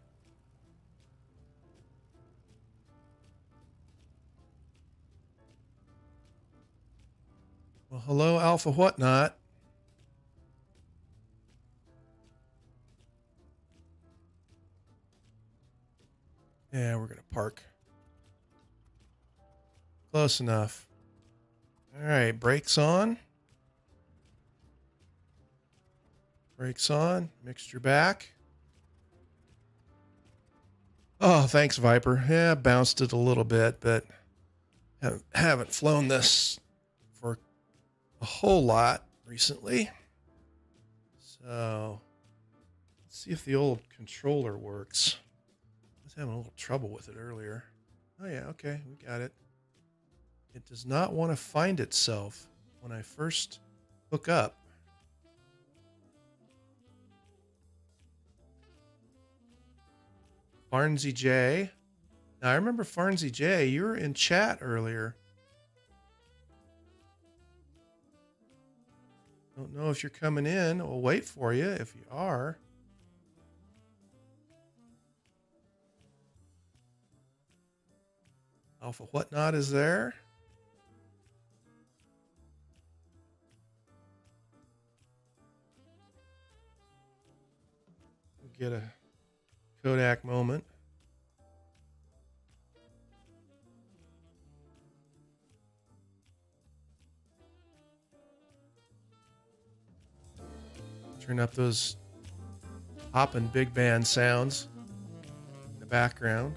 Well, hello, Alpha Whatnot. Yeah, we're going to park. Close enough. All right, brakes on. Brakes on. Mixture back. Oh, thanks, Viper. Yeah, bounced it a little bit, but haven't, flown this a whole lot recently. So let's see if the old controller works. I was having a little trouble with it earlier. Oh, yeah, okay, we got it. It does not want to find itself when I first hook up. Farnsey J. Now, I remember Farnsey J. You were in chat earlier. Don't know if you're coming in. We'll wait for you if you are. Alpha Whatnot is there. Get a Kodak moment. Turn up those hopping big band sounds in the background.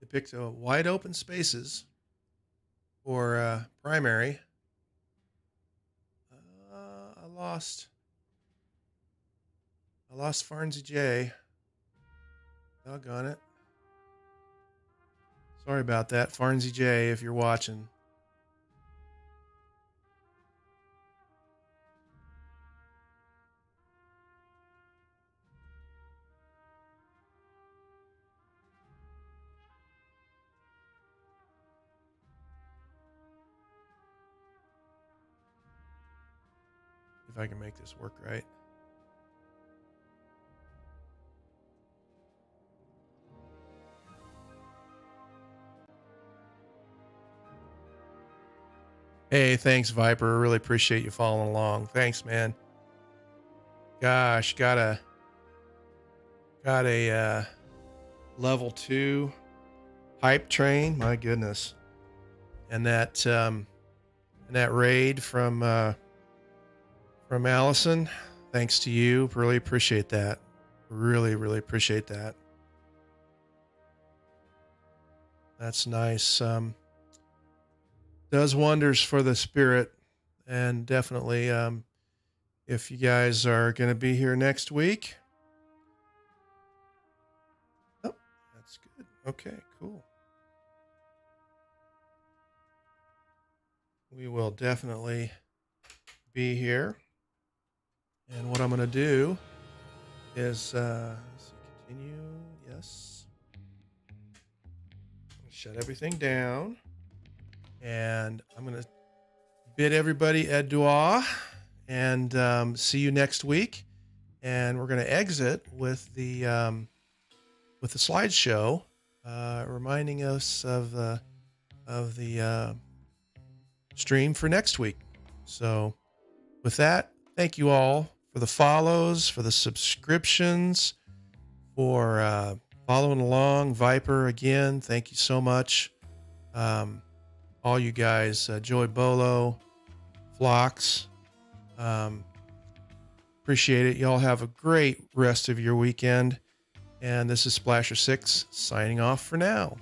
They picked uh, wide open spaces for uh, primary. Uh, I lost. I lost Farnsey J. Doggone it. Sorry about that, Farnsey J, if you're watching. If I can make this work right. Hey, thanks, Viper. Really appreciate you following along. Thanks, man. Gosh, got a got a uh, level two hype train. My goodness, and that um, and that raid from uh, from Allison. Thanks to you. Really appreciate that. Really, really appreciate that. That's nice. Um, does wonders for the spirit and definitely um, if you guys are going to be here next week. Oh that's good. Okay cool. We will definitely be here. And what i'm going to do is uh continue. Yes. Shut everything down and I'm going to bid everybody adieu and um, see you next week. And we're going to exit with the um, with the slideshow, uh, reminding us of the of the uh, stream for next week. So, with that, thank you all for the follows, for the subscriptions, for uh, following along. Viper again, thank you so much. Um, all you guys, uh, Joy Bolo, Phlox. Um, appreciate it. Y'all have a great rest of your weekend. And this is Splasher6 signing off for now.